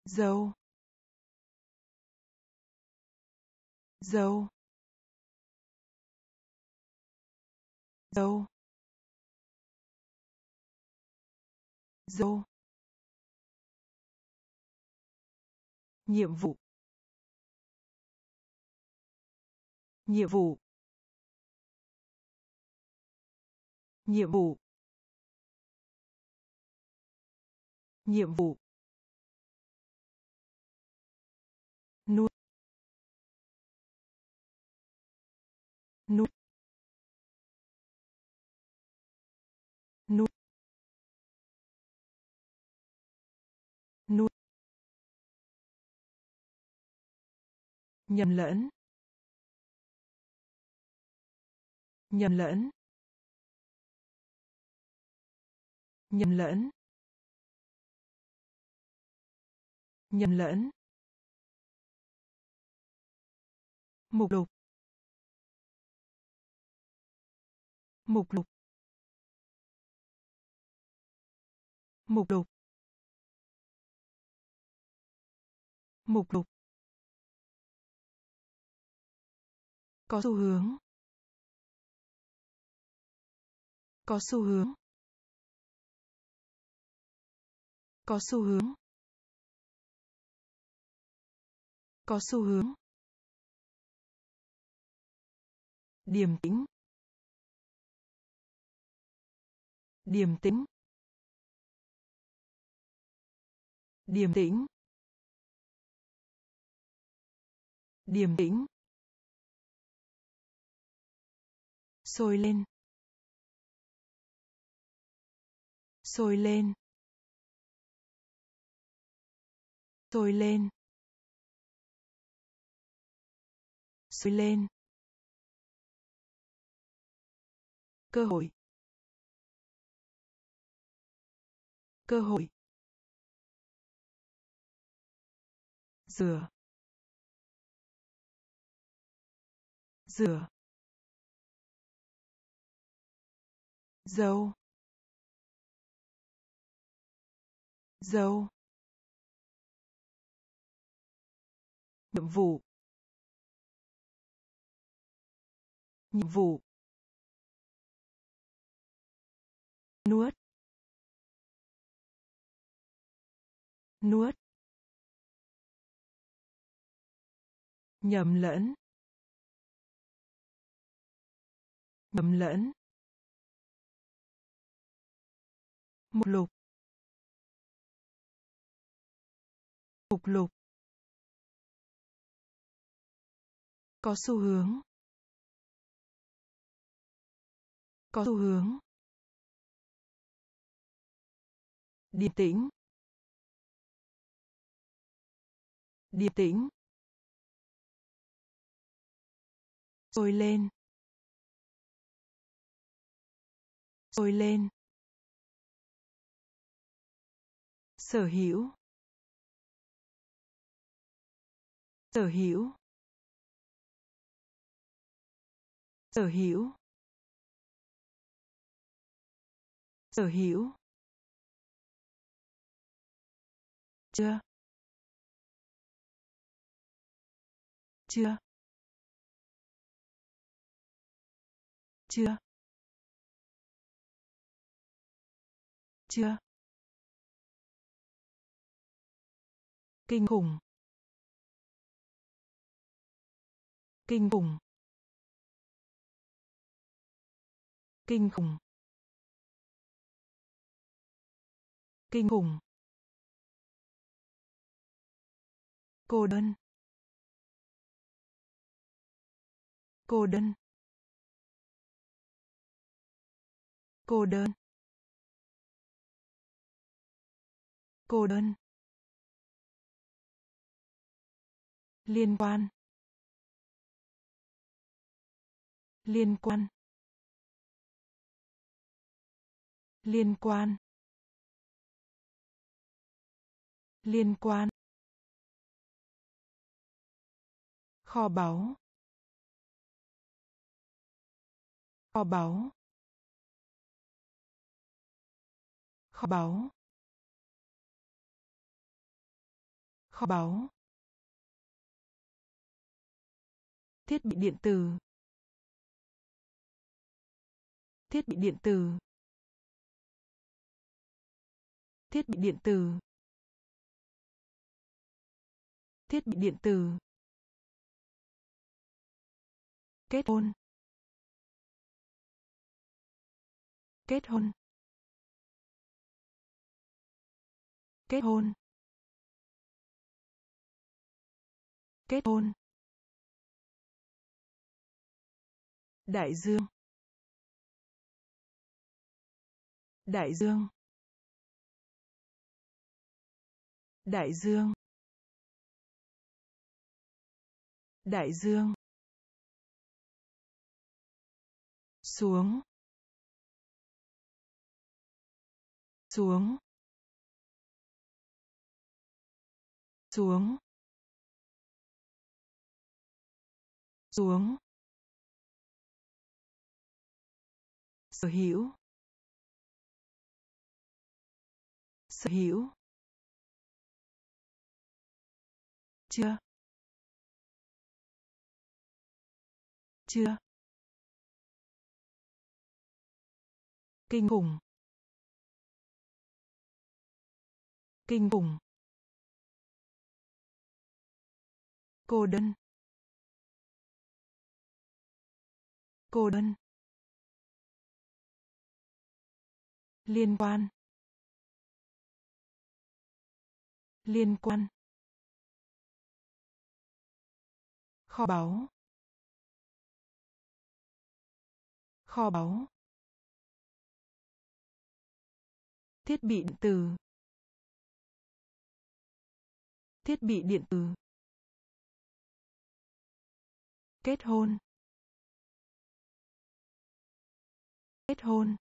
Dâu dâu dâu dâu nhiệm vụ. Nhiệm vụ. Nhiệm vụ. Nhiệm vụ. Nuôi. Nuôi. Nuôi. Nhầm lẫn. Nhầm lẫn. Nhầm lẫn. Nhầm lẫn. Mục lục. Mục lục. Mục lục. Mục lục. Có xu hướng. Có xu hướng. Có xu hướng. Có xu hướng. Điềm tĩnh điềm tĩnh điềm tĩnh điềm tĩnh sôi lên. Sôi lên. Sôi lên. Sôi lên. Cơ hội. Cơ hội. Rửa. Rửa. Dầu dầu nhiệm vụ. Nhiệm vụ. Nuốt. Nuốt. Nhầm lẫn. Nhầm lẫn. Mục lục. Mục lục. Có xu hướng. Có xu hướng. Điềm tĩnh. Điềm tĩnh. Sôi lên. Sôi lên. Sở hữu. Sở hữu. Sở hữu. Sở hữu. Chưa. Chưa. Chưa. Chưa. Kinh khủng. Kinh khủng. Kinh khủng. Kinh khủng. Cô đơn. Cô đơn. Cô đơn. Cô đơn. Liên quan. Liên quan. Liên quan. Liên quan. Kho báu. Kho báu. Kho báu. Kho báu. Thiết bị điện tử. Thiết bị điện tử. Thiết bị điện tử. Thiết bị điện tử. Kết hôn. Kết hôn. Kết hôn. Kết hôn. Đại dương. Đại dương. Đại dương. Đại dương. Xuống. Xuống. Xuống. Xuống. Sở hữu. Sở hữu. Chưa. Chưa. Kinh khủng. Kinh khủng. Cô đơn. Cô đơn. Liên quan. Liên quan. Kho báu. Kho báu. Thiết bị điện tử. Thiết bị điện tử. Kết hôn. Kết hôn.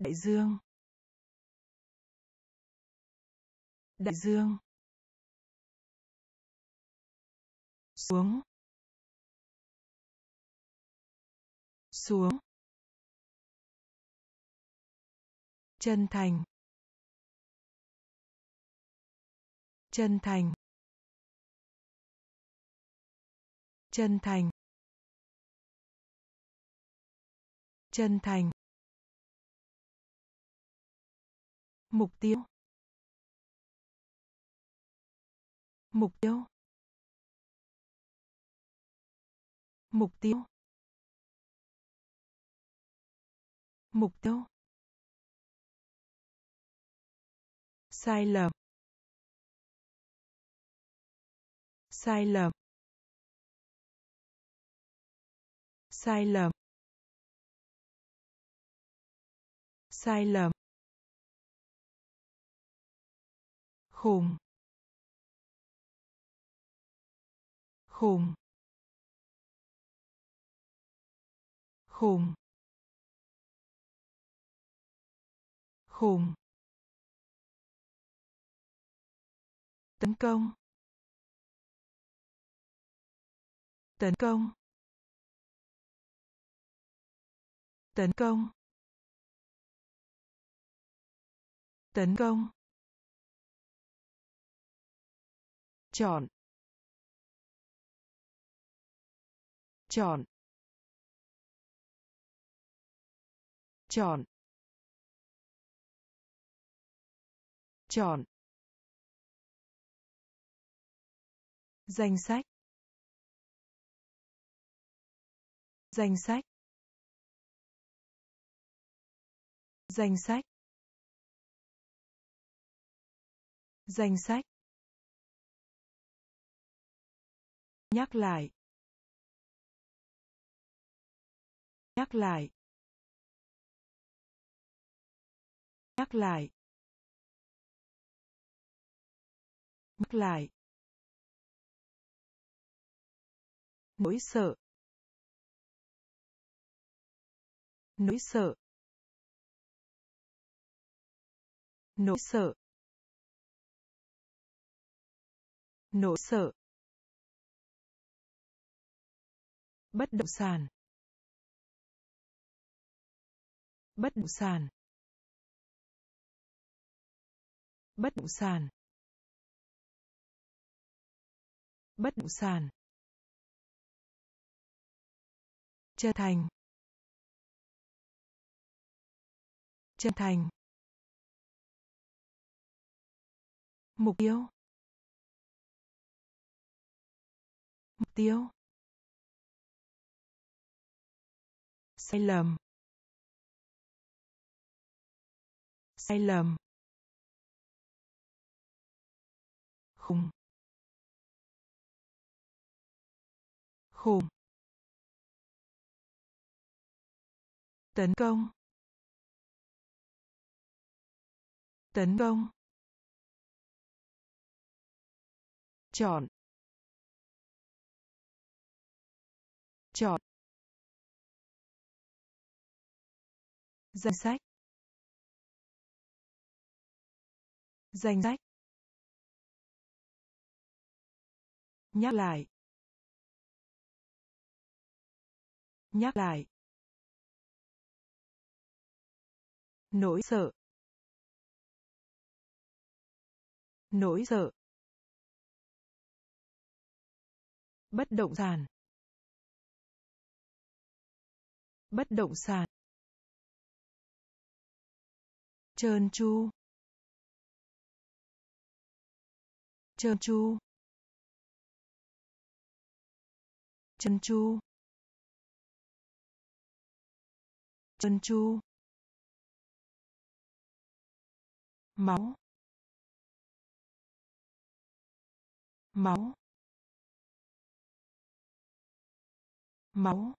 Đại dương. Đại dương. Xuống. Xuống. Chân thành. Chân thành. Chân thành. Chân thành. Mục tiêu. Mục tiêu. Mục tiêu. Mục tiêu. Sai lầm. Sai lầm. Sai lầm. Sai lầm. Khùng. Khùng. Khùng. Khùng. Tấn công. Tấn công. Tấn công. Tấn công. Chọn. Chọn. Chọn. Chọn. Danh sách. Danh sách. Danh sách. Danh sách. Nhắc lại. Nhắc lại. Nhắc lại. Nhắc lại. Nỗi sợ. Nỗi sợ. Nỗi sợ. Nỗi sợ. Bất động sản. Bất động sản. Bất động sản. Bất động sản. Chân thành. Chân thành. Mục tiêu. Mục tiêu. Sai lầm. Sai lầm. Khùng. Khùng. Tấn công. Tấn công. Chọn. Chọn. Danh sách. Danh sách. Nhắc lại. Nhắc lại. Nỗi sợ. Nỗi sợ. Bất động sản. Bất động sản. Trơn chu, trơn chu, trơn chu, trơn chu, máu. Máu. Máu.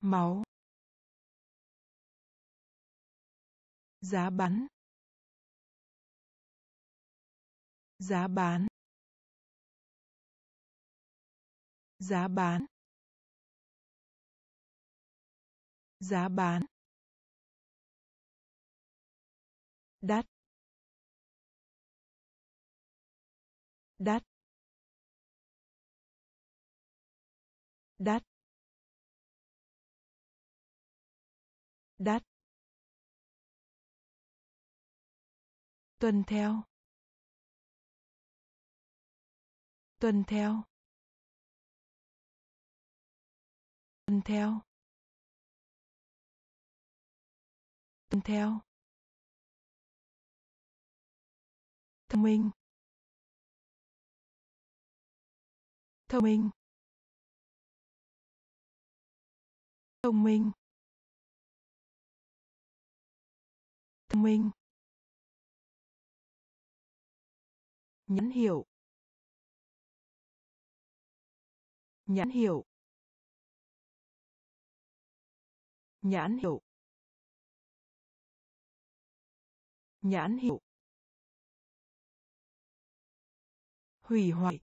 Máu. Giá bán. Giá bán. Giá bán. Giá bán. Đắt. Đắt. Đắt. Đắt. Tuân theo. Tuân theo. Tuân theo. Tuân theo. Thông minh. Thông minh. Thông minh. Thông minh. Nhãn hiệu. Nhãn hiệu. Nhãn hiệu. Nhãn hiệu. Hủy hoại.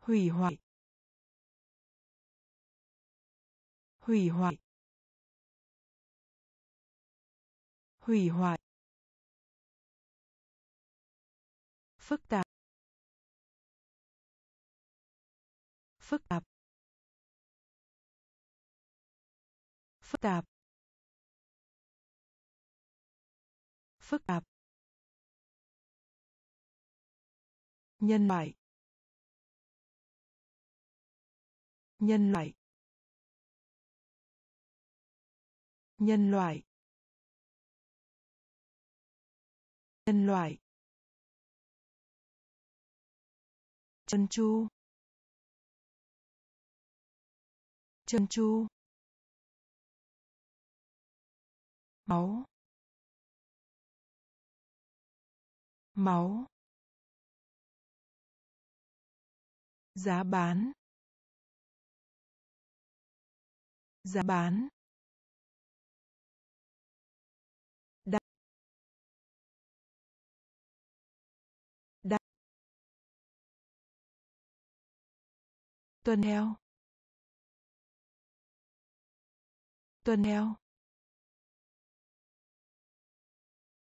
Hủy hoại. Hủy hoại. Hủy hoại. Phức tạp. Phức tạp. Phức tạp. Phức tạp. Nhân loại. Nhân loại. Nhân loại. Nhân loại. Chân chu. Chân chu. Máu. Máu. Giá bán. Giá bán. Tuần theo tuần theo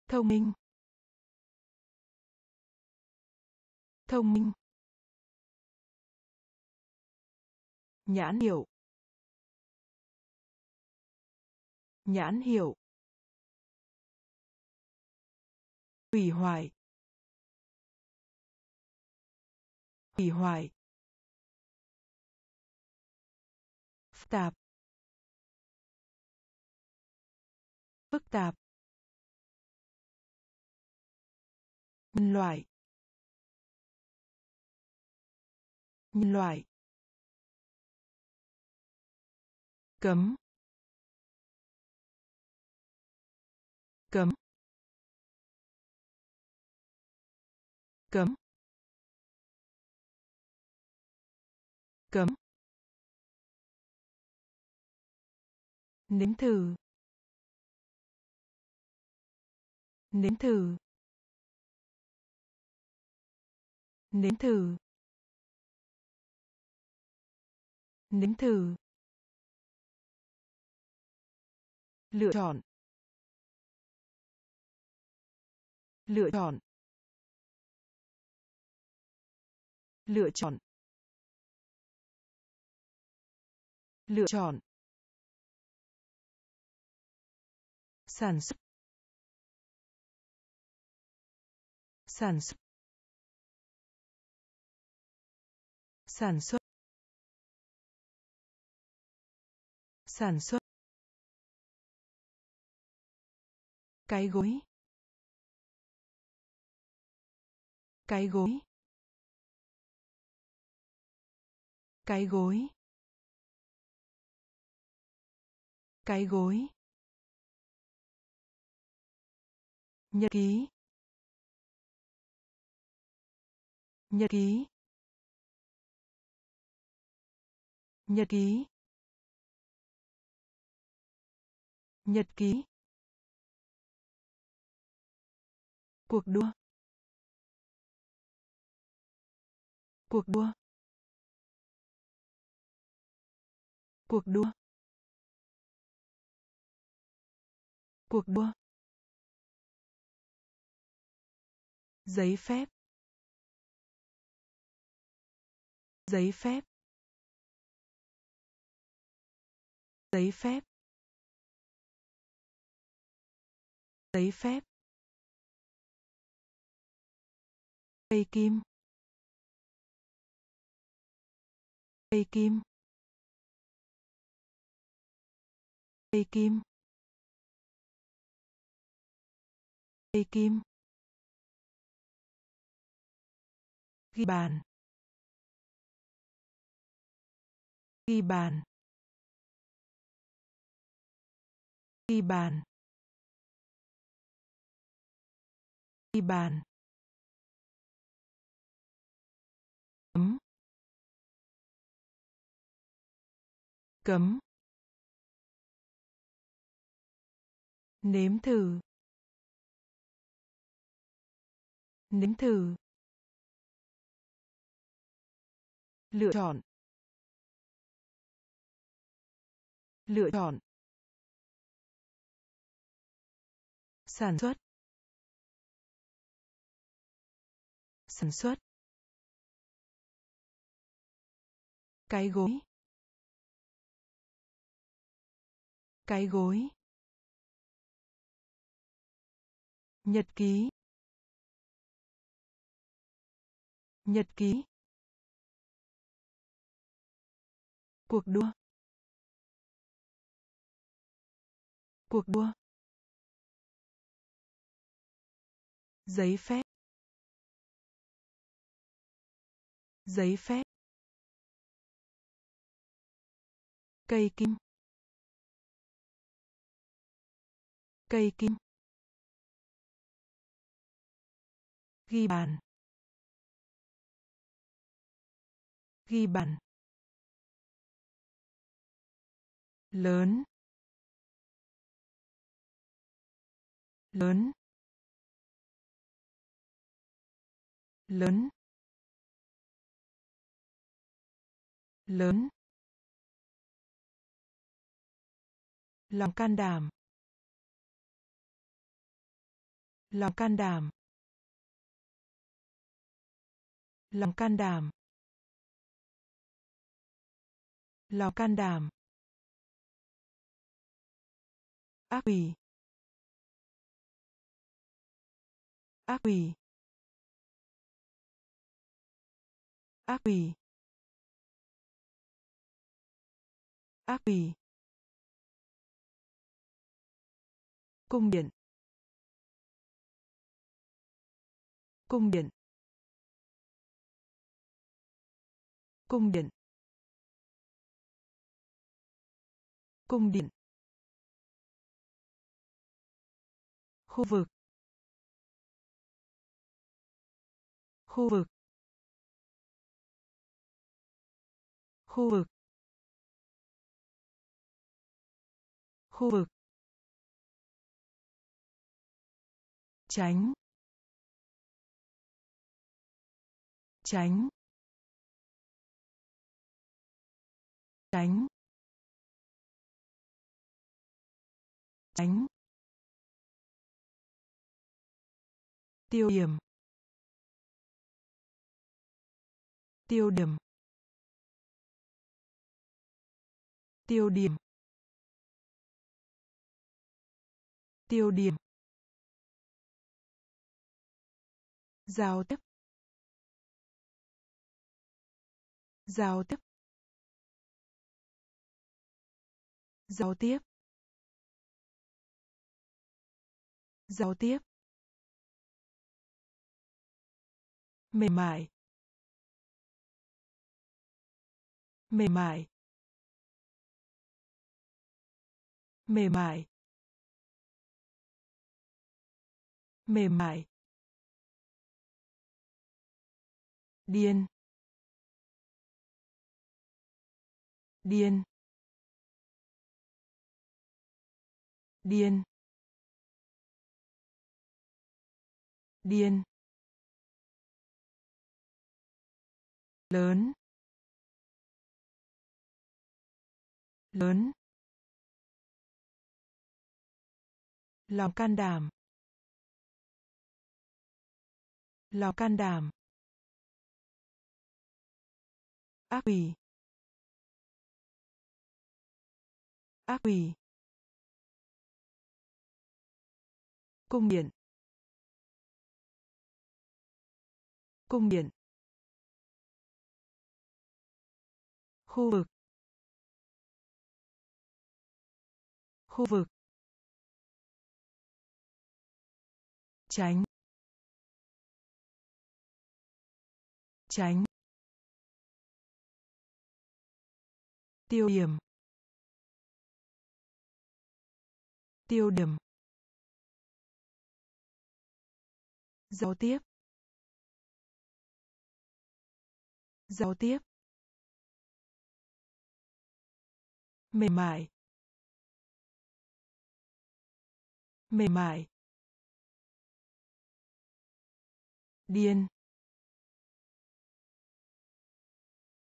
thông minh. Thông minh. Nhãn hiệu. Nhãn hiệu. Hủy hoại. Hủy hoại. Phức tạp. Phức tạp. Nhân loại. Nhân loại. Cấm. Cấm. Cấm. Cấm. Nếm thử. Nếm thử. Nếm thử. Nếm thử. Lựa chọn. Lựa chọn. Lựa chọn. Lựa chọn. Sản xuất. Sản xuất. Sản xuất. Sản xuất. Cái gối. Cái gối. Cái gối. Cái gối. Nhật ký. Nhật ký. Nhật ký. Nhật ký. Cuộc đua. Cuộc đua. Cuộc đua. Cuộc đua. Giấy phép. Giấy phép. Giấy phép. Giấy phép. Cây kim. Cây kim. Cây kim. Cây kim. Ghi bàn. Ghi bàn. Ghi bàn. Ghi bàn. Cấm. Cấm. Nếm thử. Nếm thử. Lựa chọn. Lựa chọn. Sản xuất. Sản xuất. Cái gối. Cái gối. Nhật ký. Nhật ký. Cuộc đua. Cuộc đua. Giấy phép. Giấy phép. Cây kim. Cây kim. Ghi bàn. Ghi bàn. Lớn lớn lớn lớn. Lòng can đảm. Lòng can đảm. Lòng can đảm. Lòng can đảm. Ác quỷ. Ác quỷ. Ác quỷ. Ác quỷ. Cung điện. Cung điện. Cung điện. Cung điện. Khu vực. Khu vực. Khu vực. Khu vực. Tránh. Tránh. Tránh. Tránh. Tiêu điểm. Tiêu điểm. Tiêu điểm. Tiêu điểm. Giao tiếp. Giao tiếp. Giao tiếp. Giao tiếp. Mềm mại. Mềm mại. Mềm mại. Mềm mại. Điên. Điên. Điên. Điên. Lớn lớn, lòng can đảm, lòng can đảm, ác quỷ ác quỷ, cung điện cung điện. Khu vực. Khu vực. Tránh. Tránh. Tiêu điểm. Tiêu điểm. Giao tiếp. Giao tiếp. Mềm mại. Mềm mại. Điên.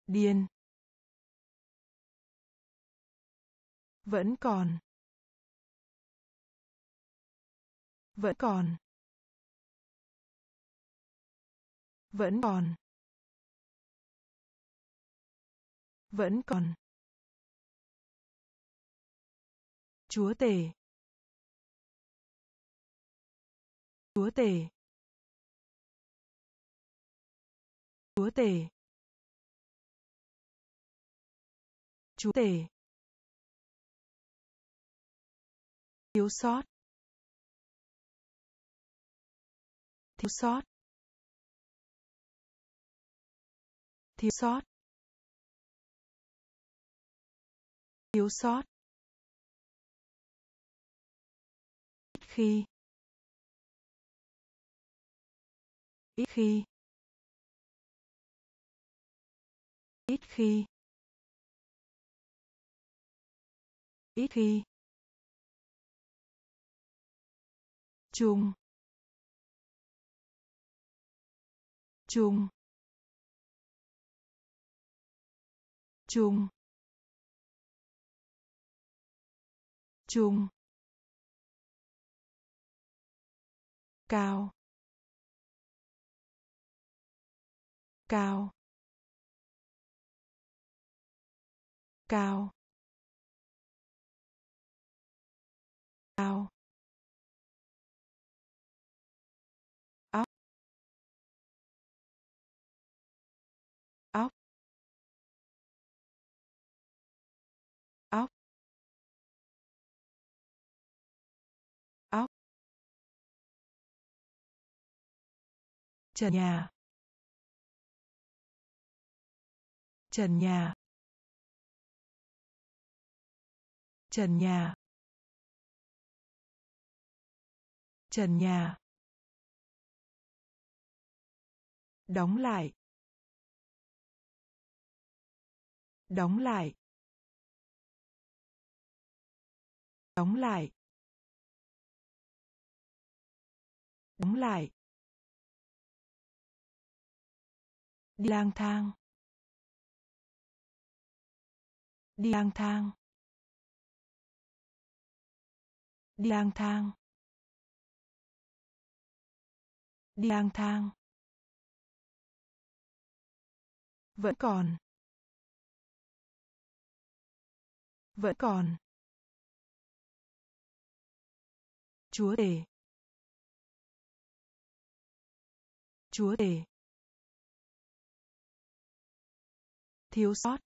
Điên. Vẫn còn. Vẫn còn. Vẫn còn. Vẫn còn. Chúa tể. Chúa tể. Chúa tể. Chúa tể. Thiếu sót. Thiếu sót. Thiếu sót. Thiếu sót. Khi. Ít khi. Ít khi. Ít khi. Chung. Chung. Chung. Chung. Cao. Cao. Cao. Cao. Trần nhà. Trần nhà. Trần nhà. Trần nhà. Đóng lại. Đóng lại. Đóng lại. Đóng lại. Đi lang thang. Đi lang thang. Đi lang thang. Đi lang thang. Vẫn còn. Vẫn còn. Chúa tể chúa tể thiếu sót.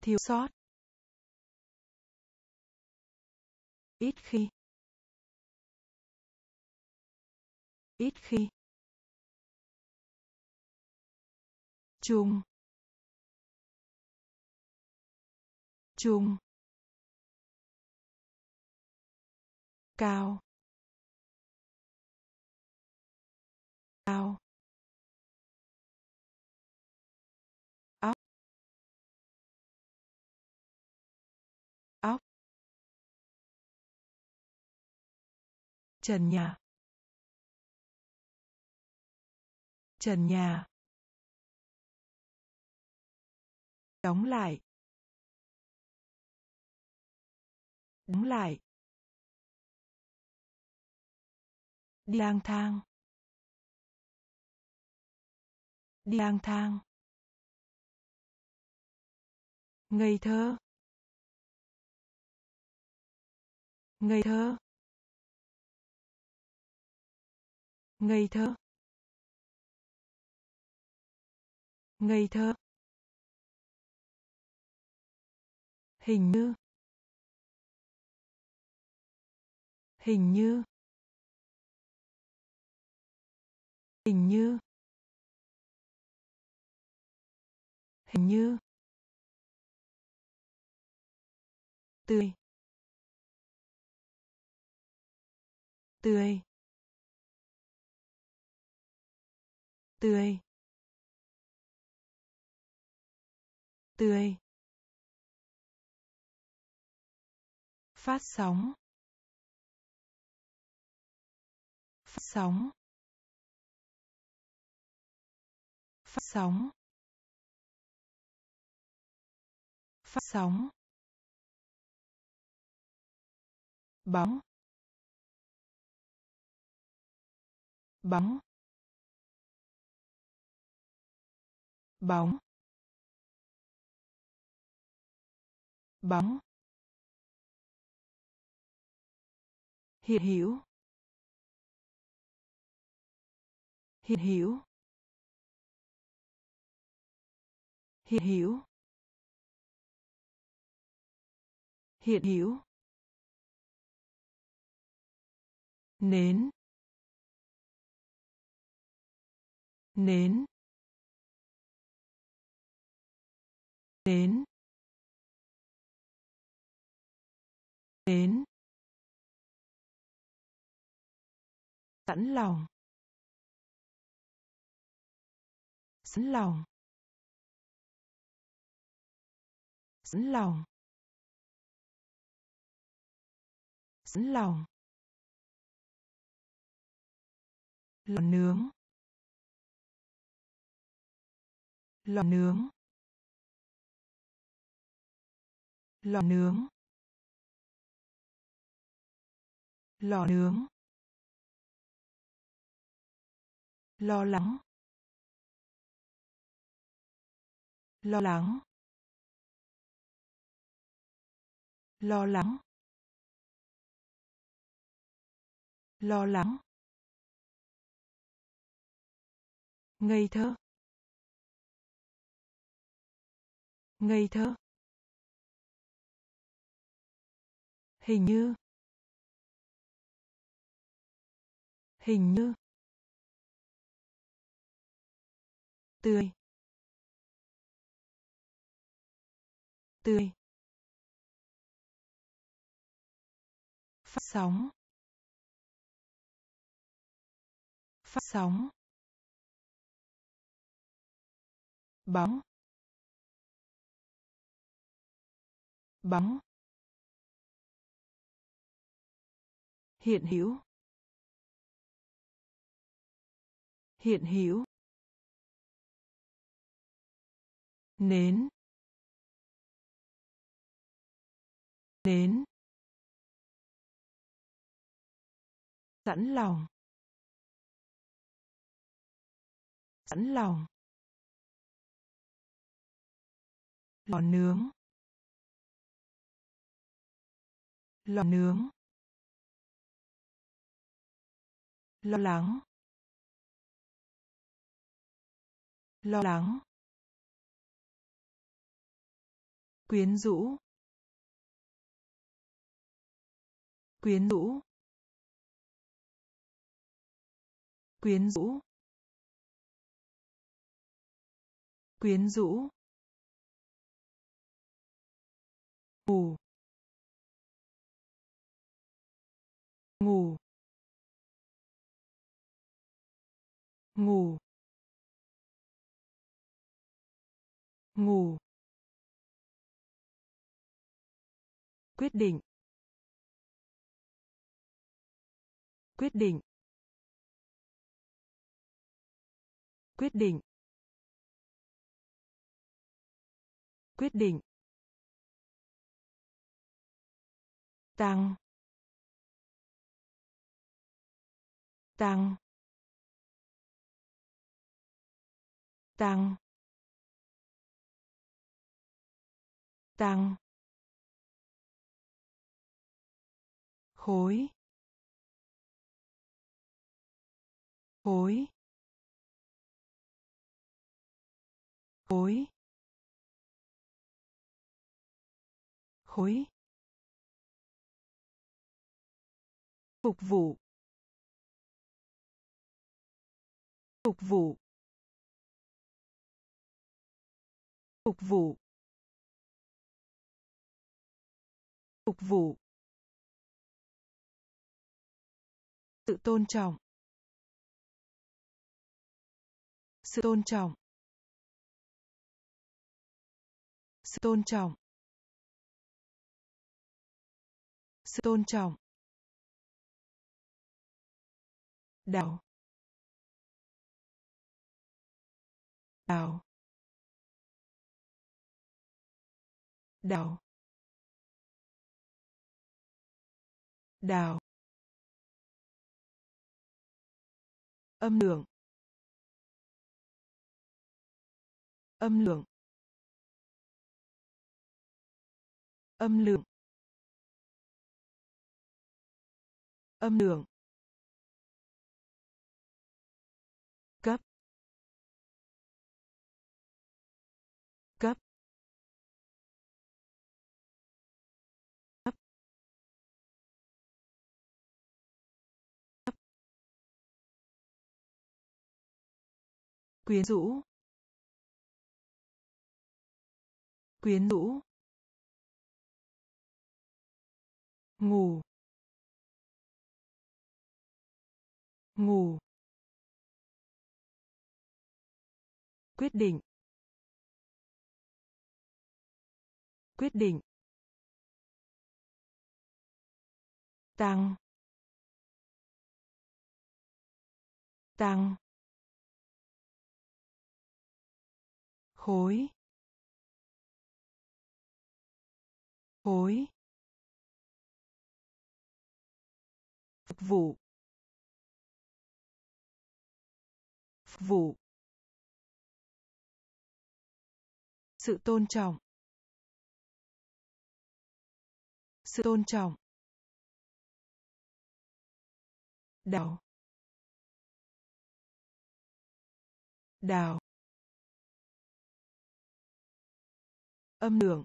Thiếu sót. Ít khi. Ít khi. Chung. Chung. Cao. Cao. Trần nhà. Trần nhà. Đóng lại. Đóng lại. Đi lang thang. Đi lang thang. Ngây thơ. Ngây thơ. Ngây thơ. Ngây thơ. Hình như. Hình như. Hình như. Hình như. Tươi. Tươi. Tươi. Tươi. Phát sóng. Phát sóng. Phát sóng. Phát sóng. Bóng. Bóng. Bóng. Bóng. Hiện hữu hiện hữu hiện hữu hiện hữu nến. Nến. Đến, đến, sẵn lòng. Sẵn lòng. Sẵn lòng. Sẵn lòng. Lò nướng. Lò nướng. Lò nướng lò nướng lo lắng lo lắng lo lắng lo lắng, ngây thơ ngây thơ. Hình như. Hình như. Tươi. Tươi. Phát sóng. Phát sóng. Bóng. Bóng. Hiện hữu. Hiện hữu. Nến. Nến. Sẵn lòng. Sẵn lòng. Lò nướng. Lò nướng. Lo lắng lo lắng quyến rũ quyến rũ quyến rũ quyến rũ ngủ ngủ. Ngủ. Ngủ. Quyết định. Quyết định. Quyết định. Quyết định. Tăng. Tăng. Tăng. Tăng. Khối. Khối. Khối. Khối. Phục vụ. Phục vụ. Phục vụ. Phục vụ. Sự tôn trọng. Sự tôn trọng. Sự tôn trọng. Sự tôn trọng. Đào. Đào. Đào. Đào. Âm lượng. Âm lượng. Âm lượng. Âm lượng. Quyến rũ. Quyến rũ. Ngủ. Ngủ. Quyết định. Quyết định. Tăng. Tăng. Khối. Khối. Phục vụ. Phục vụ. Sự tôn trọng. Sự tôn trọng. Đào. Đào. Âm lượng.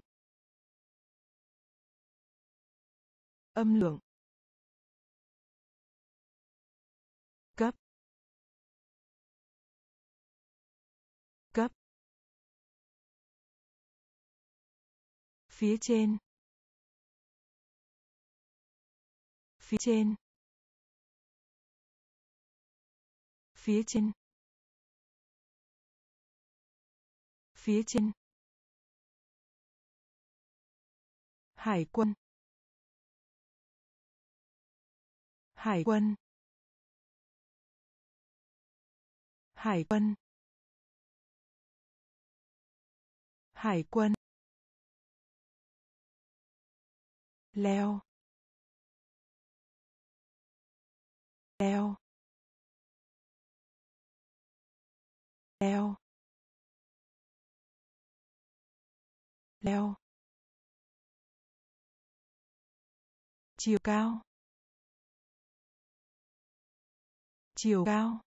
Âm lượng. Cấp. Cấp. Phía trên. Phía trên. Phía trên. Phía trên. Hải quân. Hải quân. Hải quân. Hải quân. Leo. Leo. Leo. Leo. Chiều cao. Chiều cao.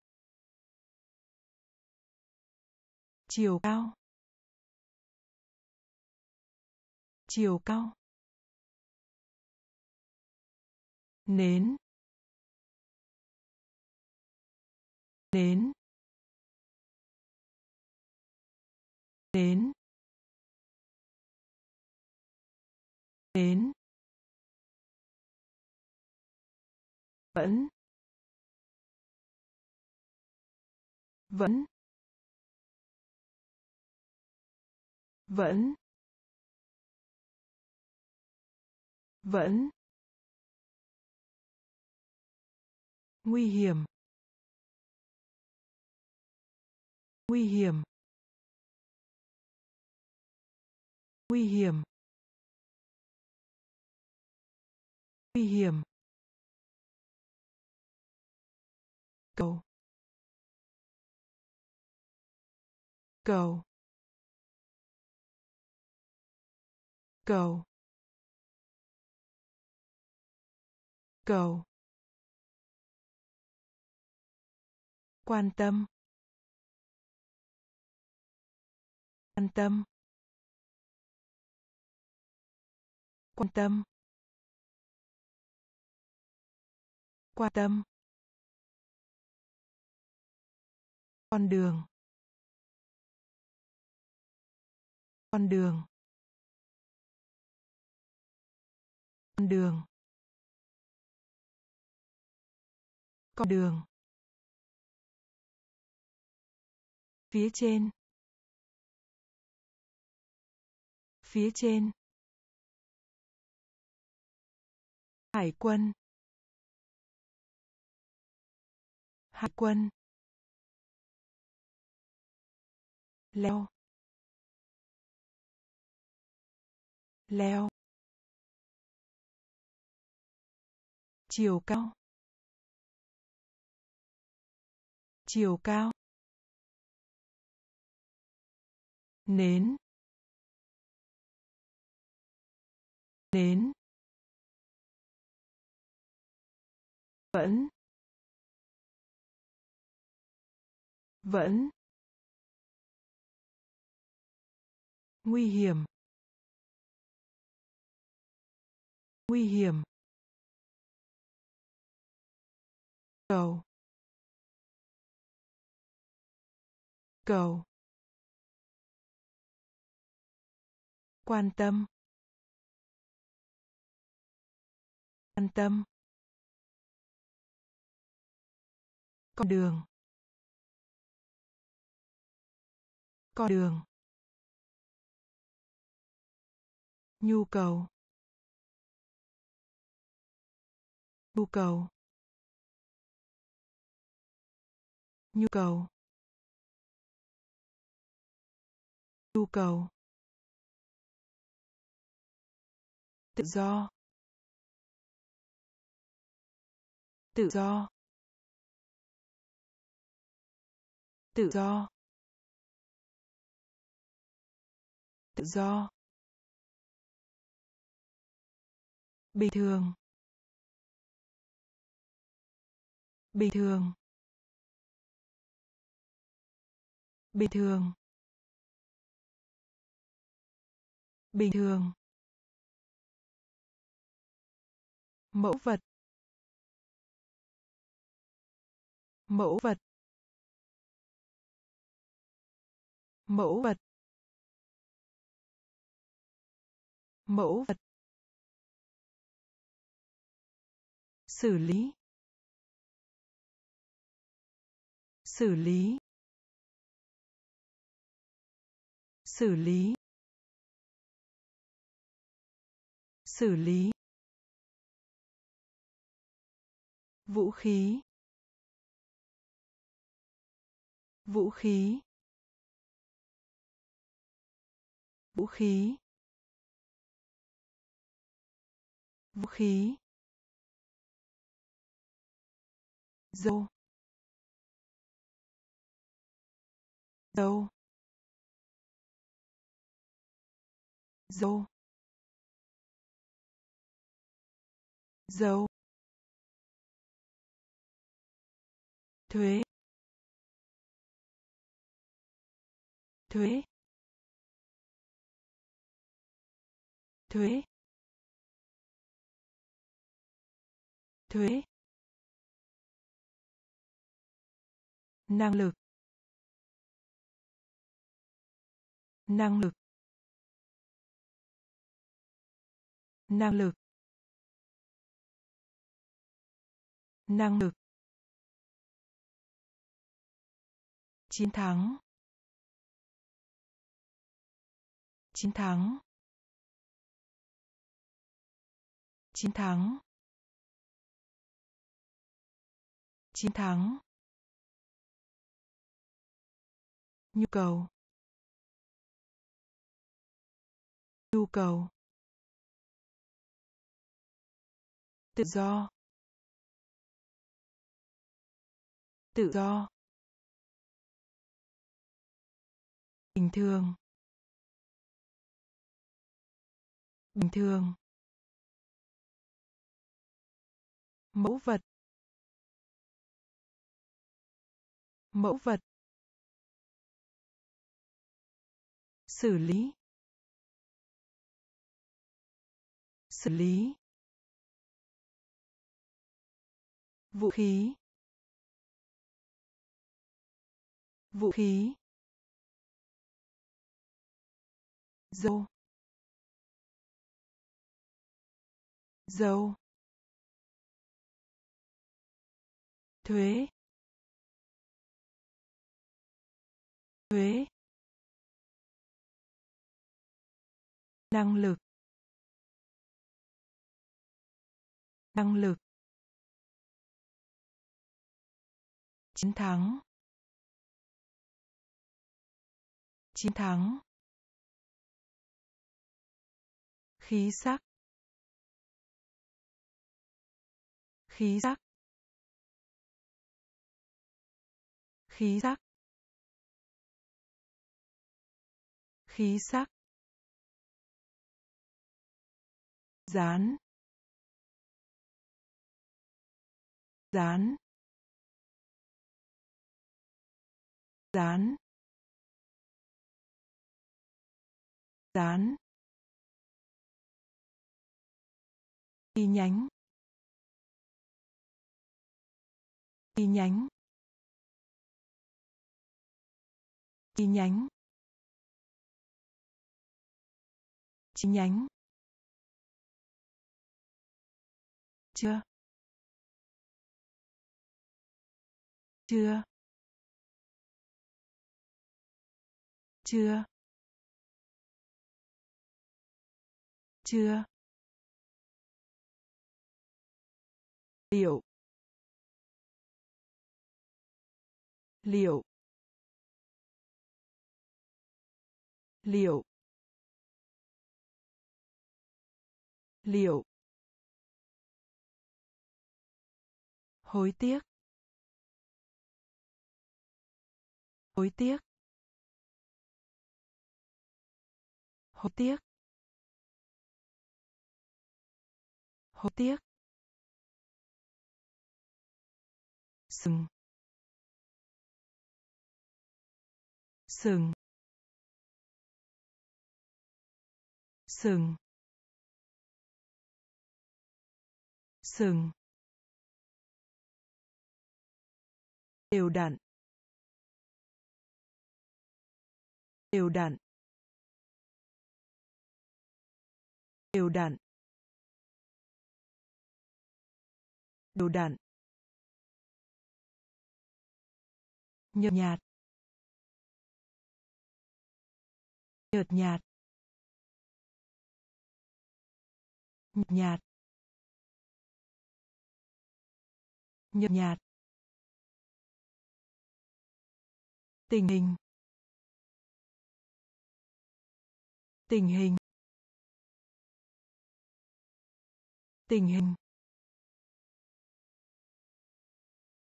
Chiều cao. Chiều cao. Nến. Nến. Nến. Nến. Vẫn vẫn vẫn vẫn. Nguy hiểm. Nguy hiểm. Nguy hiểm. Nguy hiểm. Cầu. Cầu. Cầu. Cầu. Quan tâm. Quan tâm. Quan tâm. Quan tâm. Con đường. Con đường. Con đường. Con đường. Phía trên. Phía trên. Hải quân. Hải quân. Leo. Leo. Chiều cao. Chiều cao. Nến. Nến. Vẫn. Vẫn. Nguy hiểm. Nguy hiểm. Cầu. Cầu. Quan tâm. Quan tâm. Con đường. Con đường. Nhu cầu. Nhu cầu. Nhu cầu. Nhu cầu. Tự do. Tự do. Tự do. Tự do. Bình thường. Bình thường. Bình thường. Bình thường. Mẫu vật. Mẫu vật. Mẫu vật. Mẫu vật. Xử lý. Xử lý. Xử lý. Xử lý. Vũ khí. Vũ khí. Vũ khí. Vũ khí. Dâu dâu dâu dâu thuế. Thuế. Thuế. Thuế. Năng lực. Năng lực. Năng lực. Năng lực. Chiến thắng. Chiến thắng. Chiến thắng. Chiến thắng. Nhu cầu. Nhu cầu. Tự do. Tự do. Bình thường. Bình thường. Mẫu vật. Mẫu vật. Xử lý. Xử lý. Vũ khí. Vũ khí. Dâu. Dâu. Thuế. Thuế. Năng lực. Năng lực. Chiến thắng. Chiến thắng. Khí sắc. Khí sắc. Khí sắc. Khí sắc. Dán. Dán. Dán. Dán. Chi nhánh. Chi nhánh. Chi nhánh. Chi nhánh. Chưa chưa chưa chưa liệu liệu liệu liệu hối tiếc. Hối tiếc. Hối tiếc. Hối tiếc. Sừng. Sừng. Sừng. Sừng. Đều đặn. Đều đặn. Đều đặn. Đều đặn. Nhợt nhạt. Nhợt nhạt. Nhợt nhạt. Nhợt nhạt. Tình hình. Tình hình. Tình hình.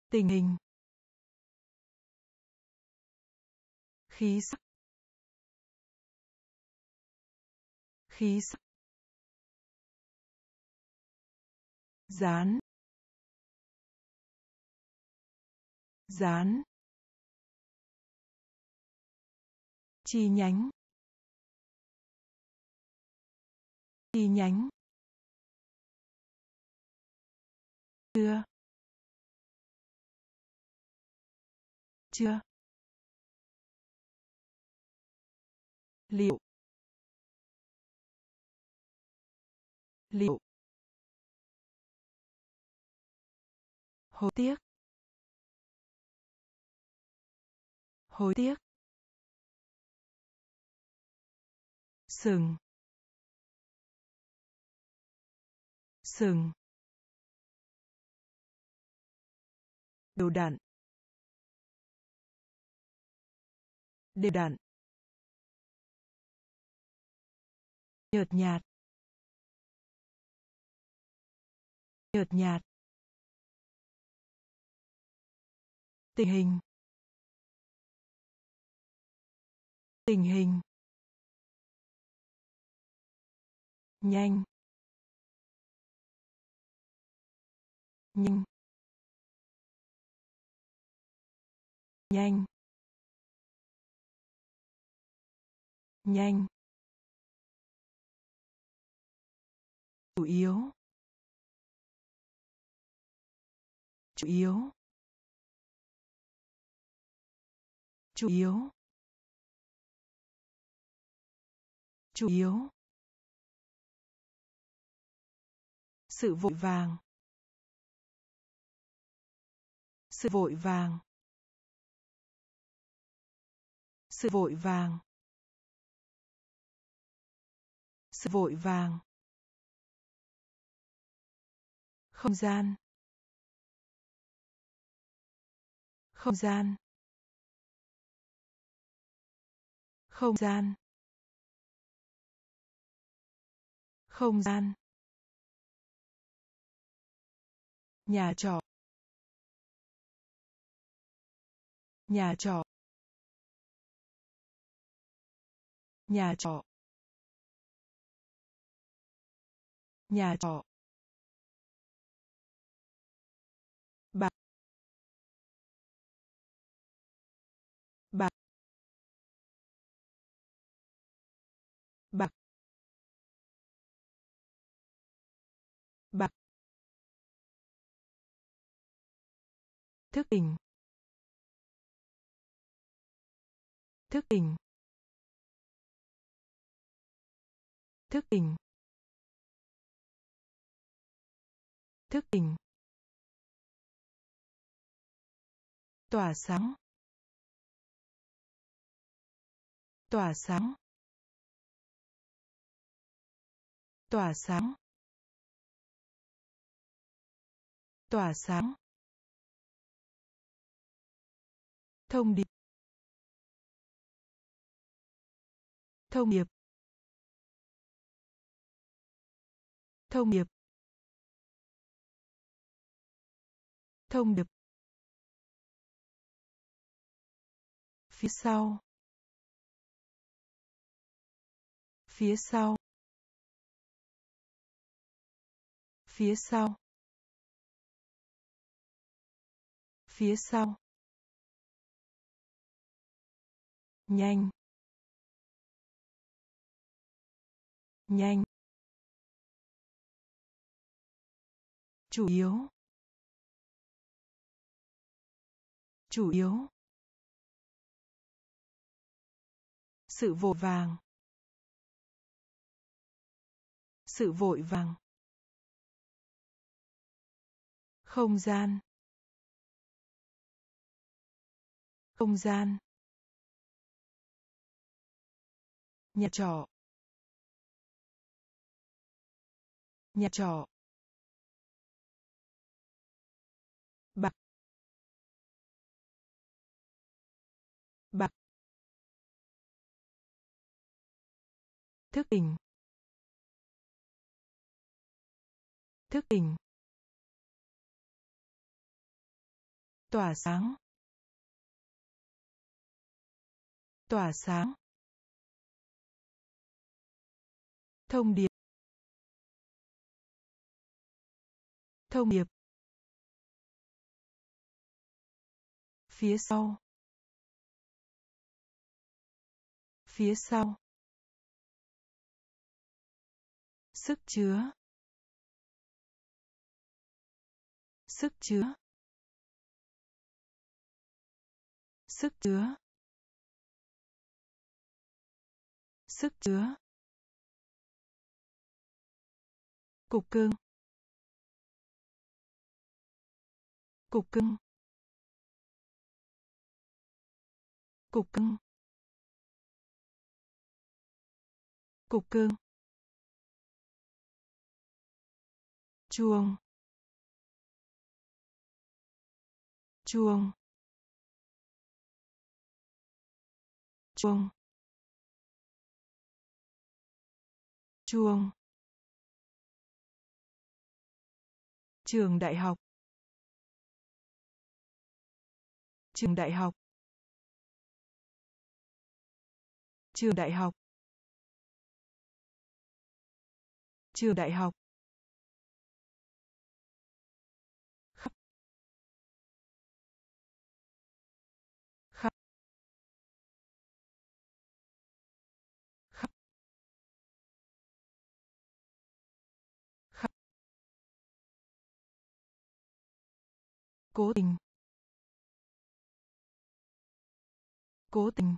Tình hình. Khí sắc. Khí sắc. Dán. Dán. Chi nhánh. Chi nhánh. Chưa. Chưa. Liệu. Liệu. Hối tiếc. Hối tiếc. Sừng. Sừng. Đều đặn đều đặn nhợt nhạt. Nhợt nhạt. Tình hình. Tình hình. Nhanh. Nhanh. Nhanh. Nhanh. Chủ yếu. Chủ yếu. Chủ yếu. Chủ yếu. Sự vội vàng. Sự vội vàng. Sự vội vàng. Sự vội vàng. Không gian. Không gian. Không gian. Không gian. Nhà trọ. Nhà trọ. Nhà trọ. Nhà trọ. Thức tỉnh. Thức tỉnh. Thức tỉnh. Thức tỉnh. Tỏa sáng. Tỏa sáng. Tỏa sáng. Tỏa sáng. Thông điệp. Thông điệp. Thông điệp. Thông điệp. Phía sau. Phía sau. Phía sau. Phía sau. Nhanh. Nhanh. Chủ yếu. Chủ yếu. Sự vội vàng. Sự vội vàng. Không gian. Không gian. Nhà trọ. Nhà trọ. Bạc. Bạc. Thức tỉnh. Thức tỉnh. Tỏa sáng. Tỏa sáng. Thông điệp. Thông điệp. Phía sau. Phía sau. Sức chứa. Sức chứa. Sức chứa. Sức chứa. Cục cưng. Cục cưng. Cục cưng. Cục cưng. Chuông chuông chuông chuông trường đại học. Trường đại học. Trường đại học. Trường đại học. Cố tình. Cố tình.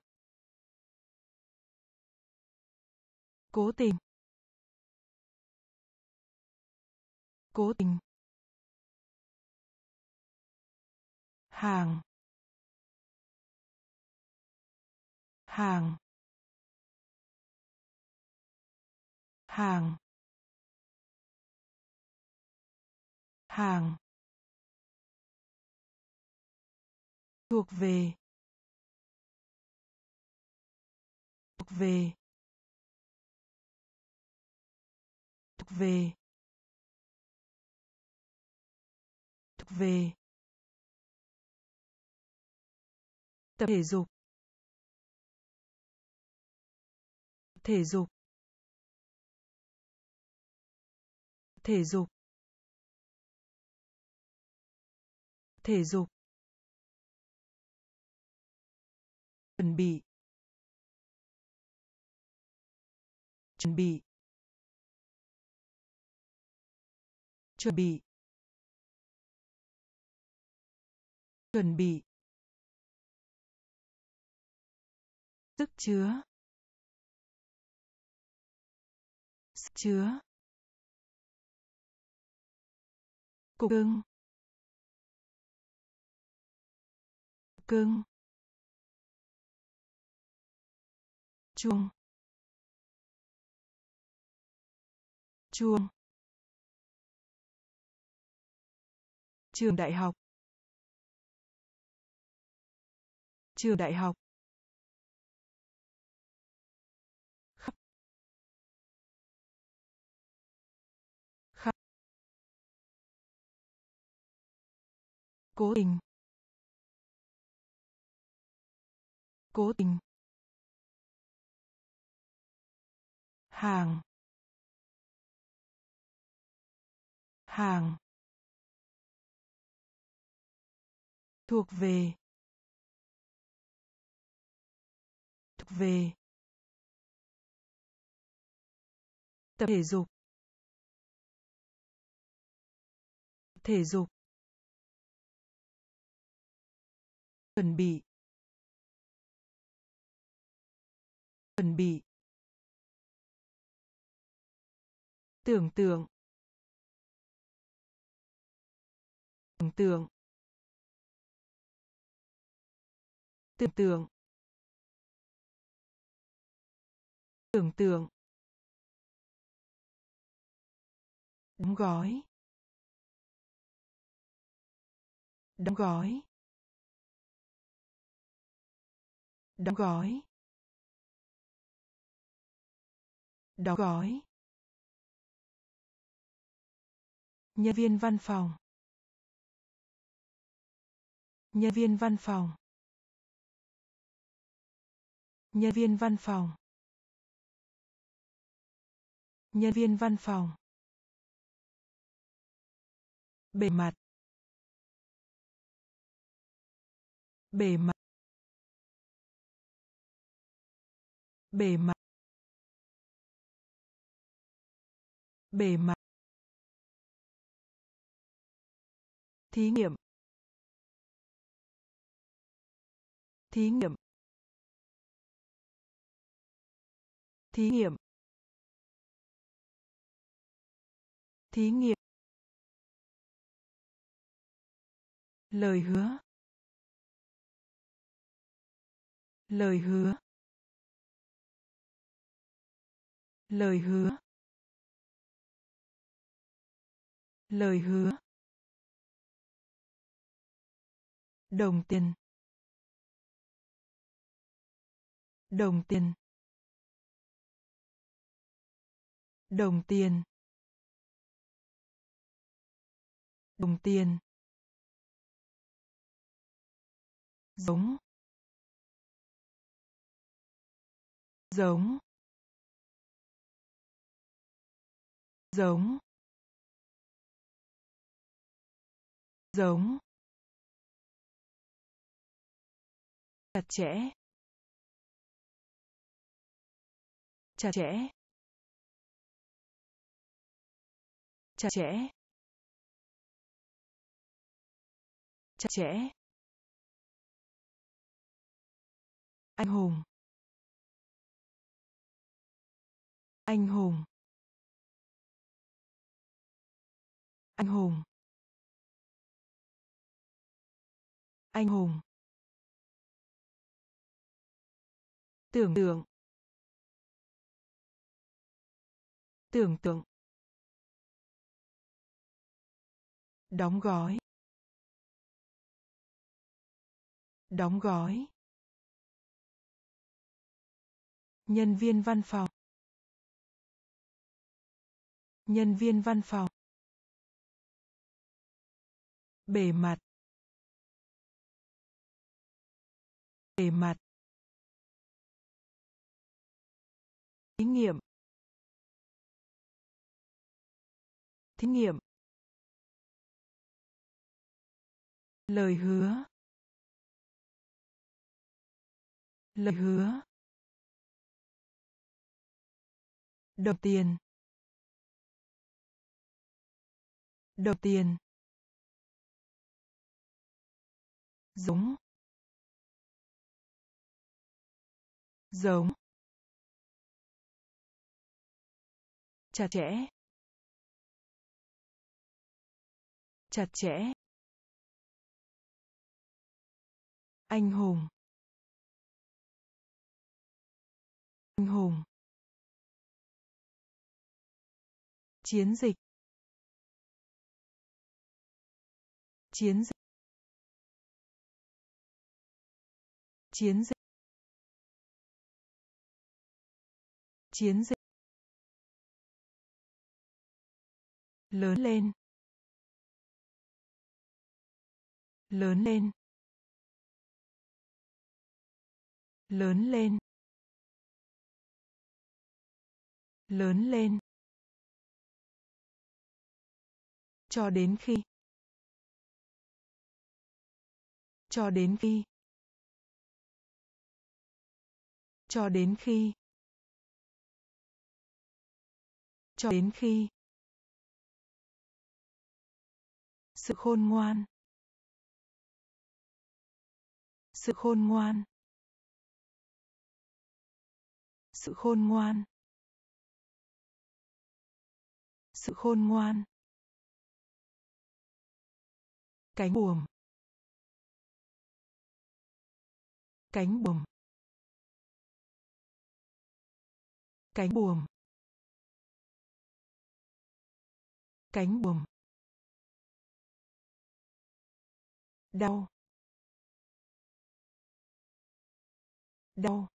Cố tình. Cố tình. Hàng. Hàng. Hàng. Hàng. Thuộc về. Thuộc về. Thuộc về. Thuộc về. Tập thể dục. Thể dục. Thể dục. Thể dục. Chuẩn bị. Chuẩn bị. Chuẩn bị. Chuẩn bị. Sức chứa. Sức chứa. Cục cưng. Cưng. Chuông. Chuông. Trường đại học. Trường đại học. Cố tình. Cố tình. Hàng. Hàng. Thuộc về. Thuộc về. Tập thể dục. Thể dục. Chuẩn bị. Chuẩn bị. Tưởng tượng. Tưởng tượng. Tưởng tượng. Tưởng tượng. Đóng gói. Đóng gói. Đóng gói. Đóng gói. Nhân viên văn phòng. Nhân viên văn phòng. Nhân viên văn phòng. Nhân viên văn phòng. Bề mặt. Bề mặt. Bề mặt. Bề mặt. Thí nghiệm. Thí nghiệm. Thí nghiệm. Thí nghiệm. Lời hứa. Lời hứa. Lời hứa. Lời hứa. Đồng tiền. Đồng tiền. Đồng tiền. Đồng tiền. Giống. Giống. Giống. Giống. Chặt chẽ. Chặt chẽ. Chặt chẽ. Chặt chẽ. Anh hùng. Anh hùng. Anh hùng. Anh hùng. Tưởng tượng. Tưởng tượng. Đóng gói. Đóng gói. Nhân viên văn phòng. Nhân viên văn phòng. Bề mặt. Bề mặt. Thí nghiệm. Thí nghiệm. Lời hứa. Lời hứa. Đồng tiền. Đồng tiền. Giống. Giống. Chặt chẽ. Chặt chẽ. Anh hùng. Anh hùng. Chiến dịch. Chiến dịch. Chiến dịch. Chiến dịch. Lớn lên. Lớn lên. Lớn lên. Lớn lên. Cho đến khi. Cho đến khi. Cho đến khi. Cho đến khi. Sự khôn ngoan. Sự khôn ngoan. Sự khôn ngoan. Sự khôn ngoan. Cánh buồm. Cánh buồm. Cánh buồm. Cánh buồm. Đau. Đau.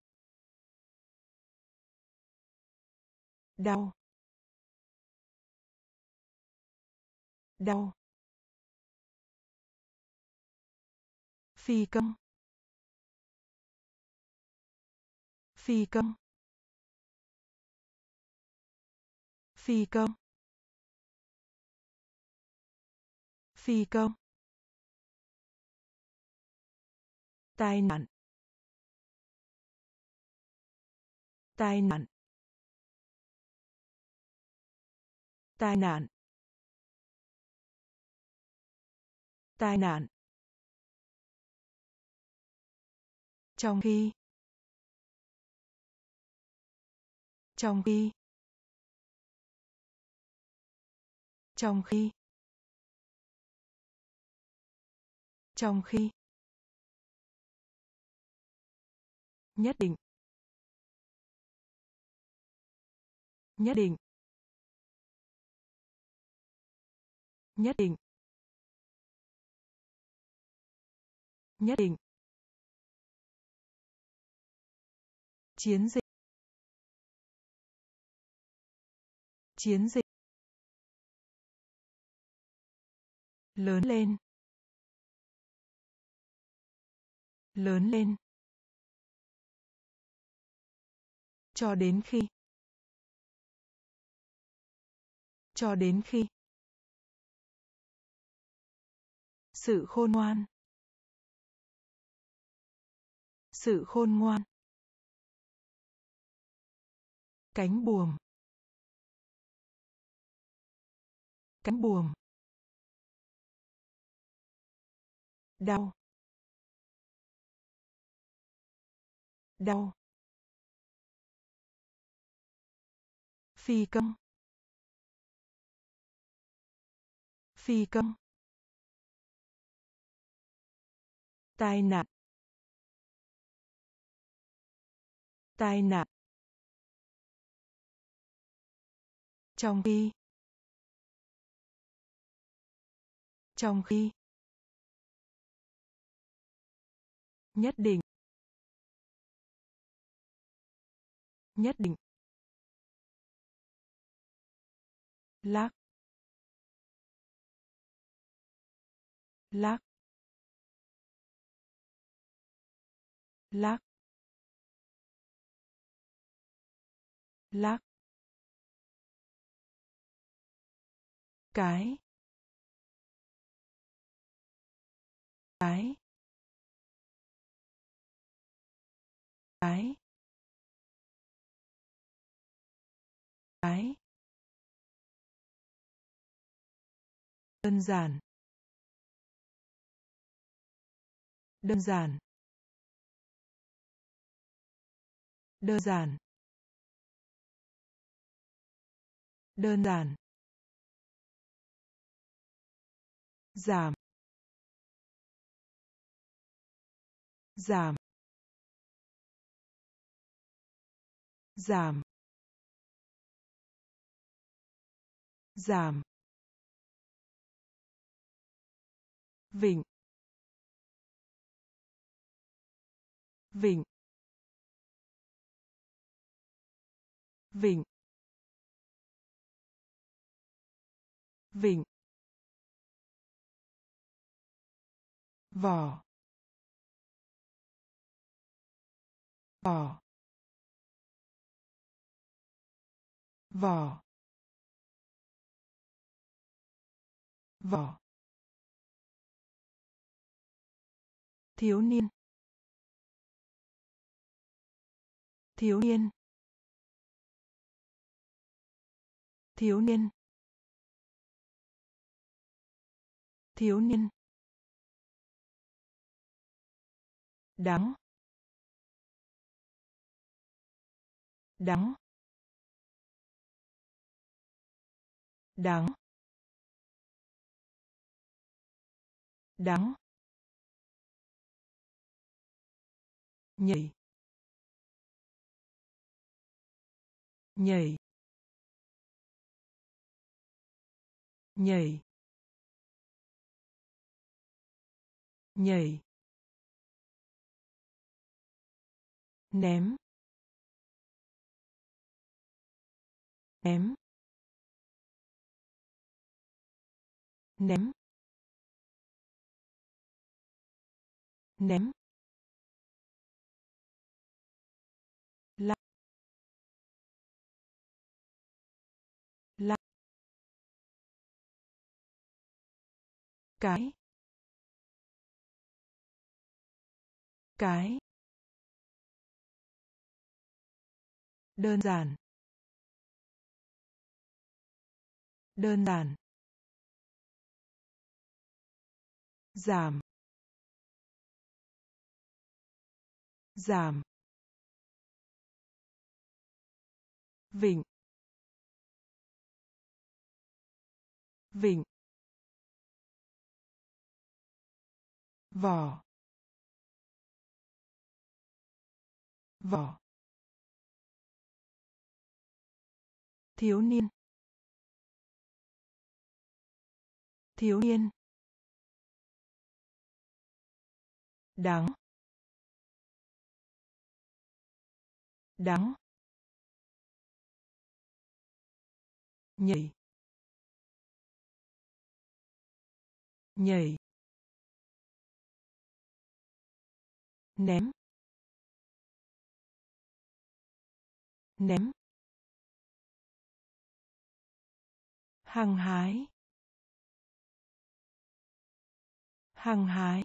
Đau. Đau. Phi công phi công phi công phi công tai nạn tai nạn tai nạn tai nạn. Trong khi trong khi trong khi trong khi. Nhất định. Nhất định. Nhất định. Nhất định. Chiến dịch. Chiến dịch. Lớn lên. Lớn lên. Cho đến khi. Cho đến khi. Sự khôn ngoan. Sự khôn ngoan. Cánh buồm. Cánh buồm. Đau. Đau. Phi công. Phi công. Tai nạn. Tai nạn. Trong khi. Trong khi. Nhất định. Nhất định. Lắc. Lắc. Lắc. Lắc. Cái. Cái. Cái. Cái. Đơn giản. Đơn giản. Đơn giản. Đơn giản. Giảm. Giảm. Giảm. Giảm. Vịnh. Vịnh. Vịnh. Vịnh. Vỏ. Vỏ. Vỏ. Vỏ. Thiếu niên. Thiếu niên. Thiếu niên. Thiếu niên. Đắng. Đắng. Đắng. Đắng. Nhảy nhảy nhảy nhảy ném ném ném ném. Cái. Cái. Đơn giản. Đơn giản. Giảm. Giảm. Vịnh. Vịnh. Vỏ. Vỏ. Thiếu niên. Thiếu niên. Đắng. Đắng. Nhảy. Nhảy. Ném. Ném. Hàng hái. Hàng hái.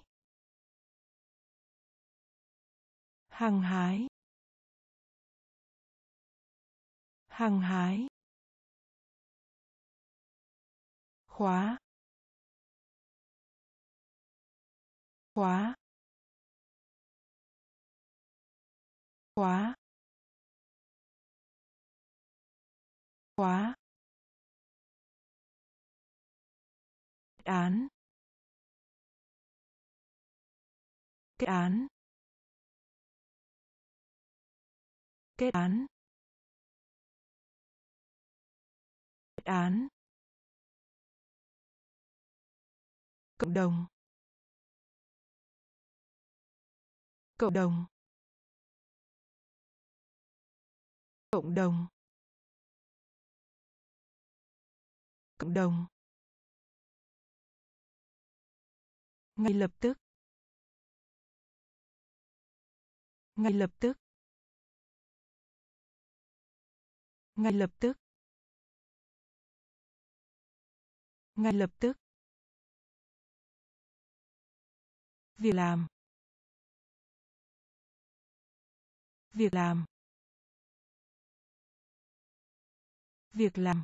Hàng hái. Hàng hái. Khóa. Khóa. Khóa khóa án. Kết án. Kết án. Kết án. Cộng đồng. Cộng đồng. Cộng đồng. Cộng đồng. Ngay lập tức. Ngay lập tức. Ngay lập tức. Ngay lập tức. Việc làm. Việc làm. Việc làm.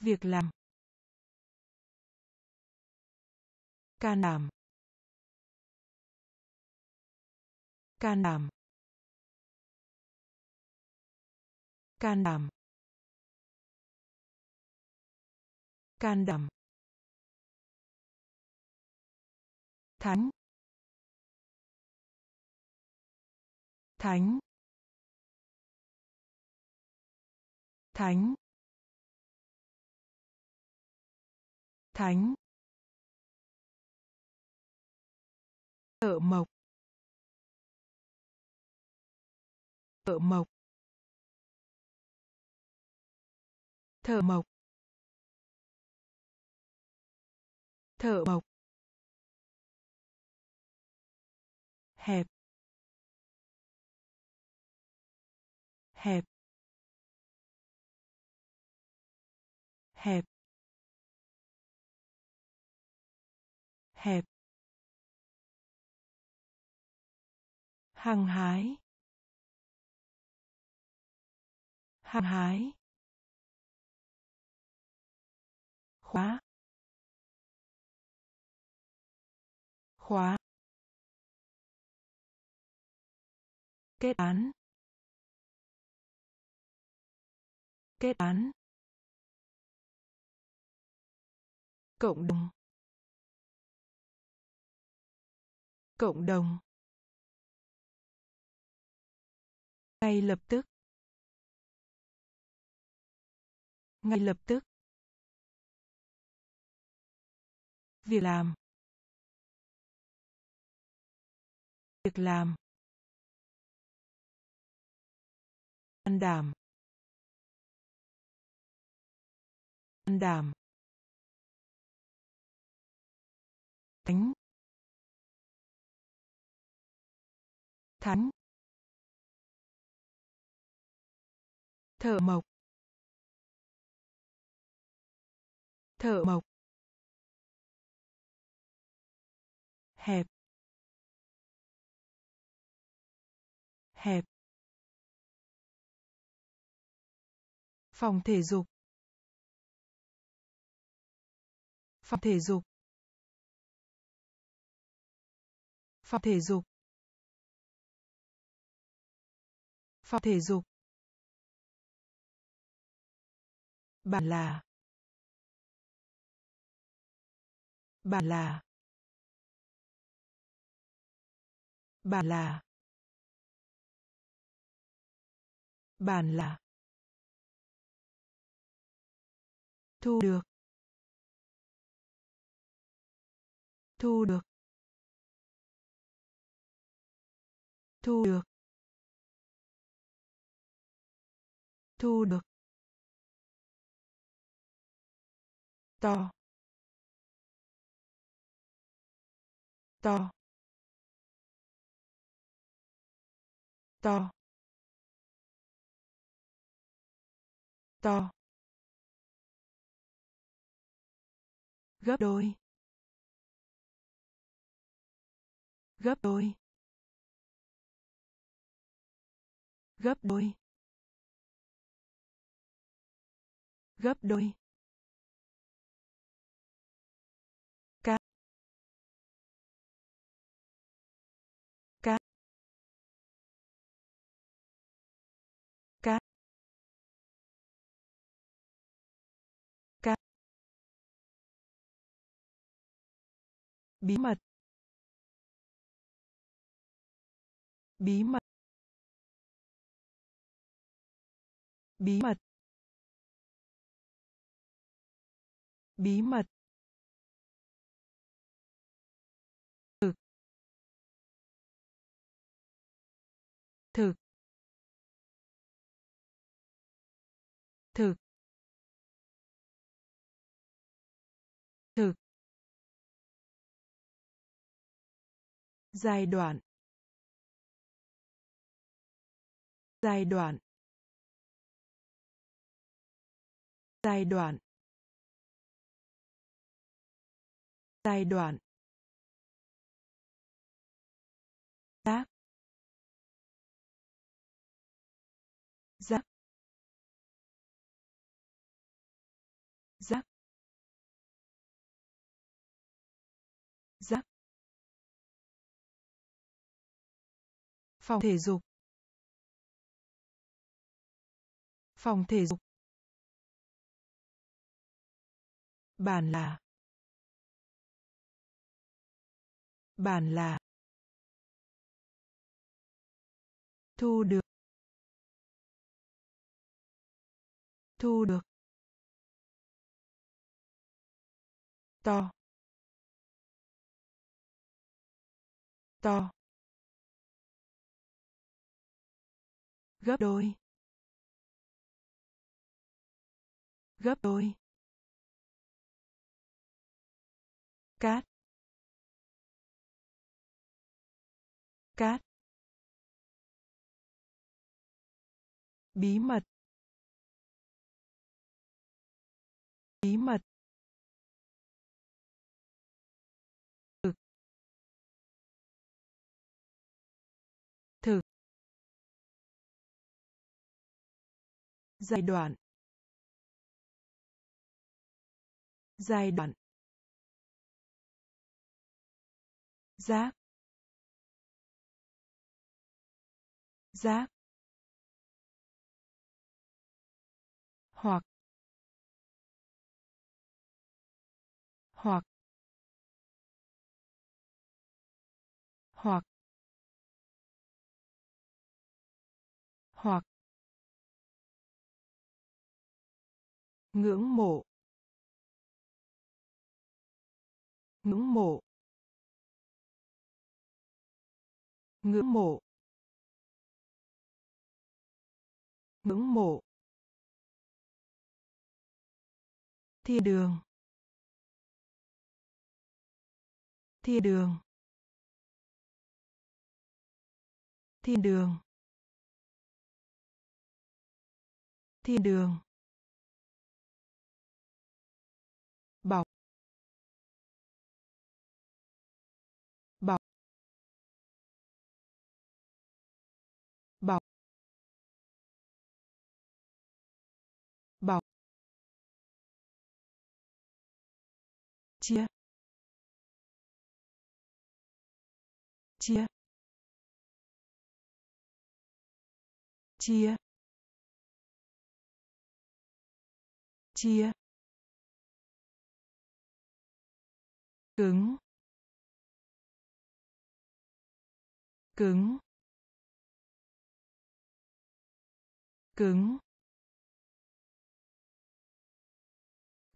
Việc làm. Can đảm can đảm can đảm can đảm thánh. Thánh. Thánh. Thánh. Thợ mộc. Thợ mộc. Thợ mộc. Thợ mộc. Hẹp. Hẹp. Hẹp. Hẹp. Hăng hái. Hăng hái. Khóa. Khóa. Kết án. Kết án. Cộng đồng. Cộng đồng. Ngay lập tức. Ngay lập tức. Việc làm. Việc làm. Can đảm. Can đảm. Thánh thánh thợ mộc. Thợ mộc. Hẹp. Hẹp. Phòng thể dục. Phòng thể dục. Phòng thể dục. Phòng thể dục. Bản là. Bản là. Bản là. Bản là. Thu được. Thu được. Thu được. Thu được. To. To. To. To. Gấp đôi. Gấp đôi. gấp đôi. Gấp đôi. Ca. Ca. Ca. Ca. Bí mật. Bí mật. Bí mật. Bí mật. Thực. Thực. Thực. Thực. Giai đoạn. Giai đoạn. Giai đoạn. Giai đoạn. Giác giáp. Giáp. Giáp. Phòng thể dục. Phòng thể dục. Bàn là. Bàn là. Thu được. Thu được. To. To. Gấp đôi. Gấp đôi. Cát. Cát. Bí mật. Bí mật. Thực. Thực. Giai đoạn. Giai đoạn. Giáp giáp hoặc. Hoặc. Hoặc. Hoặc. Ngưỡng mộ. Ngưỡng mộ. Ngưỡng mộ. Ngưỡng mộ. Thiên đường. Thiên đường. Thiên đường. Thiên đường. Bọc bọc. Bọc. Chia. Chia. Chia. Chia. Cứng. Cứng. Cứng.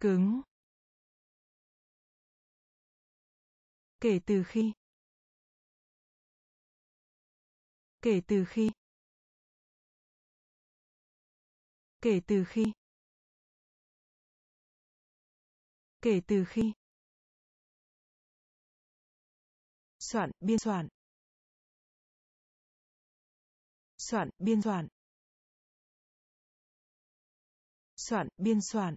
Cứng. Kể từ khi. Kể từ khi. Kể từ khi. Kể từ khi. Soạn, biên soạn. Soạn, biên soạn soạn, biên soạn.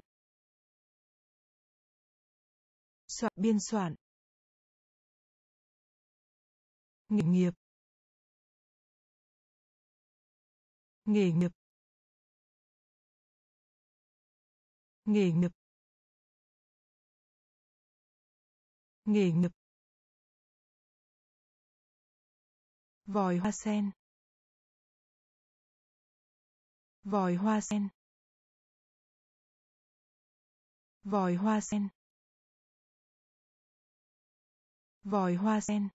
Soạn, biên soạn. Nghề nghiệp. Nghề nghiệp. Nghề nghiệp. Nghề nghiệp. Vòi hoa sen. Vòi hoa sen vòi hoa sen. Vòi hoa sen.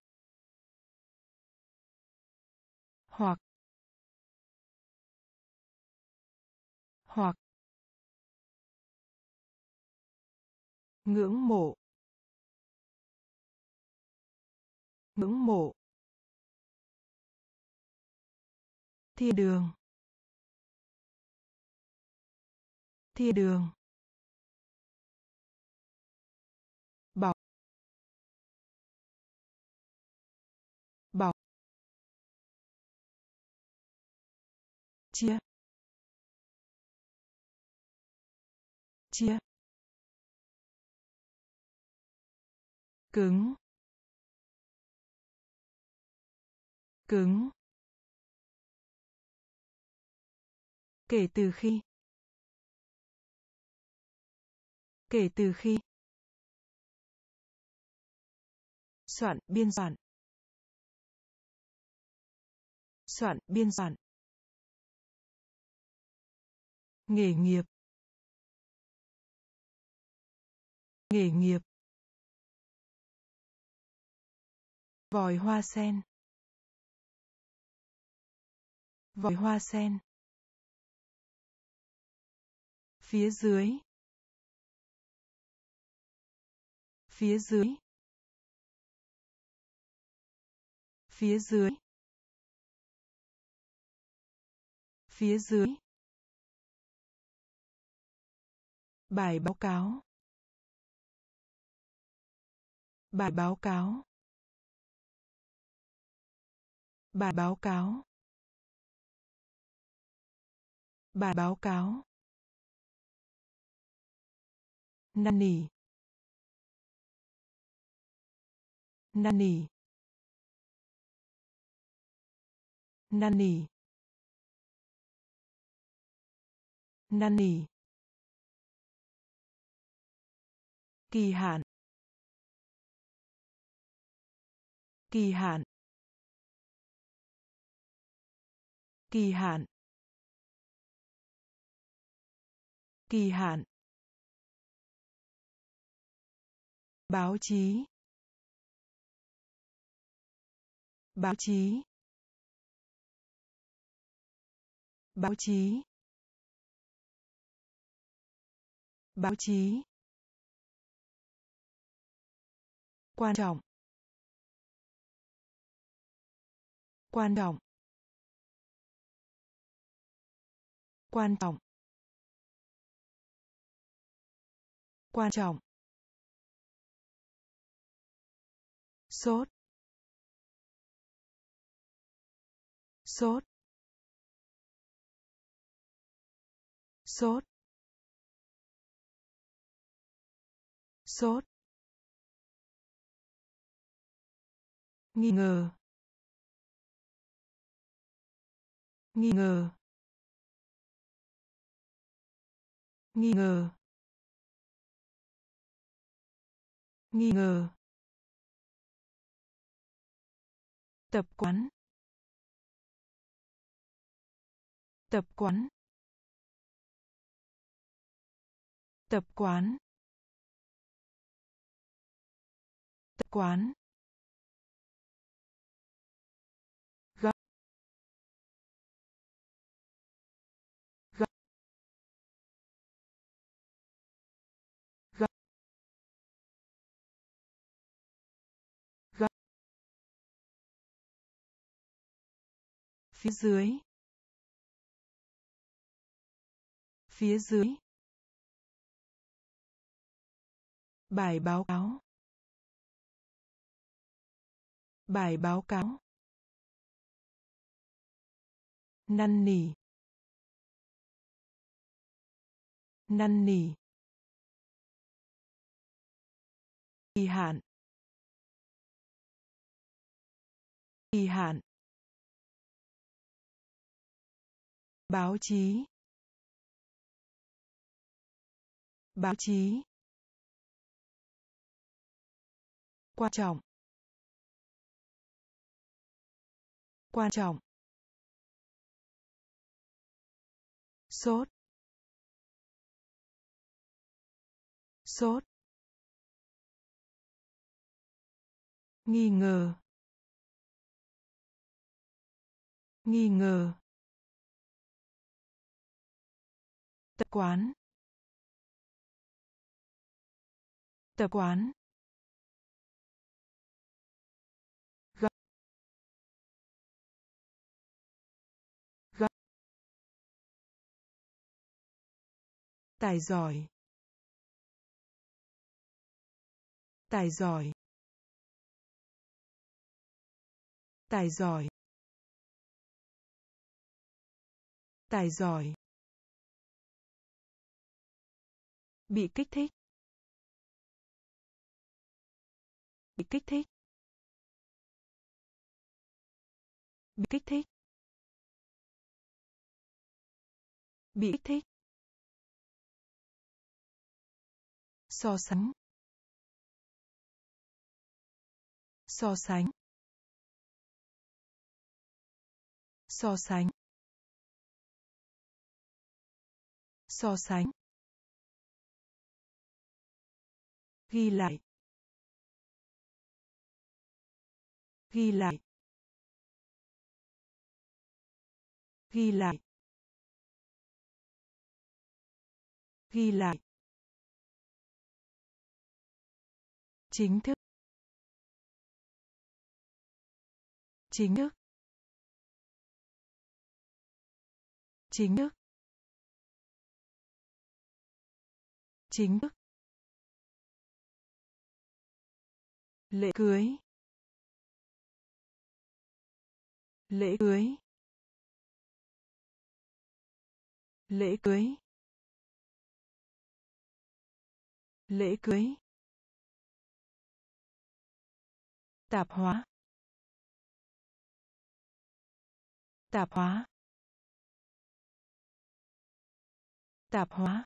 Hoặc. Hoặc. Ngưỡng mộ. Ngưỡng mộ. Thiên đường. Thiên đường. Chia. Chia. Cứng. Cứng. Kể từ khi. Kể từ khi. Soạn, biên soạn. Soạn, biên soạn nghề nghiệp. Nghề nghiệp. Vòi hoa sen. Vòi hoa sen. Phía dưới. Phía dưới. Phía dưới. Phía dưới. Bài báo cáo. Bài báo cáo. Bài báo cáo. Bài báo cáo. Năn nỉ năn nỉ năn nỉ năn nỉ kỳ hạn. Kỳ hạn. Kỳ hạn. Kỳ hạn. Báo chí. Báo chí. Báo chí. Báo chí. Quan trọng. Quan trọng. Quan trọng. Quan trọng. Sốt. Sốt. Sốt. Sốt. Nghi ngờ. Nghi ngờ. Nghi ngờ. Nghi ngờ. Tập quán. Tập quán. Tập quán. Tập quán. Phía dưới. Phía dưới. Bài báo cáo. Bài báo cáo. Năn nỉ. Năn nỉ. Kỳ hạn. Kỳ hạn. Báo chí. Báo chí. Quan trọng. Quan trọng. Sốt. Sốt. Nghi ngờ. Nghi ngờ. Quán. Tập quán. Tài giỏi. Tài giỏi. Tài giỏi. Tài giỏi. Bị kích thích. Bị kích thích. Bị kích thích. Bị kích thích. So sánh. So sánh. So sánh. So sánh. Ghi lại. Ghi lại. Ghi lại. Ghi lại. Chính thức. Chính thức. Chính thức. Chính thức. Lễ cưới. Lễ cưới. Lễ cưới. Lễ cưới. Tạp hóa. Tạp hóa. Tạp hóa.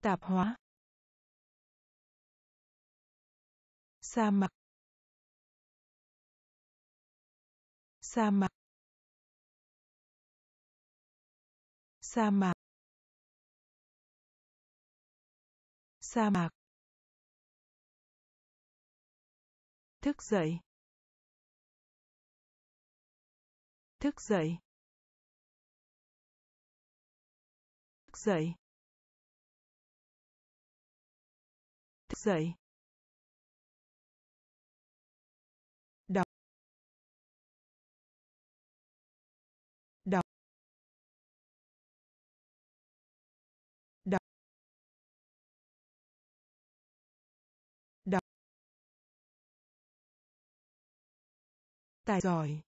Tạp hóa. Sa mạc. Sa mạc. Sa mạc. Sa mạc. Thức dậy. Thức dậy. Thức dậy. Thức dậy. Tài giỏi.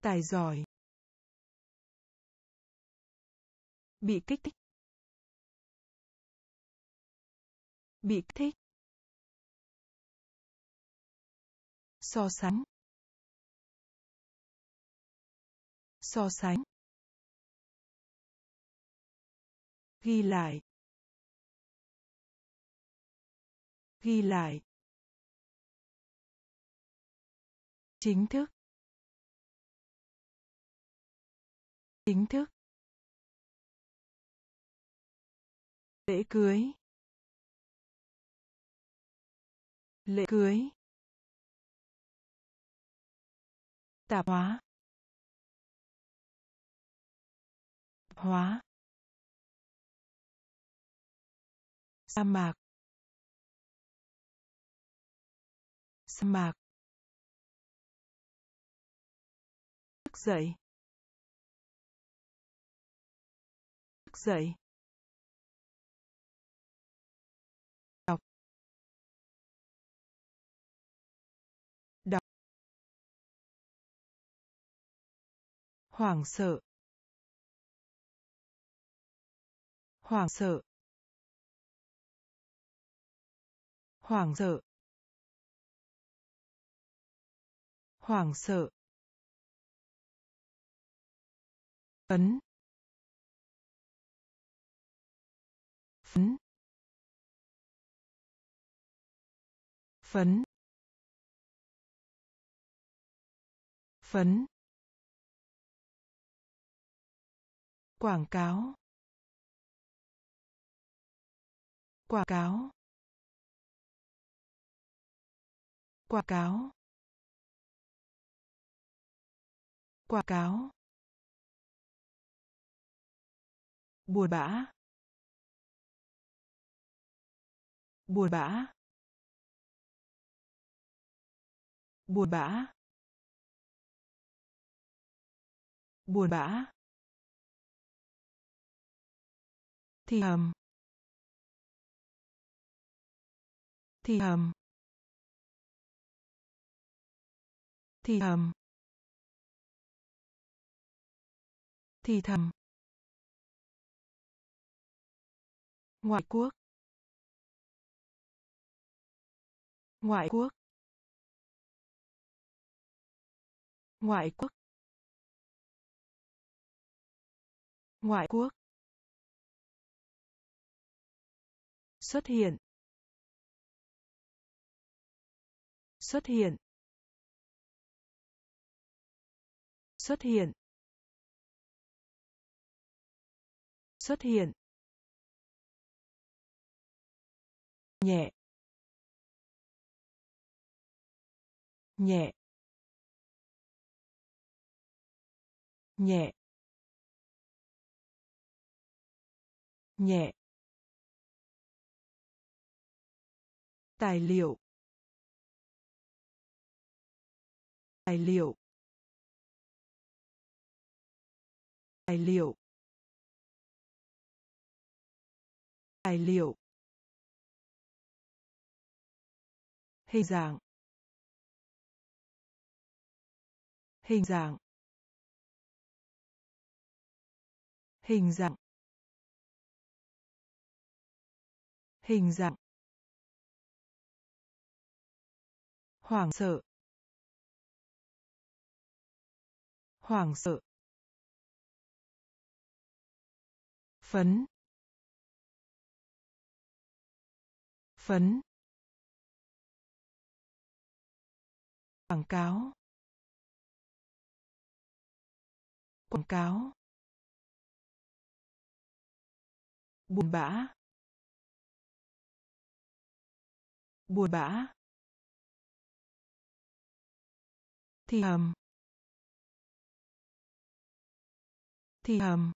Tài giỏi. Bị kích thích. Bị kích thích. So sánh. So sánh. Ghi lại. Ghi lại. Chính thức. Chính thức. Lễ cưới. Lễ cưới. Tạp hóa. Hóa. Sa mạc. Sa mạc. Dậy. Thức dậy. Đọc. Đọc. Hoảng sợ. Hoảng sợ. Hoảng sợ. Hoảng sợ. Phấn phấn. Phấn. Phấn. Quảng cáo. Quảng cáo. Quảng cáo. Quảng cáo. Buồn bã. Buồn bã. Buồn bã. Buồn bã. Thì hầm. Thì hầm. Thì hầm. Thì thầm. Ngoại quốc. Ngoại quốc. Ngoại quốc. Ngoại quốc. Xuất hiện. Xuất hiện. Xuất hiện. Xuất hiện. Nhẹ. Nhẹ. Nhẹ. Nhẹ. Tài liệu. Tài liệu. Tài liệu. Tài liệu. Hình dạng. Hình dạng. Hình dạng. Hình dạng. Hoảng sợ. Hoảng sợ. Phấn. Phấn. Quảng cáo. Quảng cáo. Buồn bã. Buồn bã. Thì hầm. Thì hầm.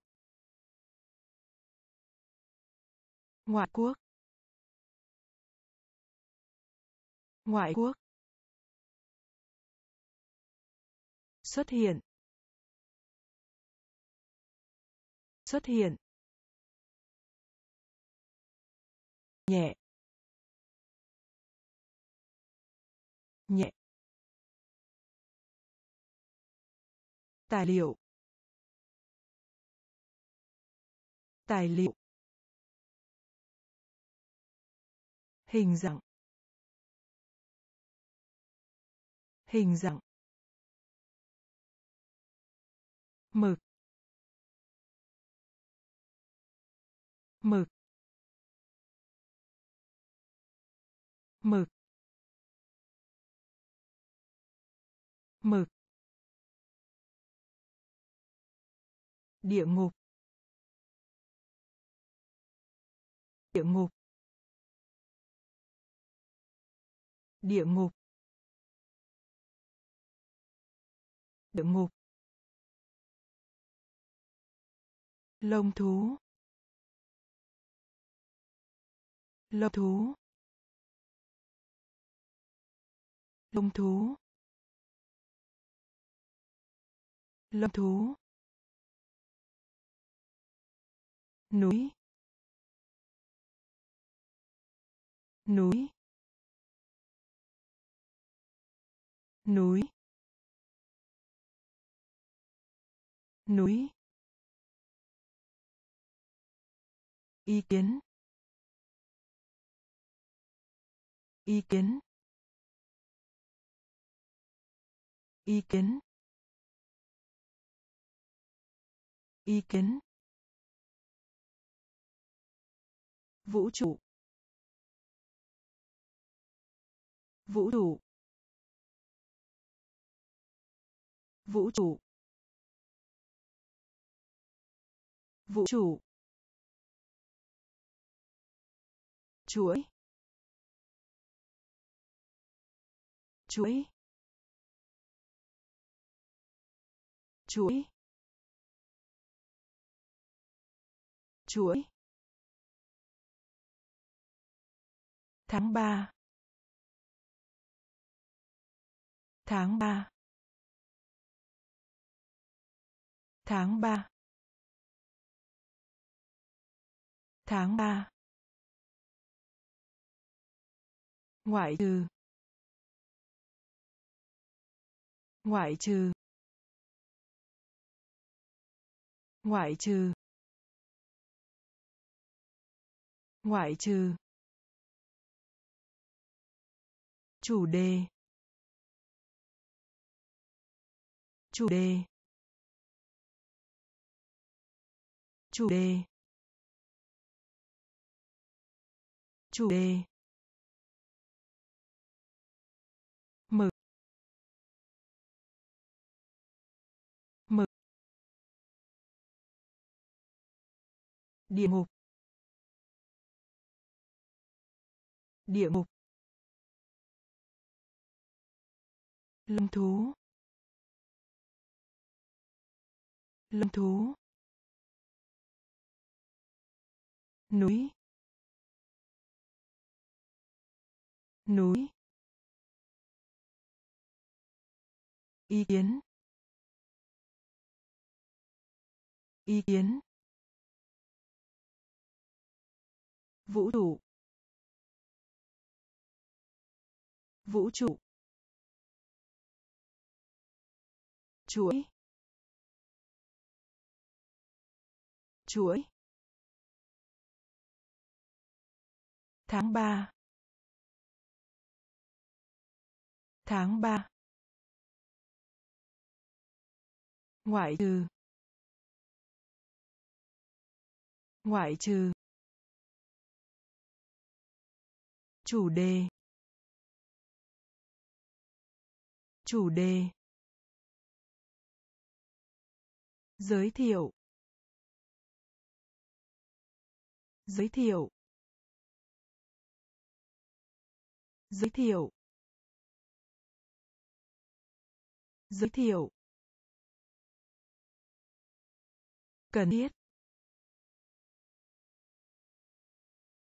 Ngoại quốc. Ngoại quốc. Xuất hiện. Xuất hiện. Nhẹ. Nhẹ. Tài liệu. Tài liệu. Hình dạng. Hình dạng. Mực. Mực. Mực. Mực. Địa ngục. Địa ngục. Địa ngục. Địa ngục. Lông thú. Lông thú. Lông thú. Lông thú. Núi. Núi. Núi. Núi. Ý kiến. Ý kiến. Ý kiến. Ý kiến. Vũ trụ. Vũ trụ. Vũ trụ. Vũ trụ. Chuỗi chuỗi chuỗi chuỗi tháng ba. Tháng ba. Tháng ba. Tháng ba. Ngoại trừ. Ngoại trừ. Ngoại trừ. Ngoại trừ. Chủ đề. Chủ đề. Chủ đề. Chủ đề. Địa ngục. Địa ngục. Lâm thú. Lâm thú. Núi. Núi. Ý kiến. Ý kiến. Vũ trụ. Vũ trụ. Chuỗi. Chuỗi. Tháng ba. Tháng ba. Ngoại trừ. Ngoại trừ. Chủ đề. Chủ đề. Giới thiệu. Giới thiệu. Giới thiệu. Giới thiệu. Cần thiết.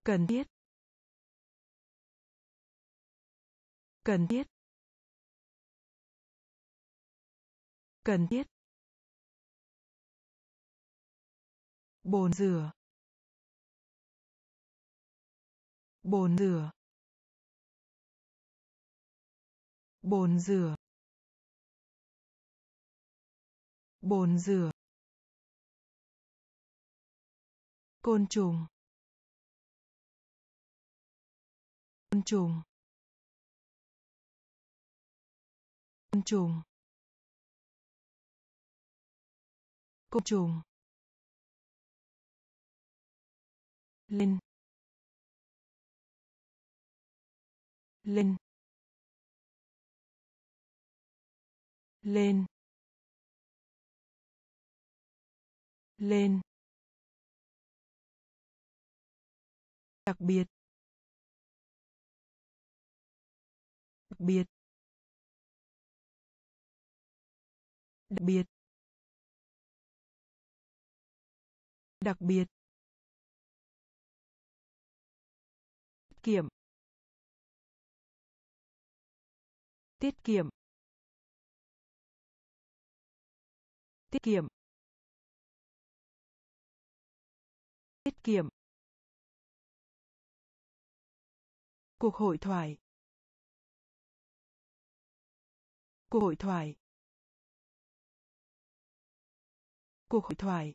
Cần thiết. Cần thiết. Cần thiết. Bồn rửa. Bồn rửa. Bồn rửa. Bồn rửa. Côn trùng. Côn trùng. Côn trùng. Côn trùng. Lên lên lên. Lên. Đặc biệt. Đặc biệt. Đặc biệt. Đặc biệt. Tiết kiệm. Tiết kiệm. Tiết kiệm. Tiết kiệm. Cuộc hội thoại. Cuộc hội thoại. Cuộc hội thoại.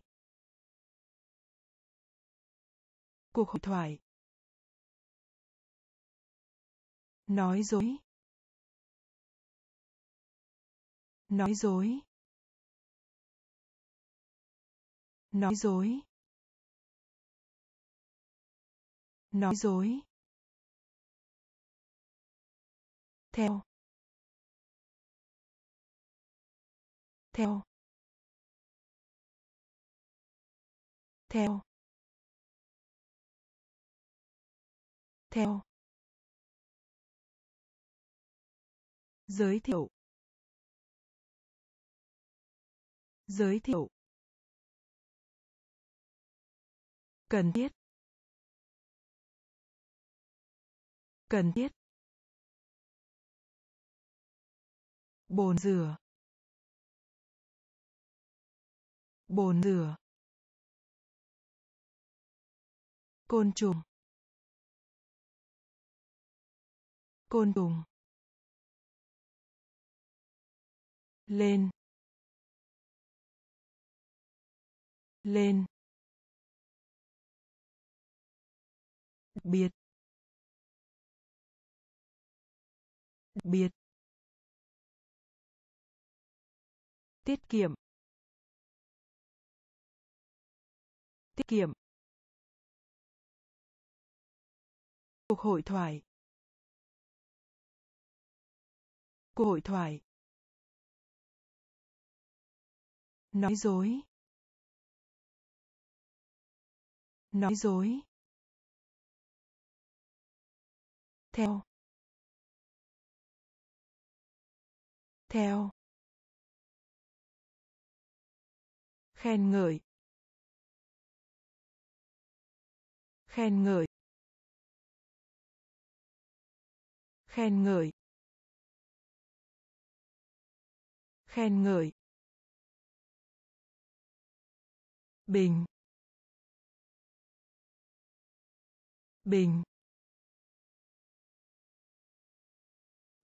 Cuộc hội thoại. Nói dối. Nói dối. Nói dối. Nói dối. Theo. Theo. Theo. Theo. Giới thiệu. Giới thiệu. Cần thiết. Cần thiết. Bồn rửa. Bồn rửa. Côn trùng. Côn trùng. Lên. Lên. Đặc biệt. Đặc biệt. Tiết kiệm. Tiết kiệm. Cuộc hội thoại. Cuộc hội thoại. Nói dối. Nói dối. Theo. Theo. Khen ngợi. Khen ngợi. Khen ngợi. Khen ngợi. Bình. Bình.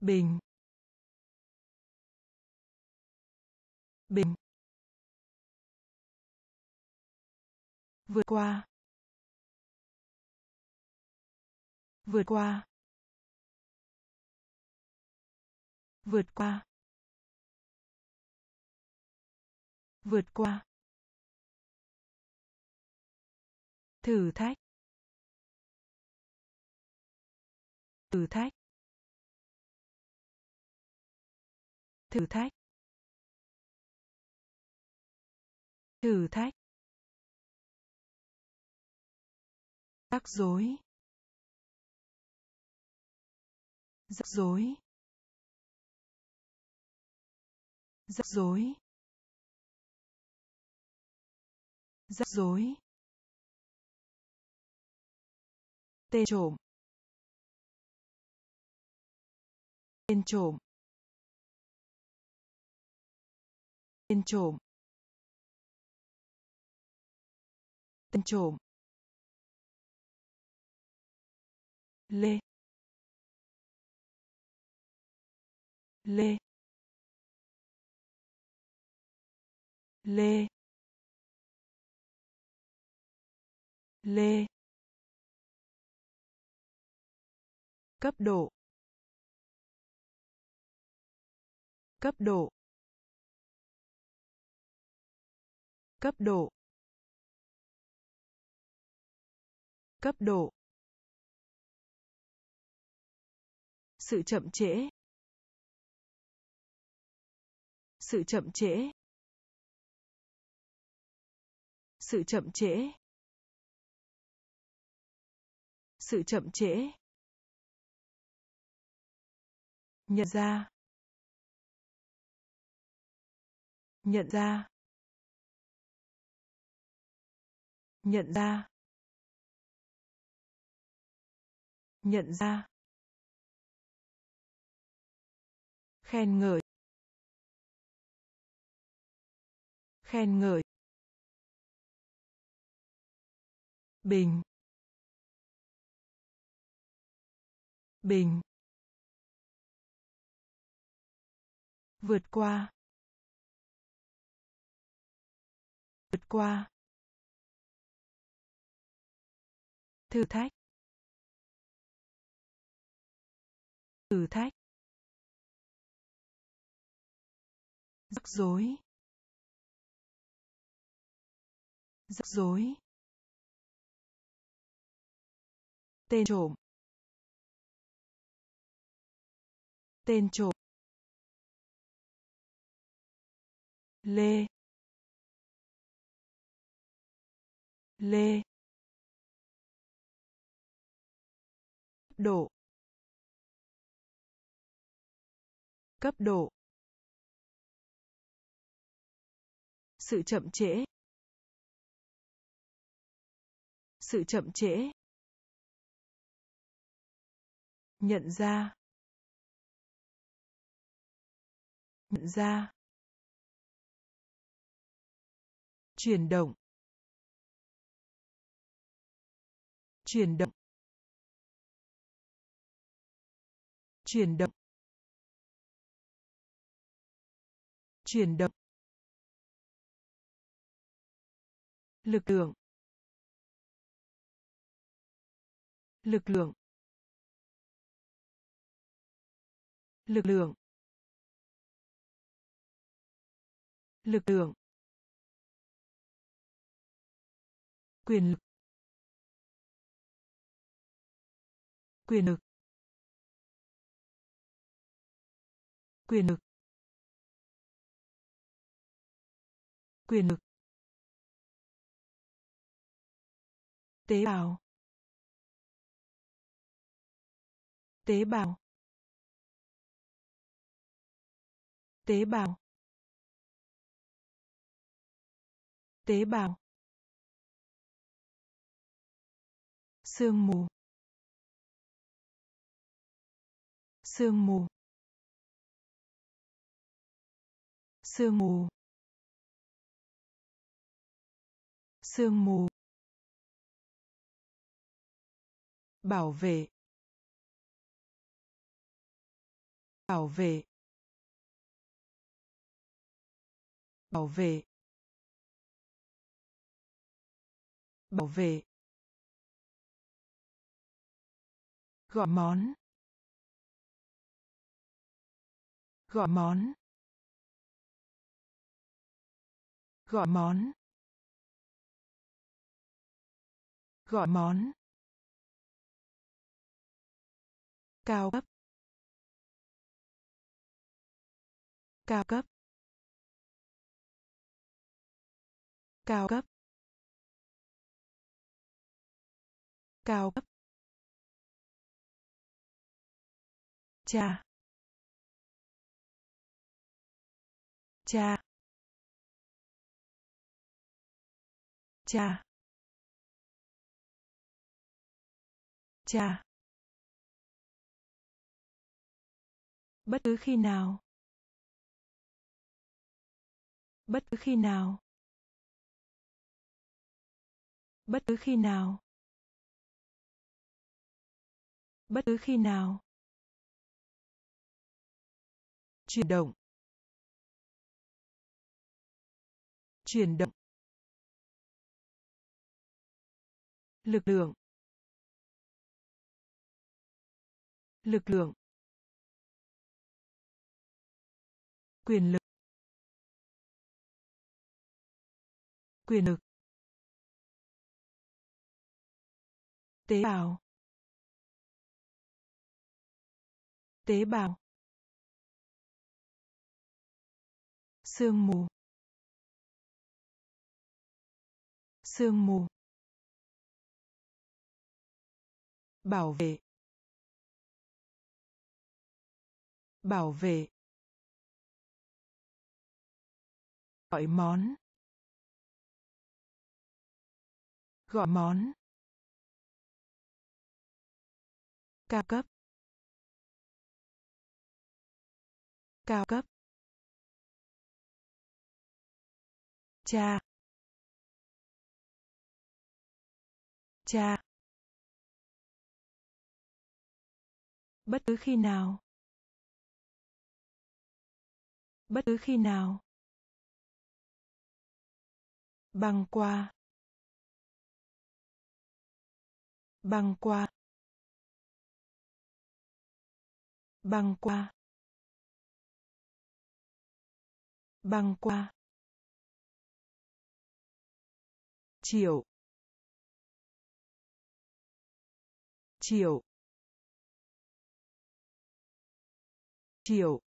Bình. Bình. Vượt qua. Vượt qua. Vượt qua. Vượt qua. Thử thách. Thử thách. Thử thách. Thử thách. Rắc rối. Rắc rối. Rắc rối. Rắc rối. Tên trộm. Tên trộm. Tên trộm. Tên trộm. Lê. Lê. Lê. Lê. Cấp độ. Cấp độ. Cấp độ. Cấp độ. Sự chậm trễ. Sự chậm trễ sự chậm trễ. Sự chậm trễ. Nhận ra. Nhận ra. Nhận ra. Nhận ra. Khen ngợi. Khen ngợi. Bình. Bình. Vượt qua. Vượt qua. Thử thách. Thử thách. Rắc rối. Rắc rối. Tên trộm. Tên trộm. Lê. Lê. Độ. Cấp độ. Sự chậm trễ. Sự chậm trễ nhận ra. Nhận ra. Chuyển động. Chuyển động. Chuyển động. Chuyển động. Lực lượng. Lực lượng. Lực lượng lực lượng, quyền lực quyền lực quyền lực quyền lực. Tế bào tế bào tế bào. Tế bào. Sương mù. Sương mù. Sương mù. Sương mù. Bảo vệ. Bảo vệ. Bảo vệ. Bảo vệ. Gọi món. Gọi món. Gọi món. Gọi món. Cao cấp. Cao cấp. Cao cấp. Cao cấp. Cha. Cha. Cha. Cha. Bất cứ khi nào. Bất cứ khi nào bất cứ khi nào. Bất cứ khi nào. Chuyển động. Chuyển động. Lực lượng. Lực lượng. Quyền lực. Quyền lực. Tế bào. Tế bào. Sương mù. Sương mù. Bảo vệ. Bảo vệ. Gọi món. Gọi món. Cao cấp. Cao cấp. Cha. Cha. Bất cứ khi nào. Bất cứ khi nào. Băng qua. Băng qua. Băng qua. Băng qua. Chiều, chiều, chiều,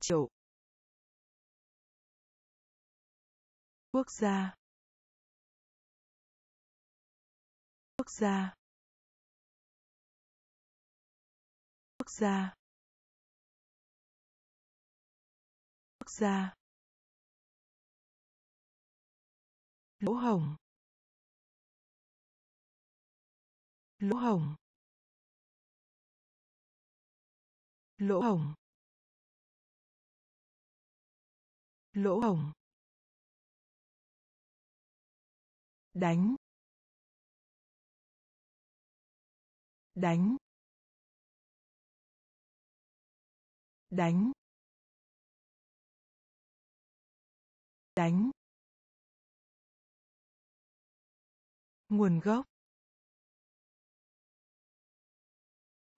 chiều, quốc gia. Quốc gia. Gia. Quốc gia. Lỗ hổng. Lỗ hổng. Lỗ hổng. Lỗ hổng. Đánh. Đánh. Đánh đánh nguồn gốc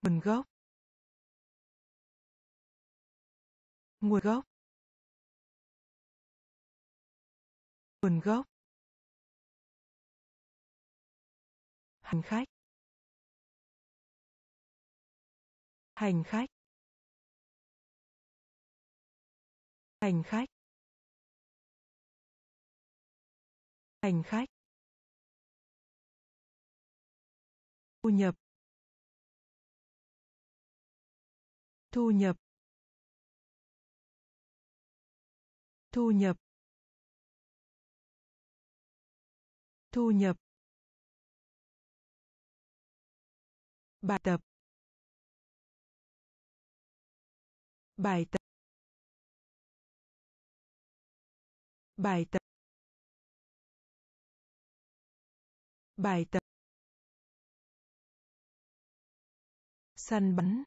nguồn gốc nguồn gốc nguồn gốc. Hành khách. Hành khách. Hành khách. Hành khách. Thu nhập. Thu nhập. Thu nhập. Thu nhập. Bài tập. Bài tập. Bài tập. Bài tập. Săn bắn.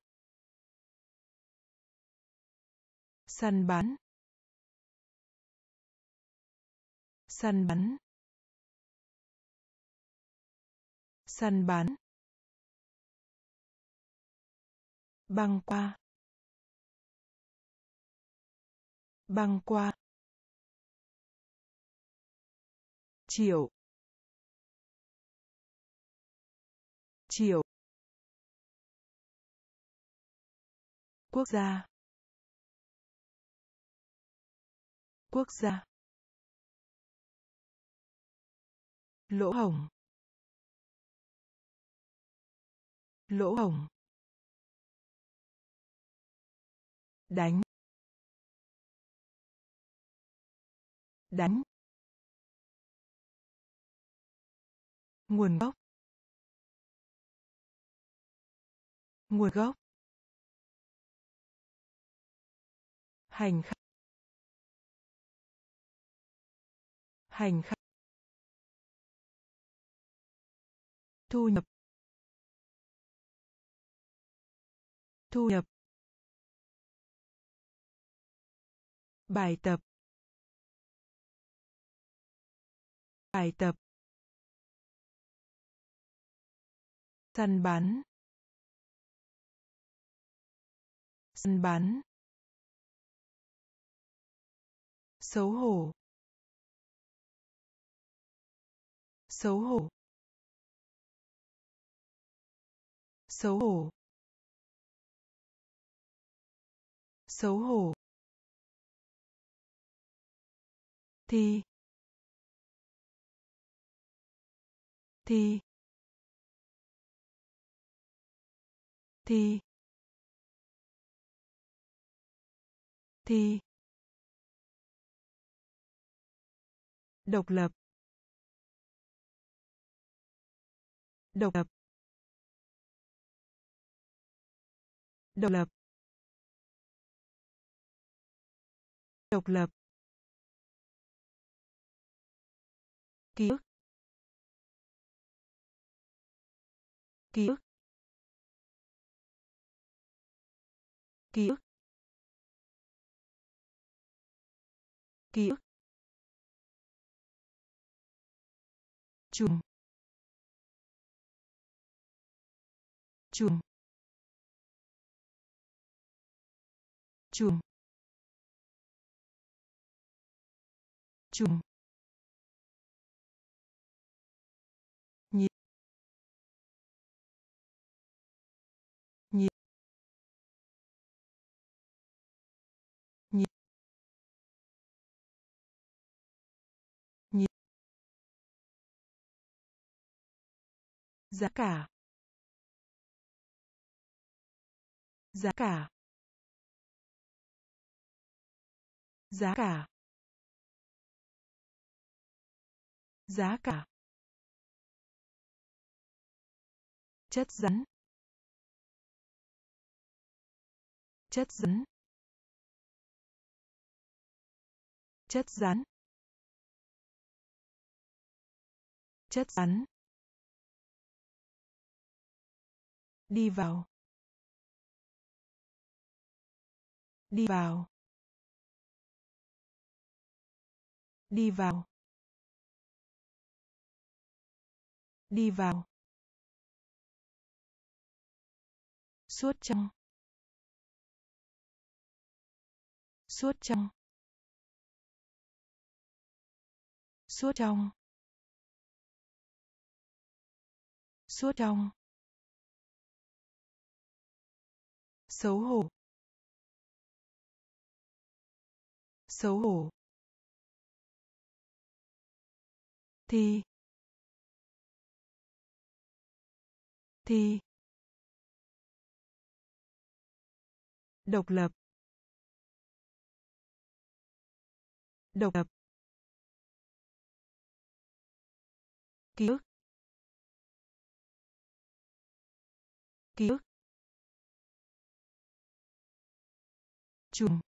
Săn bắn. Săn bắn. Săn bắn. Băng qua. Băng qua. Chiều chiều quốc gia quốc gia lỗ hổng lỗ hổng đánh đánh nguồn gốc. Nguồn gốc. Hành khách. Hành khách. Thu nhập. Thu nhập. Bài tập. Bài tập. Săn bắn. Săn bắn. Xấu hổ. Xấu hổ. Xấu hổ. Xấu hổ. Thì. Thì. Thì. Thì. Độc lập. Độc lập. Độc lập. Độc lập. Ký ức. Ký ức. Ký ức. Ký ức. Chùm. Chùm. Chùm. Chùm. Giá cả. Giá cả. Giá cả. Giá cả. Chất rắn. Chất rắn. Chất rắn. Chất rắn. Đi vào. Đi vào. Đi vào. Đi vào. Suốt trong. Suốt trong. Suốt trong. Suốt trong. Xấu hổ. Xấu hổ. Thì. Thì. Độc lập. Độc lập. Ký ức. Ký ức. Chùm.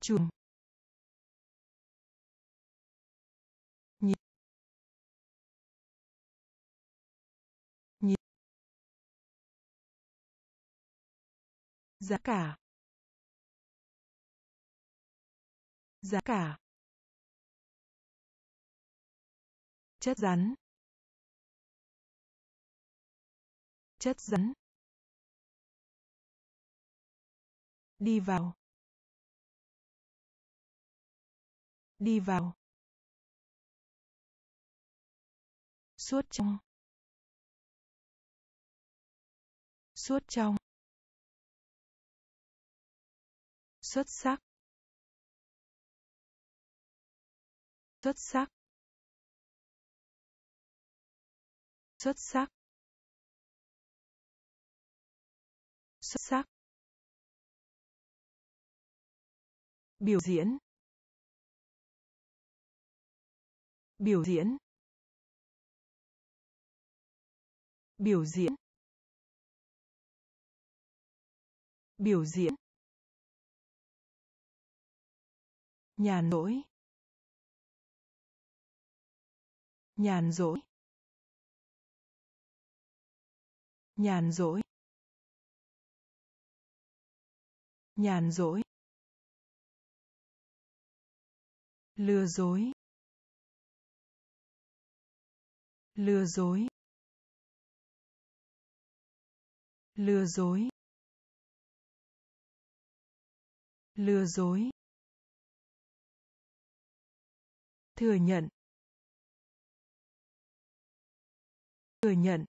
Chùm. Nhịp nhịp giá cả. Giá cả. Chất rắn. Chất rắn. Đi vào. Đi vào. Suốt trong. Suốt trong. Xuất sắc. Xuất sắc. Xuất sắc. Xuất sắc. Biểu diễn. Biểu diễn. Biểu diễn. Biểu diễn. Nhàn rỗi. Nhàn rỗi. Nhàn rỗi. Nhàn rỗi. Lừa dối. Lừa dối. Lừa dối. Lừa dối. Thừa nhận. Thừa nhận.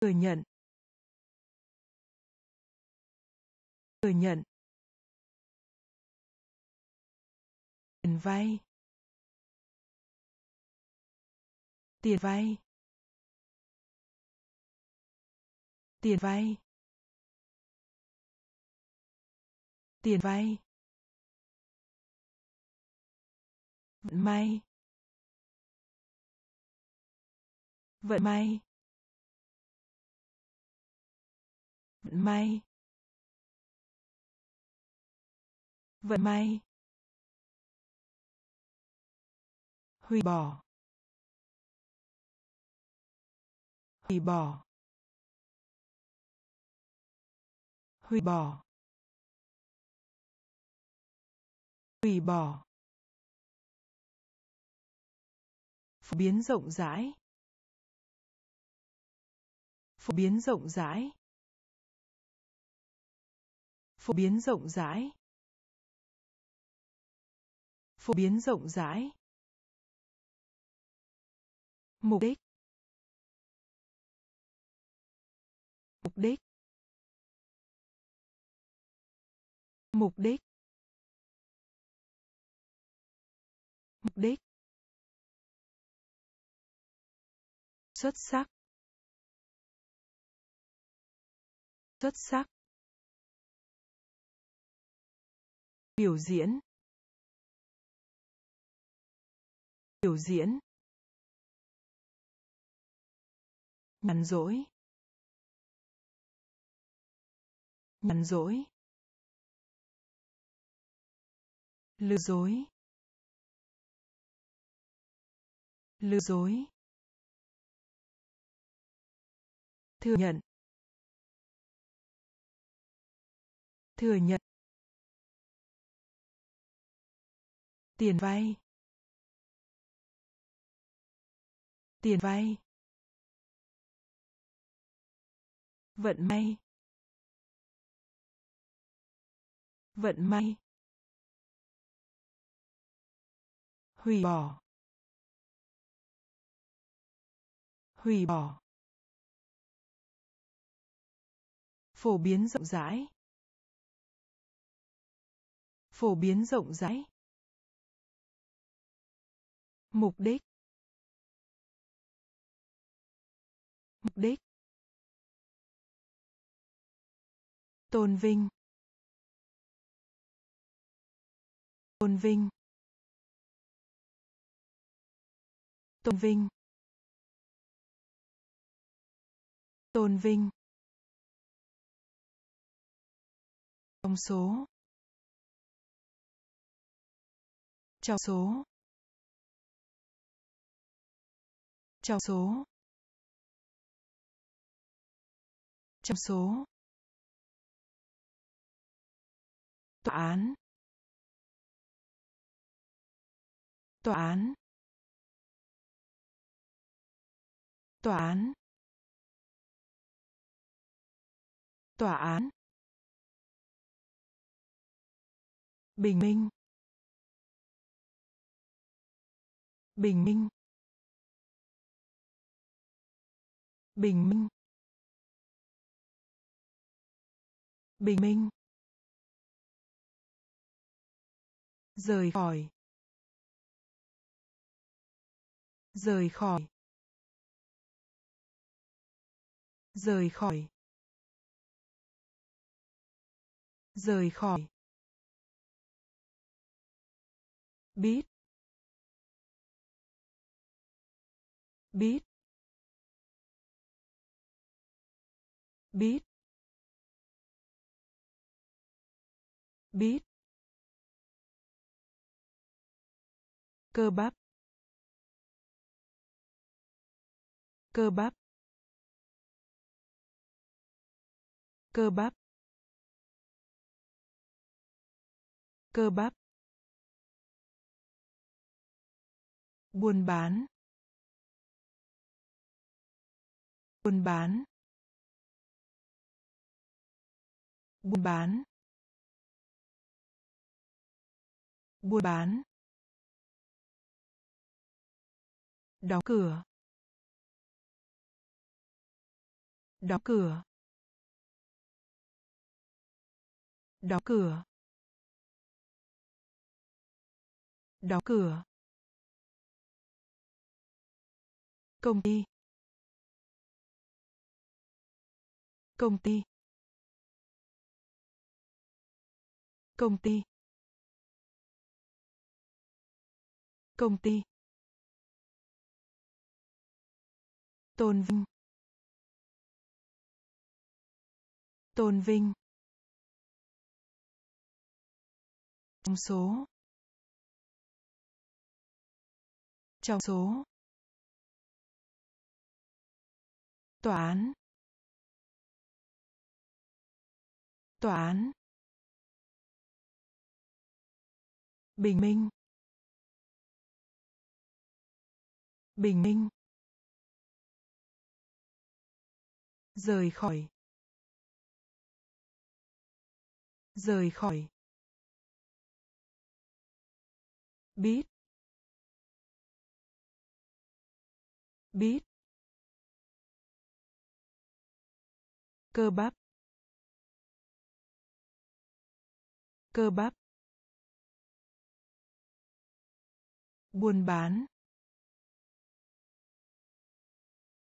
Thừa nhận. Thừa nhận. Tiền vay. Tiền vay. Tiền vay. Tiền vay. Vận may. Vận may. Vận may. Vận may. Hủy bỏ. Hủy bỏ. Hủy bỏ. Hủy bỏ. Phổ biến rộng rãi. Phổ biến rộng rãi. Phổ biến rộng rãi. Phổ biến rộng rãi mục đích. Mục đích. Mục đích. Mục đích. Xuất sắc. Xuất sắc. Biểu diễn. Biểu diễn. Nhàn rỗi. Nhàn rỗi. Lừa dối. Lừa dối. Thừa nhận. Thừa nhận. Tiền vay. Tiền vay. Vận may. Vận may. Hủy bỏ. Hủy bỏ. Phổ biến rộng rãi. Phổ biến rộng rãi. Mục đích. Mục đích. Tôn vinh. Tôn vinh. Tôn vinh. Tôn vinh. Trong số. Trong số. Trong số. Trong số. Tòa án. Tòa án. Tòa án. Tòa án. Bình minh. Bình minh. Bình minh. Bình minh. Rời khỏi. Rời khỏi. Rời khỏi. Rời khỏi. Biết. Biết. Biết. Biết. Cơ bắp. Cơ bắp. Cơ bắp. Cơ bắp. Buôn bán. Buôn bán. Buôn bán. Buôn bán. Đóng cửa. Đóng cửa. Đóng cửa. Đóng cửa. Công ty. Công ty. Công ty. Công ty. Tôn vinh. Tôn vinh. Trong số. Trong số. Tòa án. Tòa án. Bình minh. Bình minh. Rời khỏi. Rời khỏi. Biết. Biết. Cơ bắp. Cơ bắp. Buôn bán.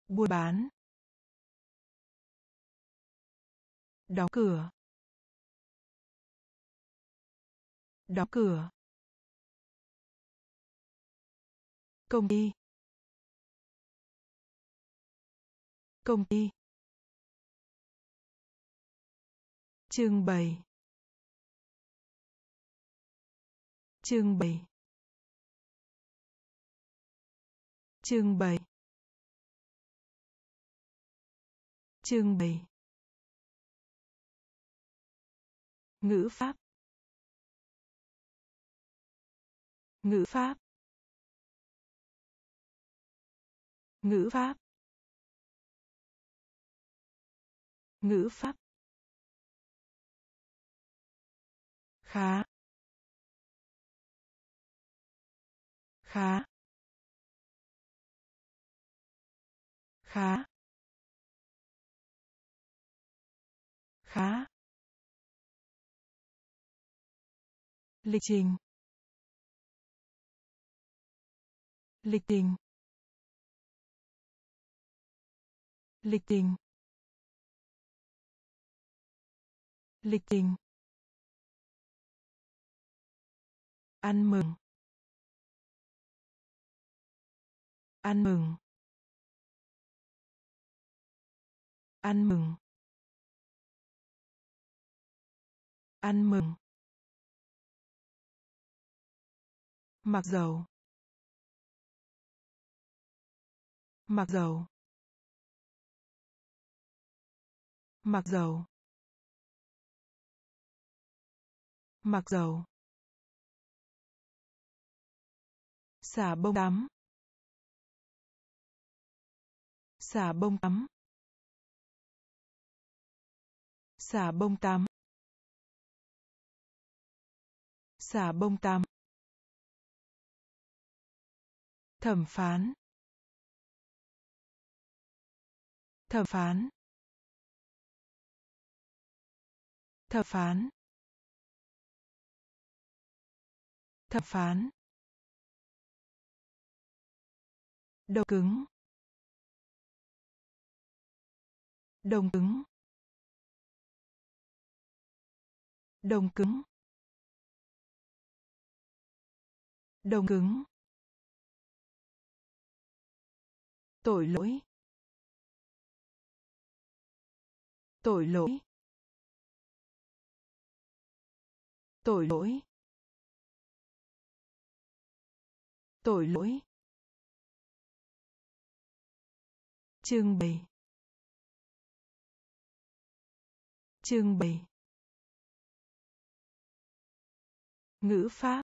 Buôn bán. Đóng cửa. Đóng cửa. Công ty. Công ty. Trưng bày. Trưng bày. Trưng bày. Trưng bày. Ngữ pháp. Ngữ pháp. Ngữ pháp. Ngữ pháp. Khá. Khá. Khá. Khá. Lịch trình. Lịch trình. Lịch trình. Lịch trình. Ăn mừng. Ăn mừng. Ăn mừng. Ăn mừng. Mặc dầu. Mặc dầu. Mặc dầu. Mặc dầu. Xả bông tắm. Xả bông tắm. Xả bông tắm. Xả bông tắm. Thẩm phán. Thẩm phán. Thẩm phán. Thẩm phán. Đầu cứng. Đồng cứng. Đồng cứng. Đồng cứng. Tội lỗi. Tội lỗi. Tội lỗi. Tội lỗi. Trưng bày trưng bày ngữ pháp.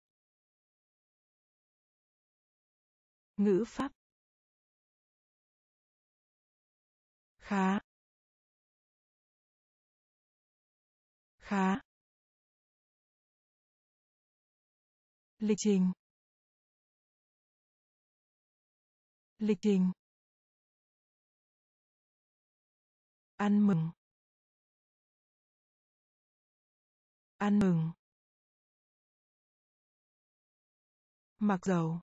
Ngữ pháp. Khá. Khá. Lịch trình. Lịch trình. Ăn mừng. Ăn mừng. Mặc dầu.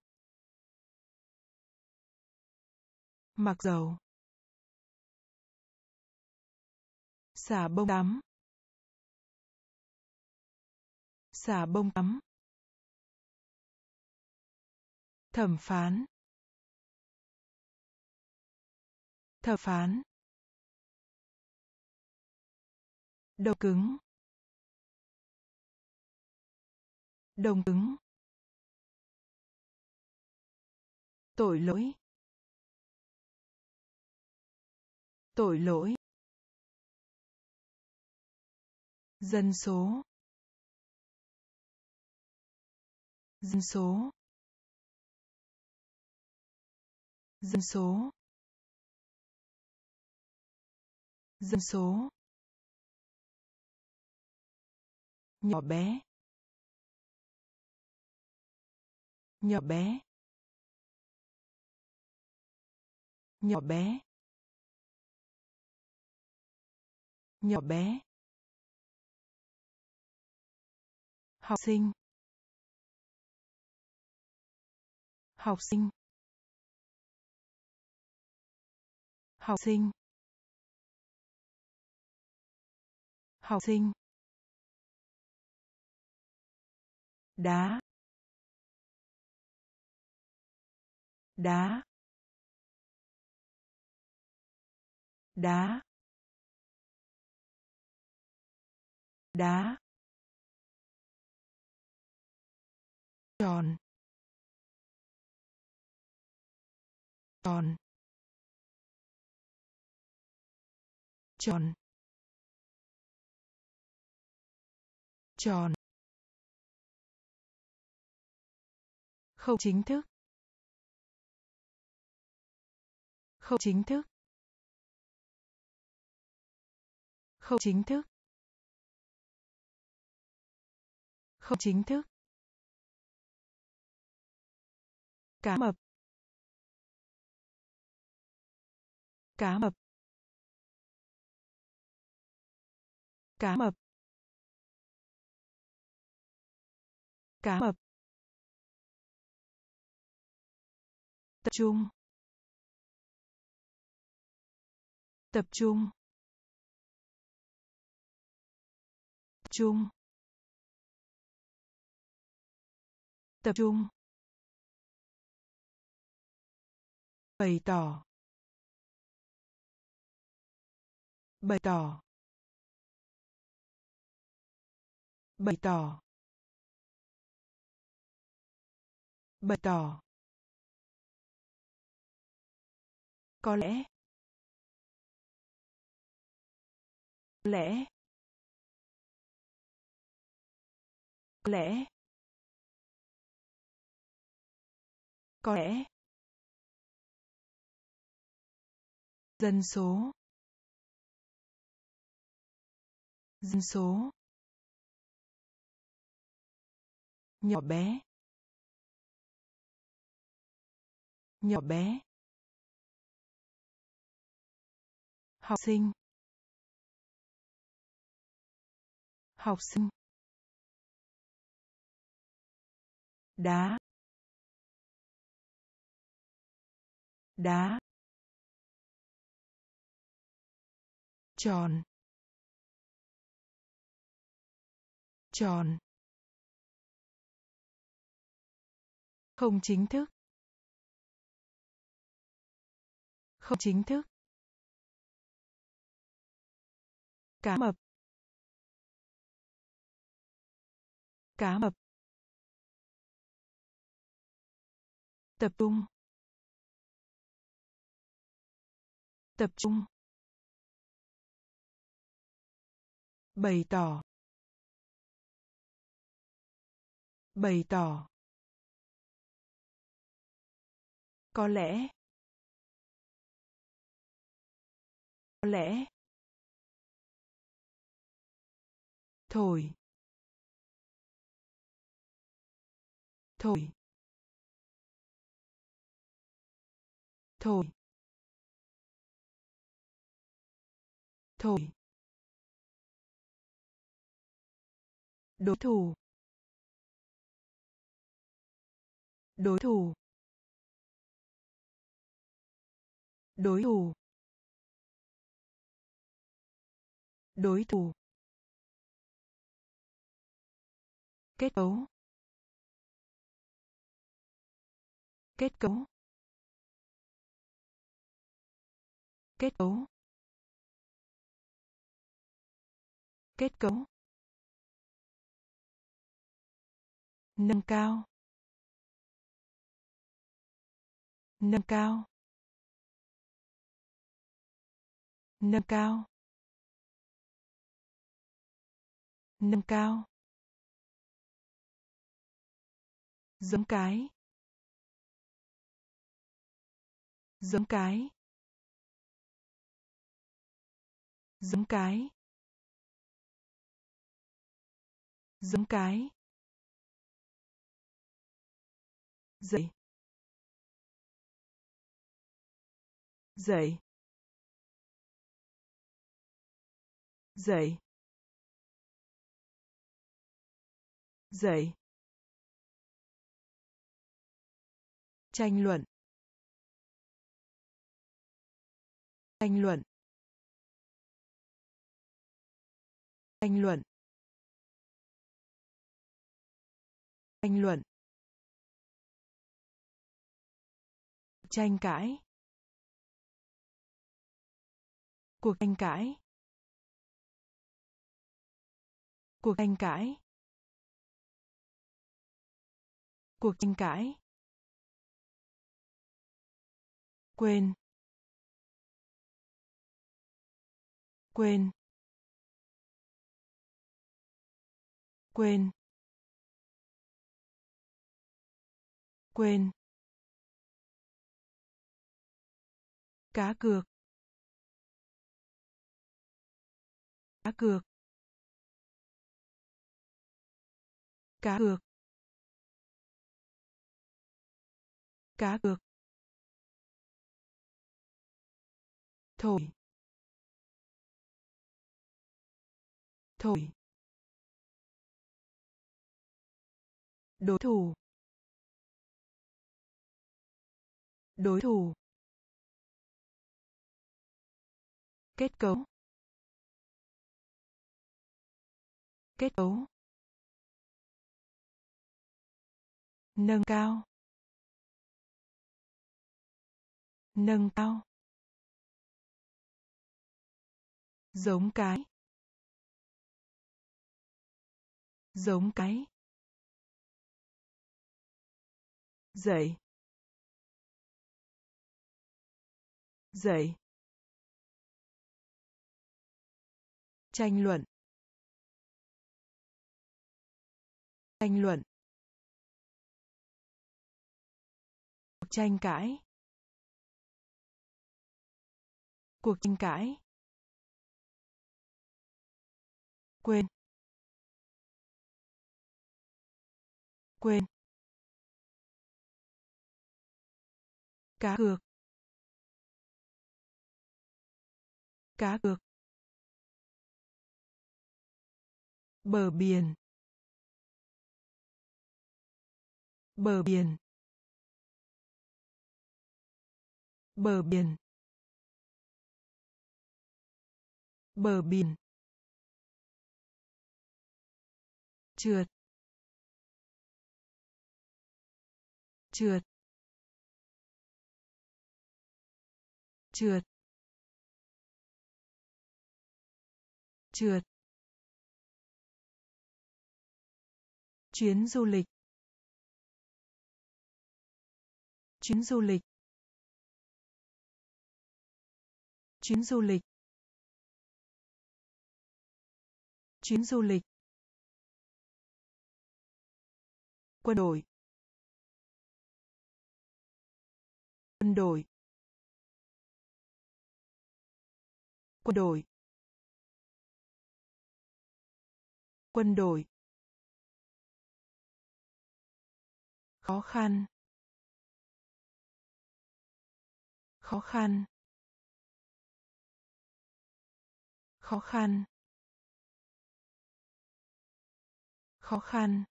Mặc dầu. Xả bông tắm. Xả bông tắm. Thẩm phán. Thẩm phán. Đầu cứng. Đồng cứng. Tội lỗi. Tội lỗi. Dân số. Dân số. Dân số. Dân số. Nhỏ bé. Nhỏ bé. Nhỏ bé. Nhỏ bé. Học sinh. Học sinh. Học sinh. Học sinh. Đá. Đá. Đá. Đá. Tròn. Tròn. Tròn. Tròn. Không chính thức. Không chính thức. Không chính thức. Không chính thức. Cá mập. Cá mập. Cá mập. Cá mập. Tập trung. Tập trung. Tập trung. Tập trung. Bày tỏ. Bày tỏ. Bày tỏ. Bày tỏ. Có lẽ. Lẽ. Lẽ. Có lẽ. Dân số. Dân số. Nhỏ bé. Nhỏ bé. Học sinh. Học sinh. Đá. Đá. Tròn tròn không chính thức. Không chính thức. Cá mập. Cá mập. Tập trung. Tập trung. Bày tỏ. Bày tỏ. Có lẽ. Có lẽ. Thổi thổi thổi thổi đối thủ. Đối thủ. Đối thủ. Đối thủ. Kết cấu. Kết cấu. Kết cấu. Kết cấu. Nâng cao. Nâng cao. Nâng cao. Nâng cao. Giống cái. Giống cái. Giống cái. Giống cái. Dậy. Dậy. Dậy. Dậy. Tranh luận. Tranh luận. Tranh luận. Tranh luận. Tranh cãi. Cuộc tranh cãi. Cuộc tranh cãi. Cuộc tranh cãi. Quên. Quên. Quên. Quên. Cá cược. Cá cược. Cá cược. Cá cược. Thổi. Thổi. Đối thủ. Đối thủ. Kết cấu. Kết cấu. Nâng cao. Nâng cao. Giống cái. Giống cái. Dậy. Dậy. Tranh luận. Tranh luận. Cuộc tranh cãi. Cuộc tranh cãi. Quên. Quên. Cá cược. Cá cược. Bờ biển. Bờ biển. Bờ biển. Bờ biển. Trượt. Trượt. Trượt. Trượt. Chuyến du lịch. Chuyến du lịch. Chuyến du lịch. Chuyến du lịch. Quân đội. Quân đội. Quân đội. Quân đội. Khó khăn. Khó khăn. Khó khăn. Khó khăn.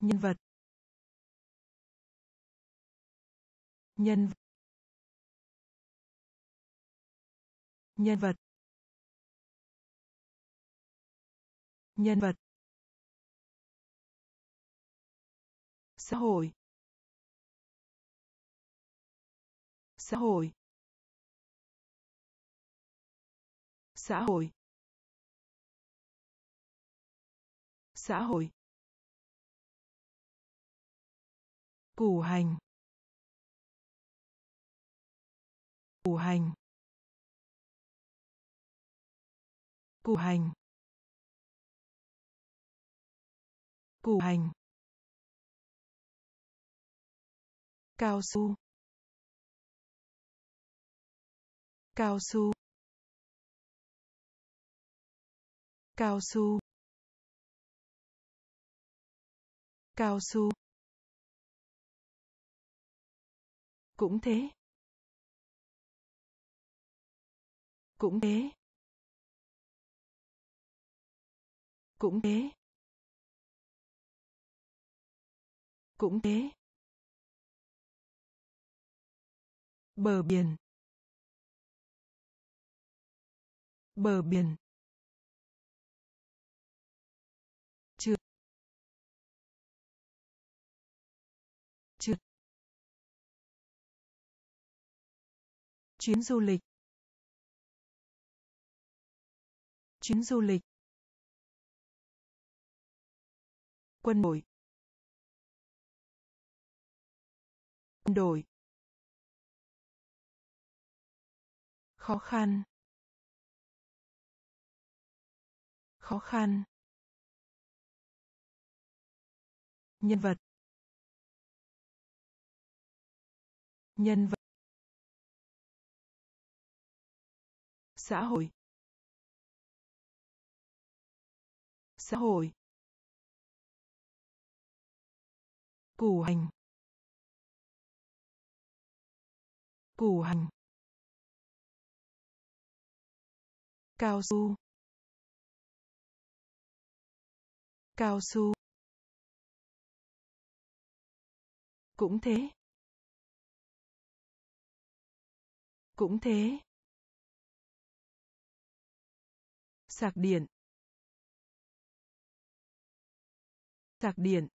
Nhân vật. Nhân vật nhân vật. Nhân vật. Xã hội. Xã hội. Xã hội. Xã hội. Củ hành. Củ hành. Củ hành. Củ hành. Cao su. Cao su. Cao su. Cao su. Cũng thế. Cũng thế. Cũng thế. Cũng thế. Bờ biển. Bờ biển. Trượt. Trượt. Chuyến du lịch. Chuyến du lịch. Quân đội. Quân đội. Khó khăn. Khó khăn. Nhân vật. Nhân vật. Xã hội. Xã hội. Củ hành. Củ hành. Cao su. Cao su. Cũng thế. Cũng thế. Sạc điện. Sạc điện.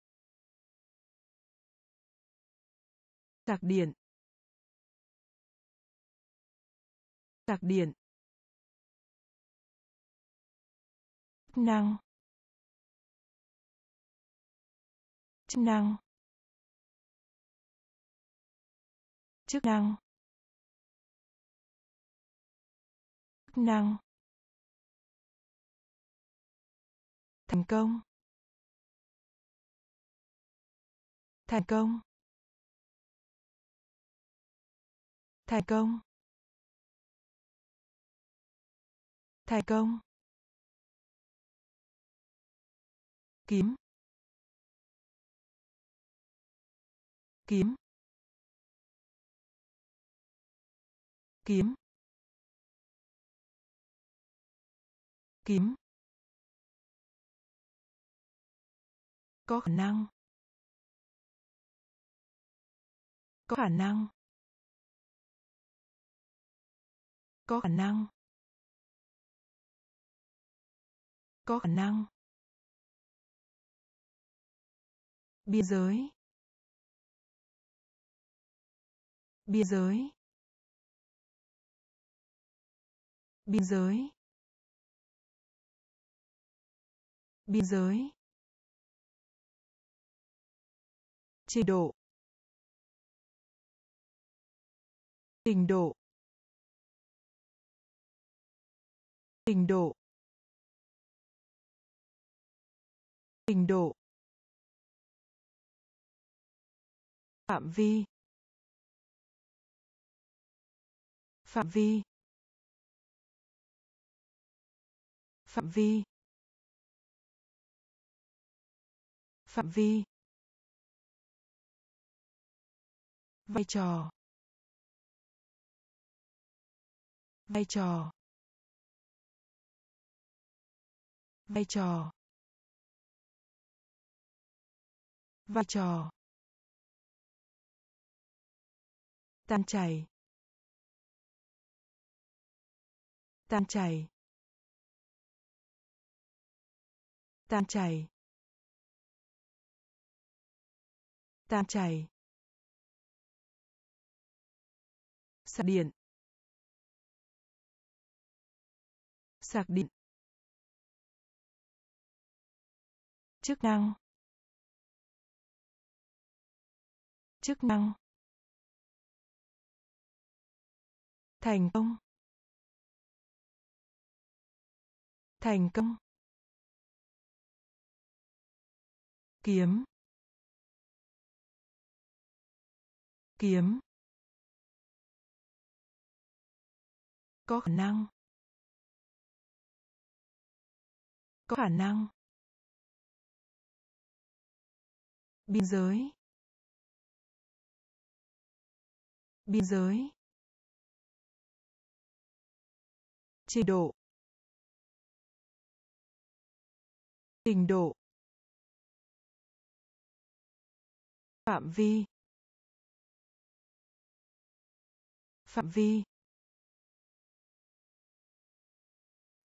Sạc điện. Sạc điện. Năng, chức năng chức năng chức năng. Thành công. Thành công. Thành công. Thành công. Kiếm. Kiếm. Kiếm. Kiếm. Có khả năng. Có khả năng. Có khả năng. Có khả năng. Biên giới. Biên giới. Biên giới. Biên giới. Trình độ. Trình độ. Trình độ. Trình độ. Phạm vi. Phạm vi. Phạm vi. Phạm vi. Vai trò. Vai trò. Vai trò. Vai trò. Tan chảy. Tan chảy. Tan chảy. Tan chảy. Sạc điện. Sạc điện. Chức năng. Chức năng. Thành công. Thành công. Kiếm. Kiếm. Có khả năng. Có khả năng. Biên giới. Biên giới. Trình độ. Trình độ. Phạm vi. Phạm vi.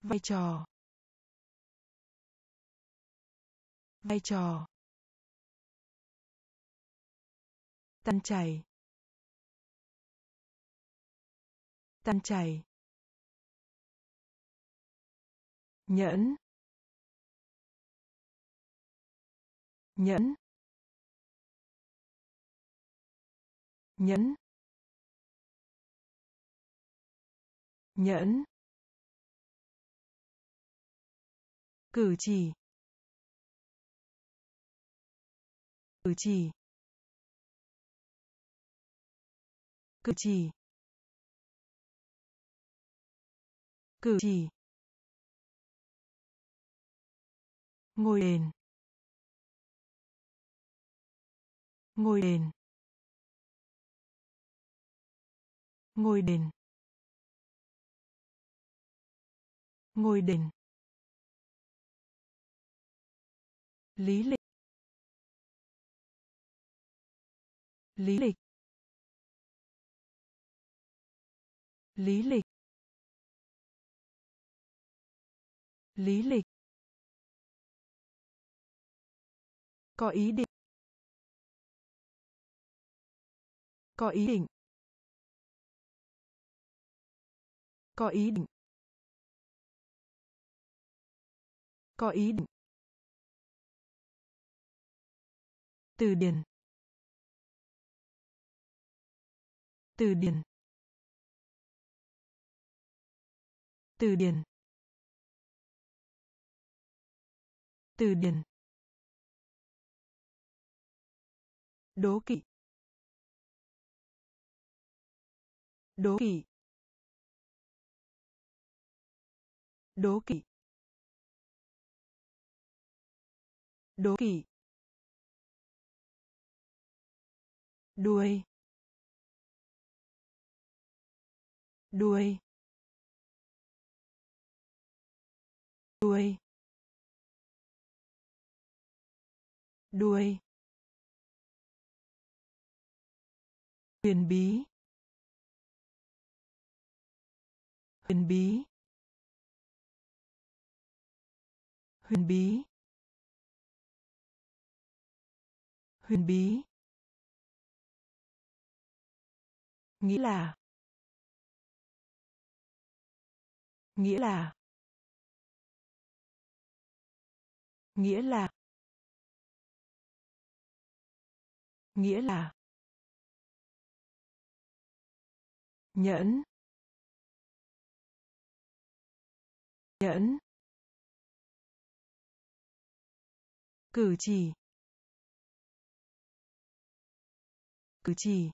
Vai trò. Vai trò. Tan chảy. Tan chảy. Nhẫn. Nhẫn. Nhẫn. Nhẫn. Cử chỉ. Cử chỉ. Cử chỉ. Cử chỉ. Ngồi đền. Ngồi đền. Ngồi đền. Ngồi đền. Lý lịch. Lý lịch. Lý lịch. Lý lịch. Có ý định. Có ý định. Có ý định. Có ý định. Từ điển. Từ điển. Từ điển. Từ điển. Đố kỵ. Đố kỵ. Đố kỵ. Đố kỵ. Đuôi. Đuôi. Đuôi. Đuôi. Huyền bí huyền bí huyền bí huyền bí. Nghĩa là nghĩa là nghĩa là nghĩa là. Nhẫn. Nhẫn. Cử chỉ. Cử chỉ.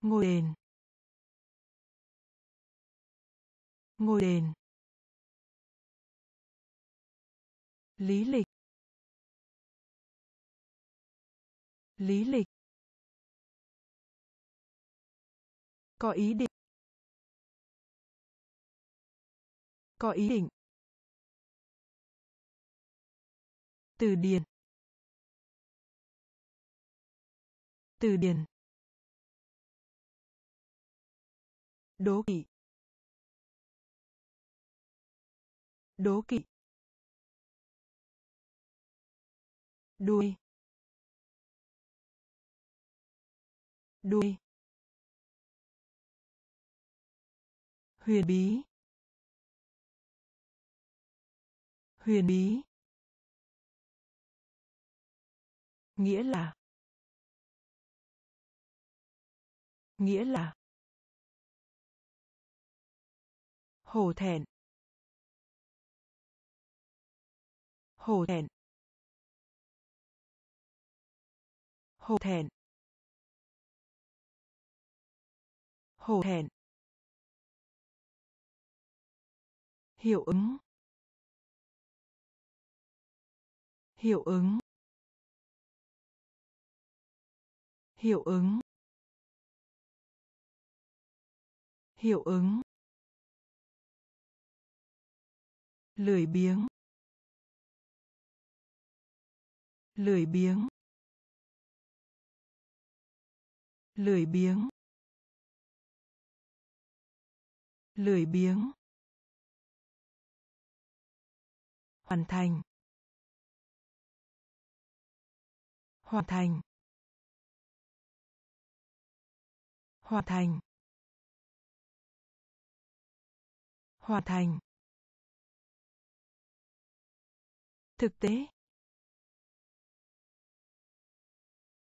Ngôi đền. Ngôi đền. Lý lịch. Lý lịch. Có ý định. Có ý định. Từ điển. Từ điển. Đố kỵ. Đố kỵ. Đuôi. Đuôi. Huyền bí. Huyền bí. Nghĩa là. Nghĩa là. Hổ thẹn. Hổ thẹn. Hổ thẹn. Hổ thẹn. Hiệu ứng. Hiệu ứng. Hiệu ứng. Hiệu ứng. Lười biếng. Lười biếng. Lười biếng. Lười biếng. Hoàn thành. Hoàn thành. Hoàn thành. Hoàn thành. Thực tế.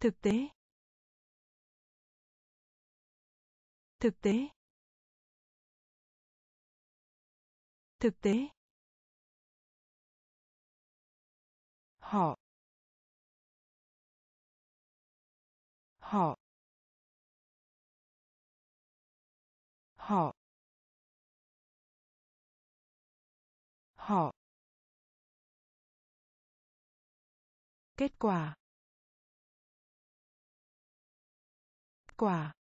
Thực tế. Thực tế. Thực tế. Họ. Họ. Họ. Họ. Kết quả. Quả.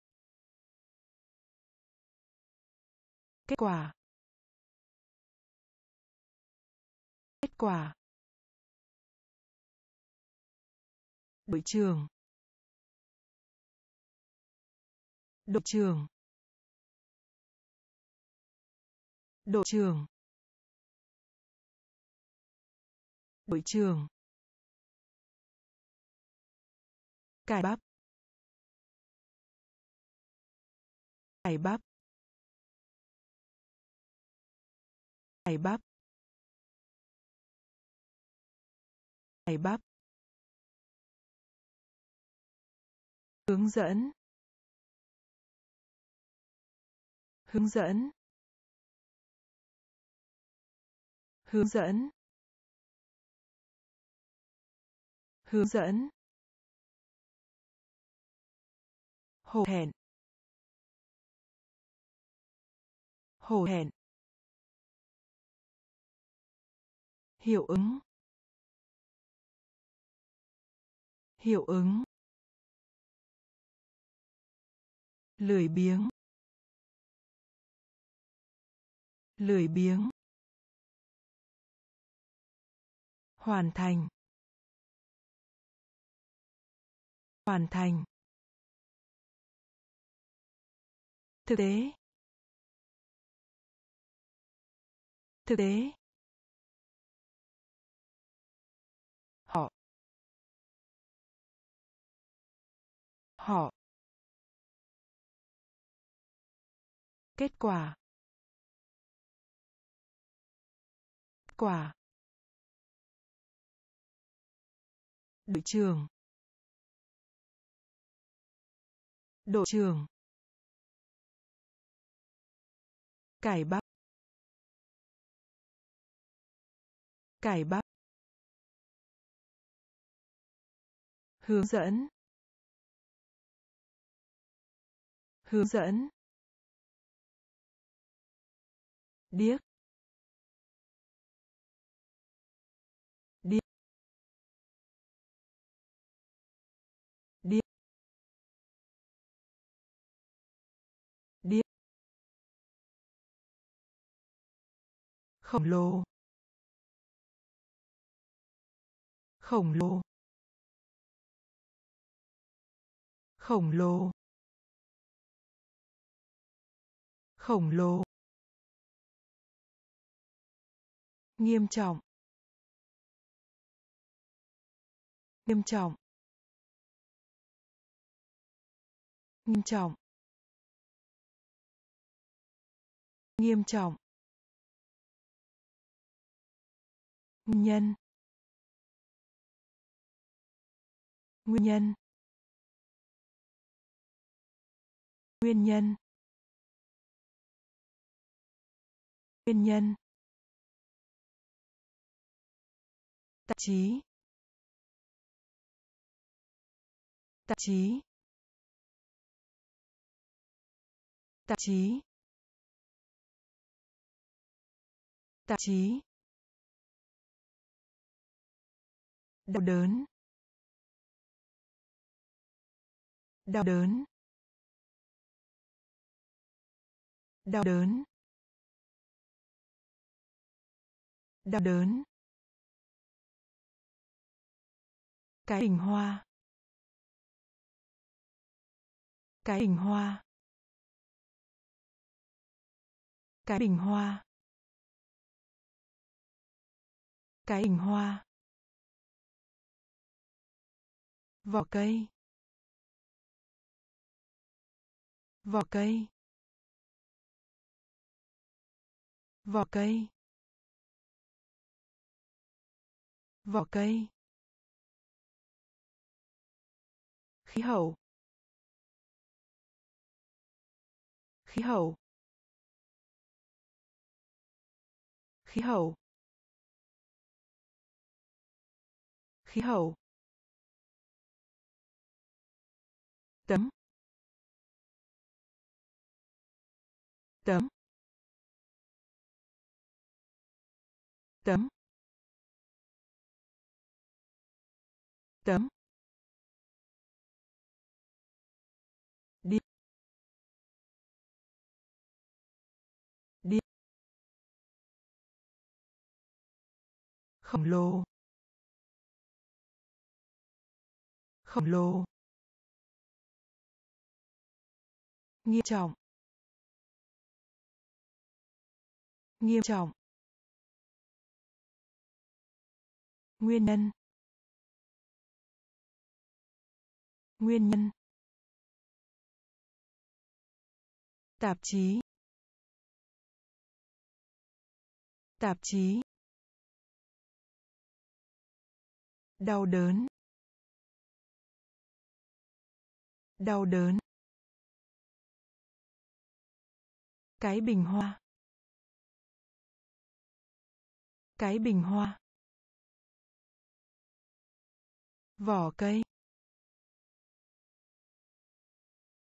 Kết quả. Kết quả. Đội trường đội trường đội trường đội trường cải bắp. Cải bắp. Cải bắp. Cải bắp. Hướng dẫn hướng dẫn hướng dẫn hướng dẫn. Hổ hẹn, hổ hẹn, hiệu ứng hiệu ứng. Lười biếng. Lười biếng. Hoàn thành. Hoàn thành. Thực tế. Thực tế. Họ. Họ. Kết quả. Quả. Đội trường đội trường cải bắp cải bắp hướng dẫn. Hướng dẫn. Điếc. Điếc. Điếc. Điếc. Khổng lồ. Khổng lồ. Khổng lồ. Khổng lồ. Nghiêm trọng. Nghiêm trọng. Nghiêm trọng. Nghiêm trọng. Nguyên nhân. Nguyên nhân. Nguyên nhân. Nguyên nhân. Tạp chí. Tạp chí. Tạp chí. Tạp chí. Đau đớn. Đau đớn. Đau đớn. Đau đớn. Cái bình hoa. Cái bình hoa. Cái bình hoa. Cái bình hoa. Vỏ cây. Vỏ cây. Vỏ cây. Vỏ cây. Khí hậu. Khí hậu. Khí hậu. Khí hậu. Tấm. Tấm. Tấm. Tấm. Khổng lồ. Khổng lồ. Nghiêm trọng. Nghiêm trọng. Nguyên nhân. Nguyên nhân. Tạp chí. Tạp chí. Đau đớn. Đau đớn. Cái bình hoa. Cái bình hoa. Vỏ cây.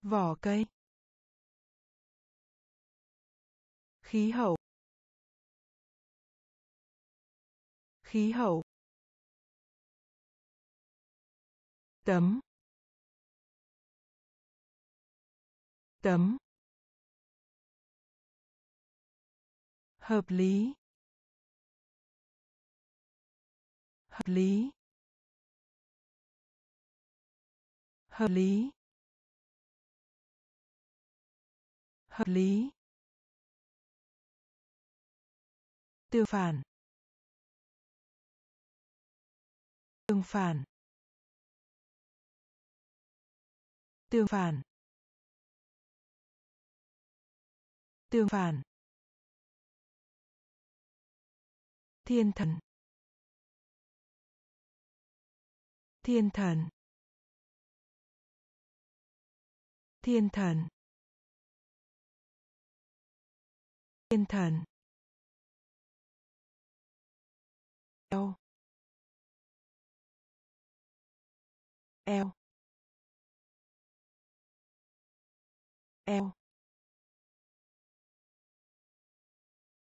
Vỏ cây. Khí hậu. Khí hậu. Tấm. Tấm. Hợp lý. Hợp lý. Hợp lý. Hợp lý. Tương phản. Tương phản. Tương phản. Tương phản. Thiên thần. Thiên thần. Thiên thần. Thiên thần. Eo. Eo. Eo.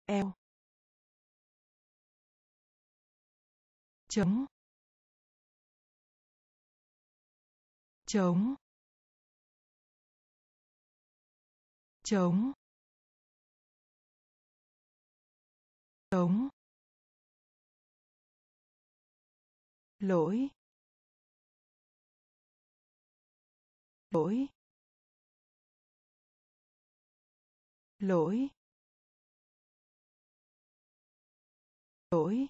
Eo. Chống chống chống chống lỗi. Lỗi. Lỗi. Lỗi.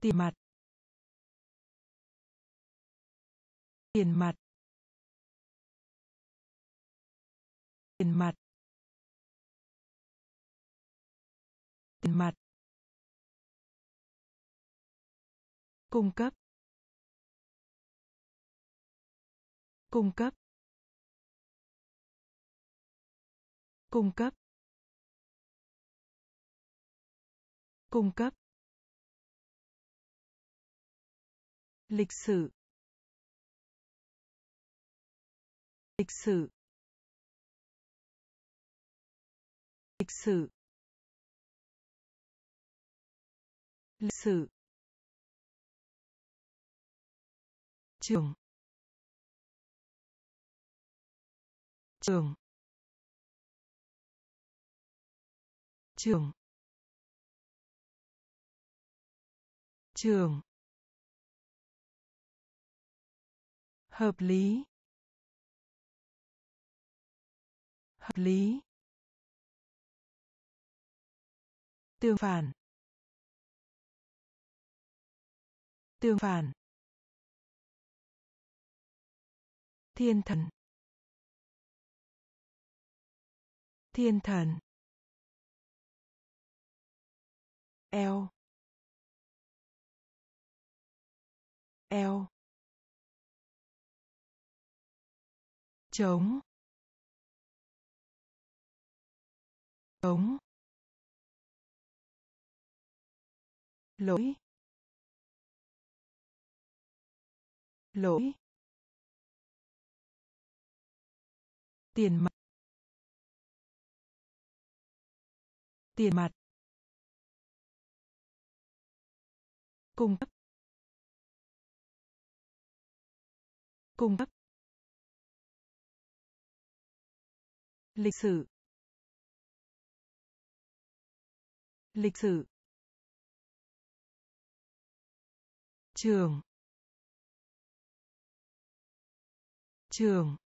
Tiền mặt. Tiền mặt. Tiền mặt. Tiền mặt. Cung cấp. Cung cấp. Cung cấp. Cung cấp. Lịch sử. Lịch sử. Lịch sử. Lịch sử. Trường. Trường. Trường trường hợp lý hợp lý tương phản tương phản thiên thần thiên thần. Eo eo chống. Chống. Lỗi. Lỗi. Tiền mặt. Tiền mặt. Cung cấp. Cung cấp. Lịch sử. Lịch sử. Trường. Trường.